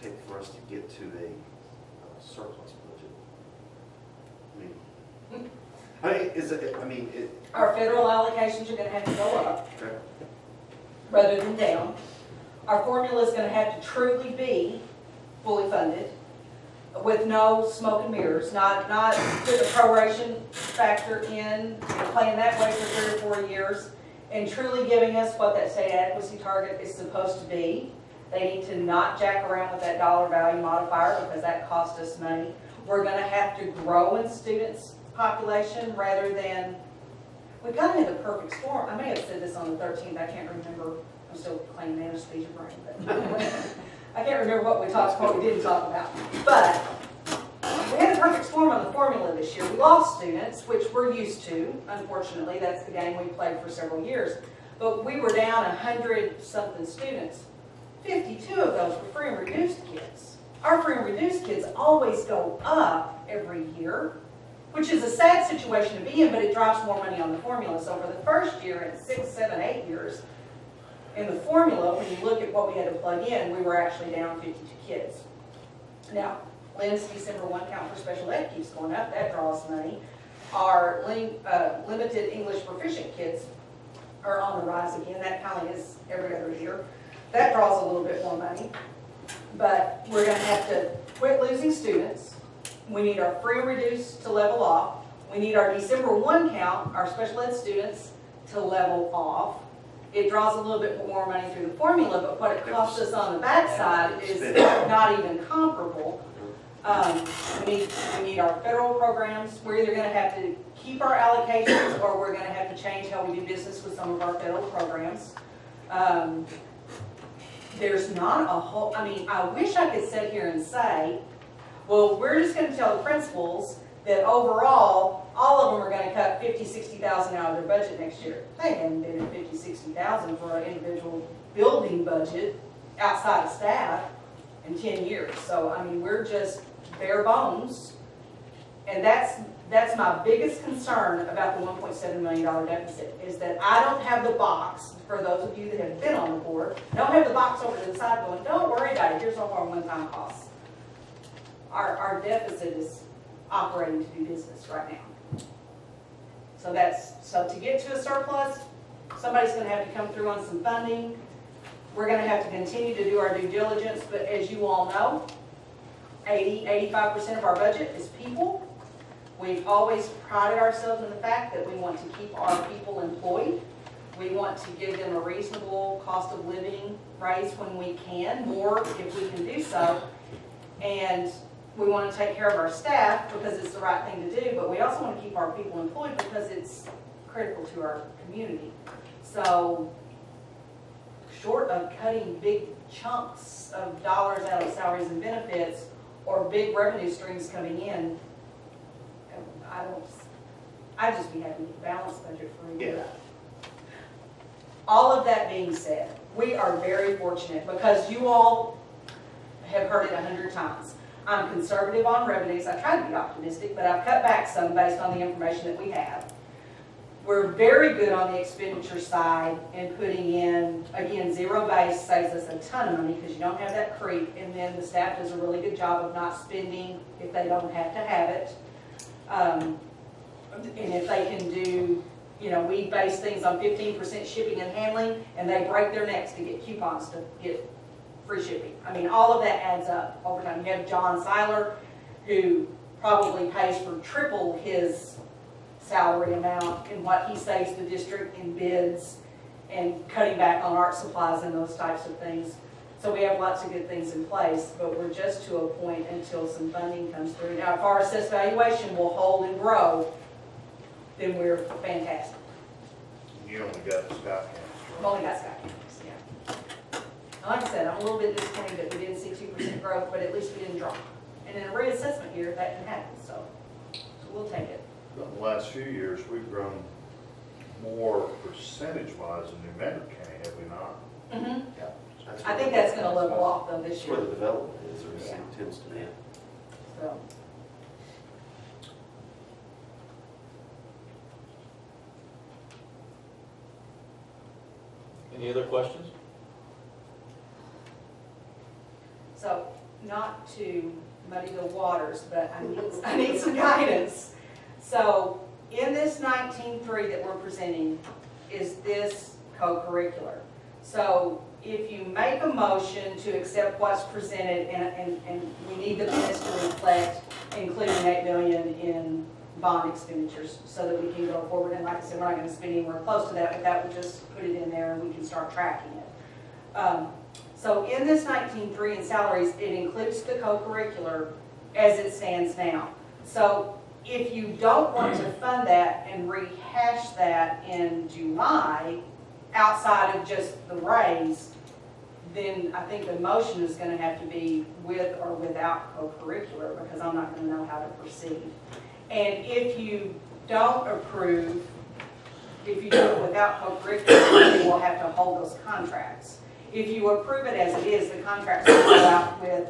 take for us to get to a uh, surplus budget? I mean, I mean, is it, I mean, it, Our federal allocations are gonna have to go up. okay, rather than down. Our formula is gonna have to truly be fully funded with no smoke and mirrors, not, not put a proration factor in, playing that way for three or four years, and truly giving us what that state adequacy target is supposed to be. They need to not jack around with that dollar value modifier because that costs us money. We're gonna have to grow in students' population rather than we kind of had the perfect storm. I may have said this on the thirteenth, I can't remember, I'm still playing anesthesia brain, but I can't remember what we talked, what we didn't talk about. But we had a perfect storm on the formula this year. We lost students, which we're used to, unfortunately, that's the game we played for several years. but we were down a hundred something students. Fifty-two of those were free and reduced kids. Our free and reduced kids always go up every year, which is a sad situation to be in, but it drops more money on the formula. So for the first year, in six, seven, eight years, in the formula, when you look at what we had to plug in, we were actually down fifty-two kids. Now, Lynn's December one count for special ed keeps going up, that draws money. Our uh, limited English proficient kids are on the rise again, that kind of is every other year. That draws a little bit more money. But we're gonna have to quit losing students. We need our free and reduced to level off. We need our December one count, our special ed students, to level off. It draws a little bit more money through the formula, but what it costs us on the backside is not even comparable. Um, we need, we need our federal programs, we're either gonna have to keep our allocations, or we're gonna have to change how we do business with some of our federal programs. Um, there's not a whole, I mean, I wish I could sit here and say, well, we're just gonna tell the principals that overall, all of them are gonna cut fifty, sixty thousand out of their budget next year. They haven't been fifty, sixty thousand for an individual building budget outside of staff in ten years. So, I mean, we're just bare bones. And that's, that's my biggest concern about the one point seven million dollar deficit, is that I don't have the box, for those of you that have been on the board, don't have the box over to the side going, don't worry about it, here's all our one-time costs. Our, our deficit is operating to do business right now. So that's, so to get to a surplus, somebody's gonna have to come through on some funding. We're gonna have to continue to do our due diligence, but as you all know, 80, 85% of our budget is people. We've always prided ourselves in the fact that we want to keep our people employed. We want to give them a reasonable cost of living raise when we can, more if we can do so. And we want to take care of our staff because it's the right thing to do, but we also want to keep our people employed because it's critical to our community. So, short of cutting big chunks of dollars out of salaries and benefits, or big revenue streams coming in, I don't, I'd just be happy with a balanced budget for a year. Yeah. All of that being said, we are very fortunate because you all have heard it a hundred times. I'm conservative on revenues. I try to be optimistic, but I've cut back some based on the information that we have. We're very good on the expenditure side and putting in, again, zero base saves us a ton of money because you don't have that creep. And then the staff does a really good job of not spending if they don't have to have it. Um, and if they can do, you know, we base things on fifteen percent shipping and handling, and they break their necks to get coupons to get free shipping. I mean, all of that adds up over time. You have John Seiler, who probably pays for triple his salary amount in what he saves the district in bids and cutting back on art supplies and those types of things. So we have lots of good things in place, but we're just to a point until some funding comes through. Now, if our assessed valuation will hold and grow, then we're fantastic. You only got the Scott We've only got Sky Campus, yeah. Like I said, I'm a little bit disappointed that we didn't see two percent growth, but at least we didn't drop. And in a reassessment year, that can happen, so, so we'll take it. But in the last few years, we've grown more percentage-wise in New Madrid County, have we not? Mm-hmm. That's I think that's gonna level off though this That's where year, the development is, or Yeah. it tends to be. so. Any other questions? So, to muddy the waters, but I need, I need some guidance. So, in this nineteen-three that we're presenting, is this co-curricular? So, if you make a motion to accept what's presented, and, and, and we need the minutes to reflect, including eight million in bond expenditures, so that we can go forward, and like I said, we're not gonna spend anywhere close to that, but that would just put it in there and we can start tracking it. Um, so in this nineteen-three in salaries, it includes the co-curricular as it stands now. So if you don't want to fund that and rehash that in July, outside of just the raise, then I think the motion is gonna have to be with or without co-curricular, because I'm not gonna know how to proceed. And if you don't approve If you do it without co-curricular, you will have to hold those contracts. If you approve it as it is, the contracts will go out with,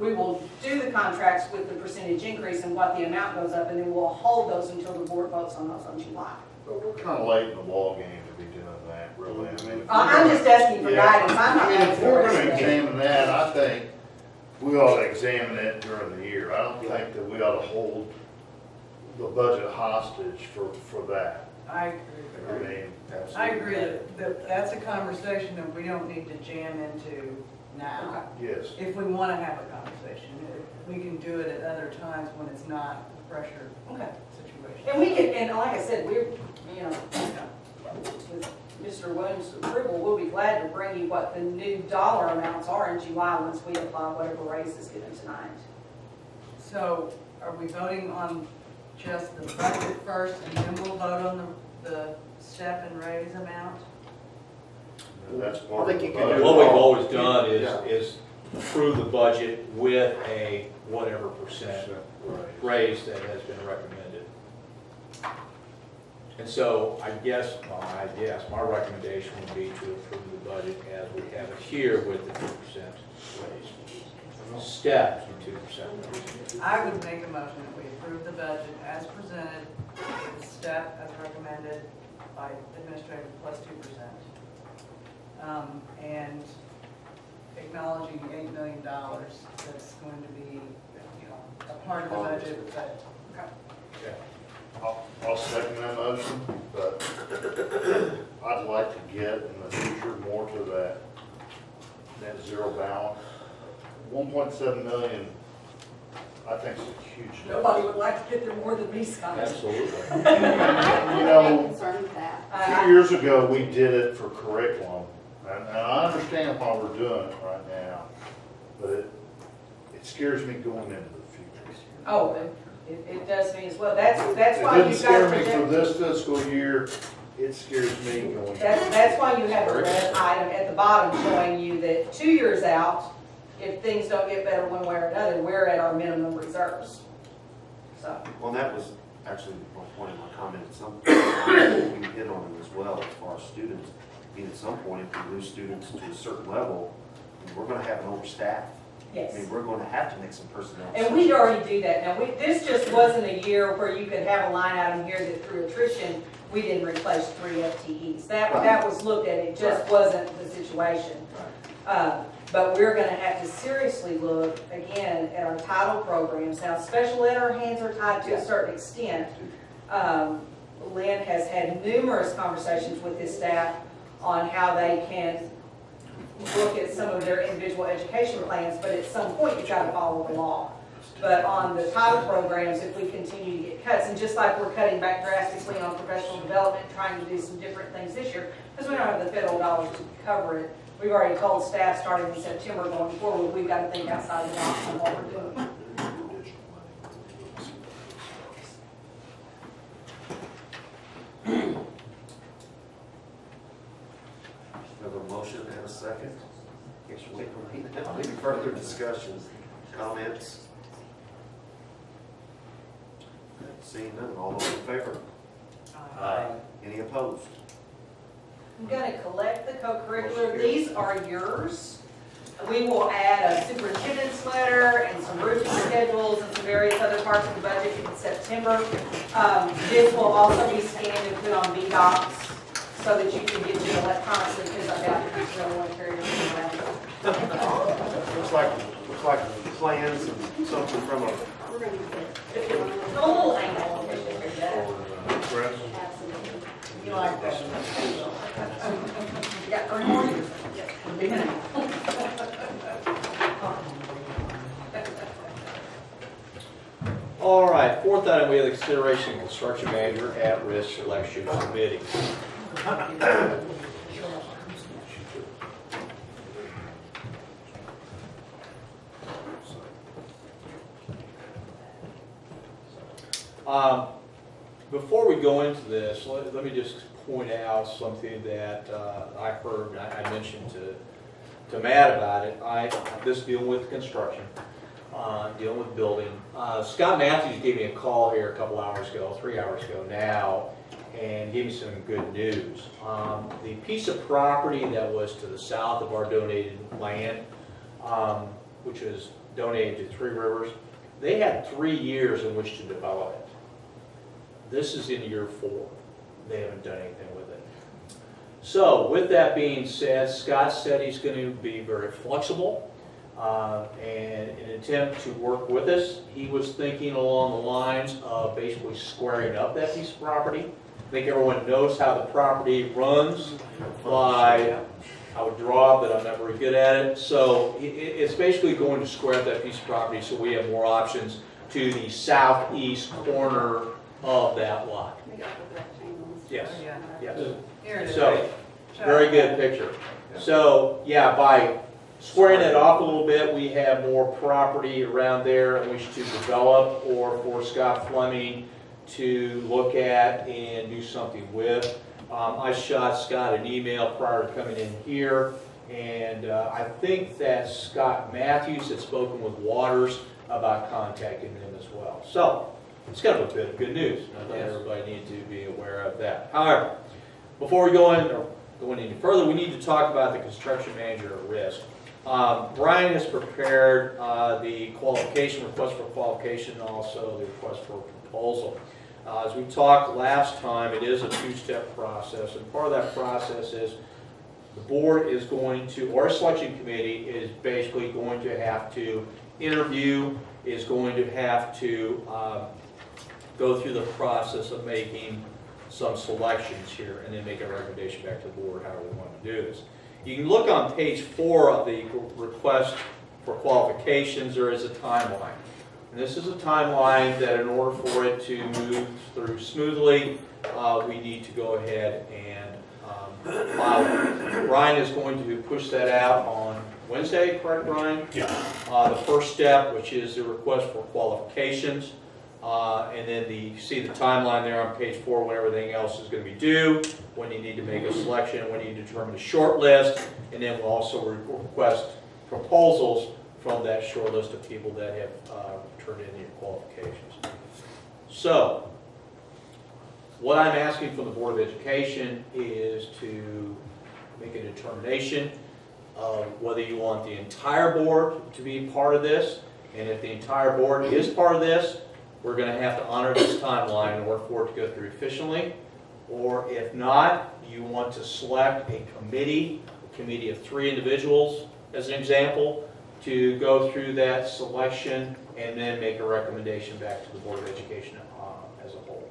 we will do the contracts with the percentage increase and what the amount goes up, and then we'll hold those until the board votes on those on July. But we're kind of late in the ballgame to be doing that, really. I mean, if Uh, I'm we're just asking for Yeah. guidance, I'm not I mean, asking if for we're gonna it. examine that, I think we ought to examine it during the year. I don't think that we ought to hold the budget hostage for, for that. I agree. I agree. Mean, I agree that, that that's a conversation that we don't need to jam into now. yes. If we want to have a conversation, we can do it at other times when it's not a pressure Okay. situation. And we can, and like I said, we're, you know, with Mr. Williams' approval, we'll be glad to bring you what the new dollar amounts are in July once we apply whatever raise is given tonight. So are we voting on just the budget first and then we'll vote on the, the step and raise amount? And That's I part think of the you can do budget. What we've always done is, Yeah. is approve the budget with a whatever percent Right. raise that has been recommended. And so I guess, well, I guess, my recommendation would be to approve the budget as we have it here with the two percent raise. Step two percent raise. I would make a motion that we approve the budget as presented, with the step as recommended by administrator plus two percent. Um, and acknowledging eight million dollars that's going to be, you know, a part of the budget, but I'll, I'll second that motion, but I'd like to get in the future more to that net zero balance. One point seven million, I think it's a huge Nobody would like to get there more than me, Scott. Absolutely. I You know, no with that. A few years ago, we did it for curriculum, and, and I understand why we're doing it right now, but it, it scares me going into the future. Oh, it, it does me as well. That's, that's It why didn't you've got scare me for project. this fiscal year, it scares me going. That's, that's why you have a red item at the bottom showing you that two years out, if things don't get better one way or another, we're at our minimum reserves. So, Well, that was actually my point of my comment, at some, point, we hit on it as well, as far as students. I mean, at some point, if we lose students to a certain level, we're gonna have an overstaff. Yes. I mean, we're gonna have to make some personnel. And we already do that. Now, we, this just wasn't a year where you could have a line item here that through attrition, we didn't replace three FTEs. That, that was looked at, it just wasn't the situation. Right. Uh, But we're gonna have to seriously look, again, at our title programs. Now, special ed, our hands are tied to a certain extent. Um, Lynn has had numerous conversations with his staff on how they can look at some of their individual education plans, but at some point, you've gotta follow the law. But on the title programs, if we continue to get cuts, and just like we're cutting back drastically on professional development, trying to do some different things this year, because we don't have the federal dollars to cover it, we've already told staff starting in September going forward, we've got to think outside the box on what we're doing. We have a motion and a second. Guess we'll wait for any- any further discussions, comments? Seeing none, all those in favor? uh, Any opposed? I'm gonna collect the co-curricular, these are yours. We will add a superintendent's letter and some roofing schedules and some various other parts of the budget in September. Um, this will also be scanned and put on B-Docs so that you can get it electronically, because I doubt if you really want to carry it around. Looks like, looks like plans and something from a, We're gonna get. A little angle. Absolutely. you like that? Yeah, All right, fourth item, we have the consideration of construction manager at-risk selection committee. Um, Before we go into this, let, let me just point out something that uh, I heard, I I mentioned to, to Matt about it. I, this dealing with construction, uh, dealing with building. Uh, Scott Matthews gave me a call here a couple hours ago, three hours ago now, and gave me some good news. Um, The piece of property that was to the south of our donated land, um, which was donated to Three Rivers, they had three years in which to develop it. This is in year four. They haven't done anything with it. So with that being said, Scott said he's going to be very flexible uh, and in an attempt to work with us, he was thinking along the lines of basically squaring up that piece of property. I think everyone knows how the property runs by, I would draw, but I'm not very good at it. So it's basically going to square up that piece of property so we have more options to the southeast corner of that lot. We got the rectangles. Yes, Oh, yeah. yes. Here it is. So, very good picture. So, yeah, by squaring it off a little bit, we have more property around there in which to develop or for Scott Fleming to look at and do something with. Um, I shot Scott an email prior to coming in here, and uh, I think that Scott Matthews had spoken with Waters about contacting them as well. So, it's kind of a bit of good news. I think everybody needs to be aware of that. However, before we go in, or going any further, we need to talk about the construction manager at risk. Um, Brian has prepared uh, the qualification, request for qualification, and also the request for proposal. Uh, As we talked last time, it is a two-step process, and part of that process is the board is going to, or a selection committee is basically going to have to interview, is going to have to um, go through the process of making some selections here and then make a recommendation back to the board how we want to do this. You can look on page four of the request for qualifications, there is a timeline. And this is a timeline that in order for it to move through smoothly, uh, we need to go ahead and um, file it. Brian is going to push that out on Wednesday, correct, Brian? Yeah. Uh, The first step, which is the request for qualifications, uh, and then the, you see the timeline there on page four, when everything else is going to be due, when you need to make a selection, when you determine a short list, and then we'll also request proposals from that short list of people that have uh, turned in their qualifications. So, what I'm asking from the Board of Education is to make a determination of whether you want the entire board to be part of this, and if the entire board is part of this, we're gonna have to honor this timeline in order for it to go through efficiently. Or if not, you want to select a committee, a committee of three individuals, as an example, to go through that selection and then make a recommendation back to the Board of Education uh, as a whole.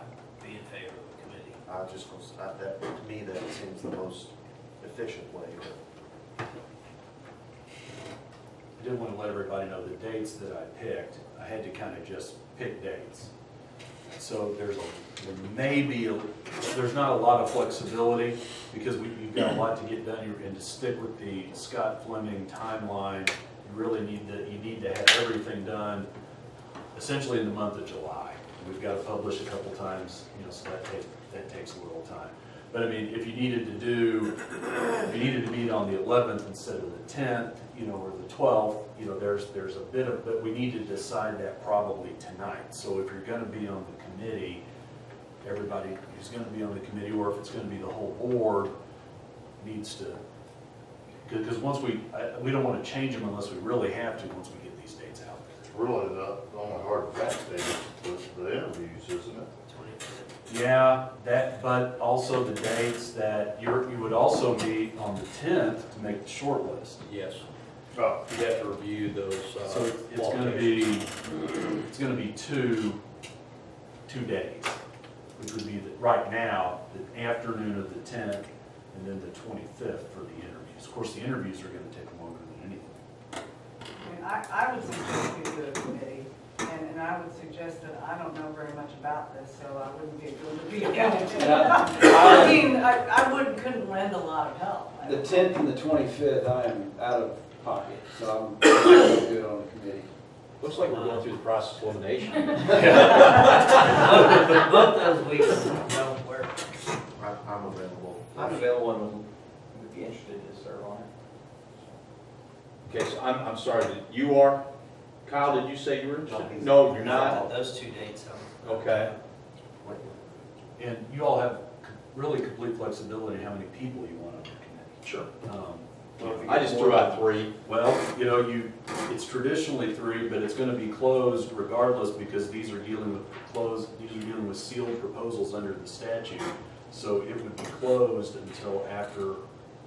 I'd Be in favor of the committee. I just, gonna s- I- that, to me, that seems the most efficient way. I did want to let everybody know the dates that I picked, I had to kind of just pick dates. So there's a, there may be, a there's not a lot of flexibility because we, you've got a lot to get done and to stick with the Scott Fleming timeline, you really need to, you need to have everything done essentially in the month of July. We've got to publish a couple times, you know, so that takes, that takes a little time. But I mean, if you needed to do, if you needed to meet on the eleventh instead of the tenth, you know, or the twelfth, you know, there's, there's a bit of, but we need to decide that probably tonight. So if you're gonna be on the committee, everybody who's gonna be on the committee, or if it's gonna be the whole board, needs to, because once we, I- we don't want to change them unless we really have to, once we get these dates out there. Really, the the only hard fact is the, the interviews, isn't it? Yeah, that, but also the dates that you're, you would also meet on the tenth to make the short list. Yes. Oh, You have to review those uh, So it's gonna be, it's gonna be two, two days, which would be, the- right now, the afternoon of the tenth, and then the twenty-fifth for the interviews. Of course, the interviews are gonna take longer than anything. I I, I would suggest you do a committee, and, and I would suggest that I don't know very much about this, so I wouldn't be able to be accountable. Yeah. I mean, I, I wouldn't, couldn't lend a lot of help. The tenth and the twenty-fifth, I am out of pocket, so I'm good on the committee. Looks like we're going through the process of elimination. Both both those weeks don't work. I- I'm available. I'm available and would be interested to serve on it. Okay, so I'm, I'm sorry, that you are? Kyle, did you say you were interested? No, you're not? Those two dates, um, Okay. And you all have really complete flexibility how many people you want on your committee. Sure. Um, I just threw out three. Well, you know, you, it's traditionally three, but it's gonna be closed regardless because these are dealing with closed, these are dealing with sealed proposals under the statute. So it would be closed until after,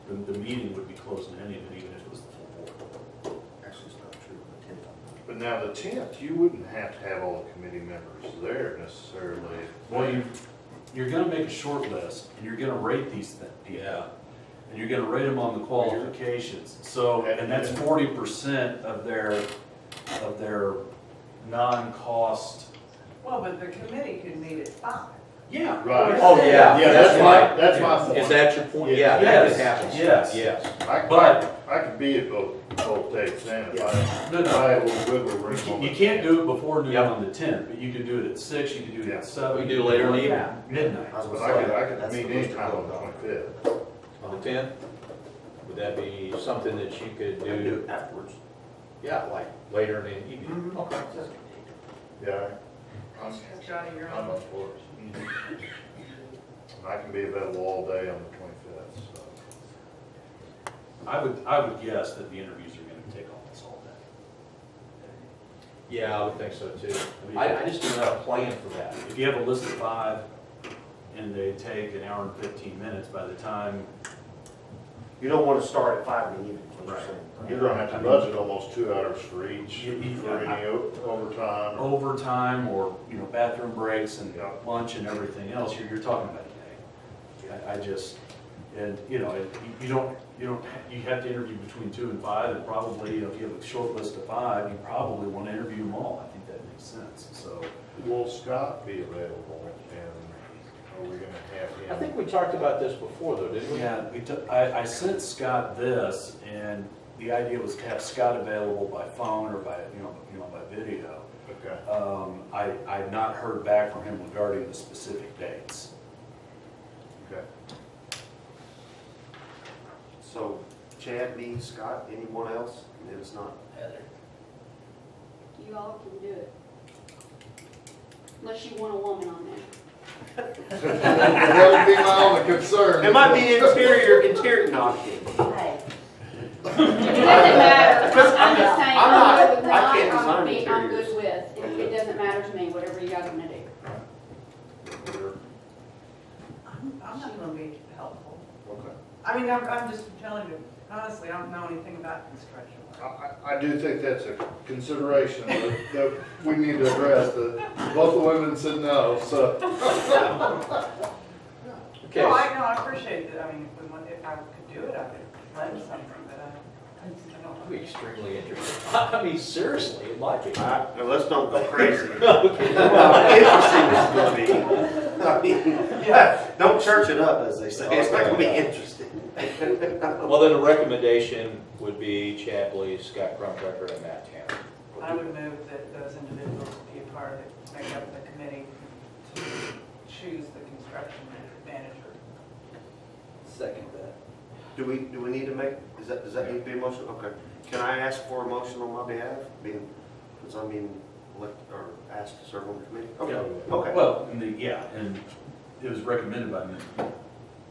the, the meeting would be closed in any event, even if it was the full board. Actually, it's not true, the tenth. But now the tenth, you wouldn't have to have all the committee members there necessarily. Well, you, you're gonna make a short list, and you're gonna rate these things. Yeah. And you're gonna rate them on the qualifications, so, and that's forty percent of their, of their non-cost. Well, but the committee could meet at five. Yeah. Right. Oh, yeah. Yeah, that's my, that's my point. Is that your point? Yeah, that Yes, could happen. yes. Yes. I, But- I, I could be at both, both dates then if I, No, if no. I had a little wiggle room You on you the. can't do it before noon Yep. on the tenth, but you could do it at six, you could do it Yeah. at seven. We do later in the evening. Midnight. I was But gonna I could, I could meet most anytime on the difficult. twenty-fifth. On the tenth? Would that be something that you could do do? it afterwards. Yeah, like later in the evening? Mm-hmm. Okay. Yeah. I'm, Johnny, you're I'm on. up for it. And I can be available all day on the twenty-fifth, so. I would, I would guess that the interviews are gonna take almost all day. Yeah, I would think so too. I I, I just don't have a plan for that. If you have a list of five, and they take an hour and fifteen minutes, by the time, You don't want to start at five in the evening, is what you're Right. saying. You're gonna have to budget almost two hours for each, You- you- for any o- overtime. overtime, or, you know, bathroom breaks and Yeah. lunch and everything else, you're, you're talking about a day. I, I just, and, you know, it- you you don't, you don't, you have to interview between two and five, and probably, you know, if you have a short list of five, you probably want to interview them all, I think that makes sense, so. Will Scott be available and are we gonna have him? I think we talked about this before though, didn't we? Yeah, we took, I, I sent Scott this, and the idea was to have Scott available by phone or by, you know, you know, by video. Okay. Um, I, I've not heard back from him regarding the specific dates. Okay. So Chad, me, Scott, anyone else? And It's not, Heather. You all can do it. Unless you want a woman on there. That would be my only concern. it might be interior, interior, no, I'm kidding. Hey, It doesn't matter, I'm just saying, I'm I'm not- good with I can't I'm design be, I'm interiors. good with. It, it doesn't matter to me, whatever you guys wanna do. I'm, I'm not gonna be helpful. Okay. I mean, I'm, I'm just telling you, honestly, I don't know anything about construction I, work. I, I do think that's a consideration that, that we need to address, that both the women said no, so. Okay. No, I, no, I appreciate that, I mean, if we want- if I could do it, I could lend something, but I, I don't. I'd be extremely interested. I mean, seriously, it might be. All right, now let's don't go crazy. Interesting is gonna be. I mean, yeah, don't church it up, as they say. It's not gonna be interesting. Well, then the recommendation would be Chad Lee, Scott Crumtucker, and Matt Tanner. I would move that those individuals be a part of the, make up the committee to choose the construction manager. Second that. Do we, do we need to make, is that, does that need to be a motion? Okay. Can I ask for a motion on my behalf? Being, because I'm being elect, or asked to serve on the committee? Okay, okay. Well, and the, yeah, and it was recommended by me,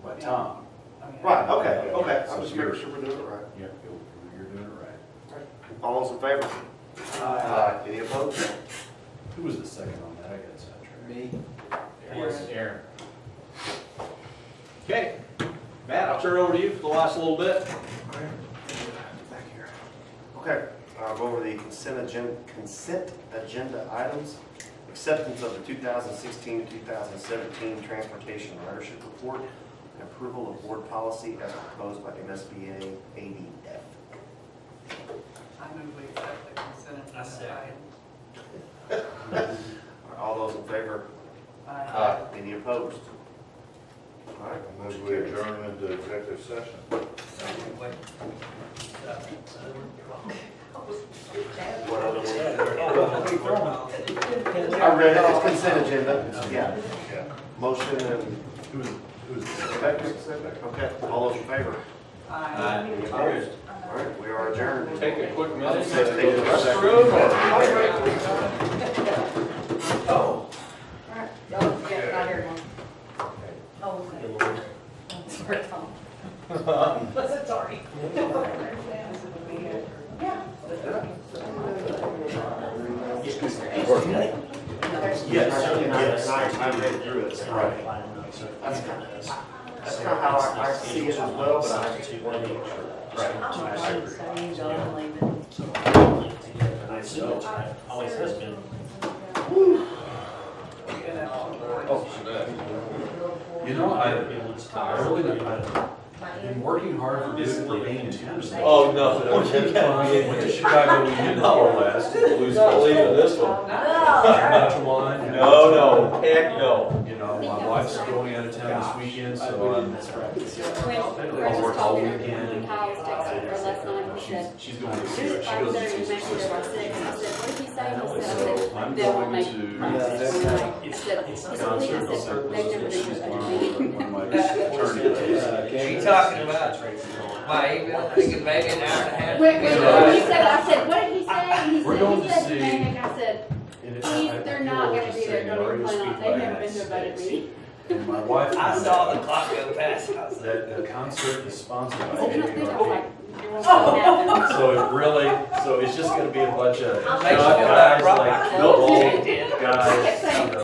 by Tom. I mean, Right, okay, okay. So I'm just you're- making sure we're doing it right. Yeah, you're, you're doing it right. All those in favor? Aye. Any opposed? Who was the second on that? I got sidetracked. Me? Aaron. Aaron. Okay, Matt, I'll turn it over to you for the last little bit. Back here. Okay, I'll go over the consent agenda, consent agenda items. Acceptance of the 2016-2017 Transportation Ridership Report and approval of board policy as proposed by MSBA ADF. I move we accept the consent I second. agenda. All those in favor? Aye. Any opposed? All right, Move motion we carries. adjourn into executive session. Wait. Other one? What other one? I read it, it's consent agenda, yeah. Yeah. Motion and Okay, all those in favor? Aye. Opposed? All right, we are adjourned. Take a quick minute. Let's Oh. Oh, yeah, not here, Mom. Oh, okay. Sorry, Tom. Listen, sorry. Yeah. Yes, yes, I read through it, sorry that's kind of, that's kind of how I, I see it as well, but I just want to make sure. I assume it's always has been. Oh, you know, I, I really, I've been working hard for this for being in Tuesday. Oh, no. I went to Chicago, we did before last, Blues Not believing this one. Natural line. No, no, heck no. You know, my wife's going out of town this weekend, so I'm, When Greg was talking, when Kyle was texting her last night, he said, she's going to see, Here's she five goes to thirty, see maybe there are six. I said, what did he say? He So I I'm they won't going make. to- I said, he said, "Lee," I said, they've never been to a meeting. One of my attorneys. You talking about my email thinking maybe an hour and a half? When, when, when you said, I said, what did he say? And he We're said, going he to said, see- Maybe, I said, It's- I- they're I not gonna be just there, saying, don't even already plan they've never been to a budget meeting. And my wife. I saw the clock go past. I was like, That the concert is sponsored by I said, don't think, I was AARP. like, you're what's. So it really, so it's just gonna be a bunch of you guys like old Kraft did. I kept guys, you know,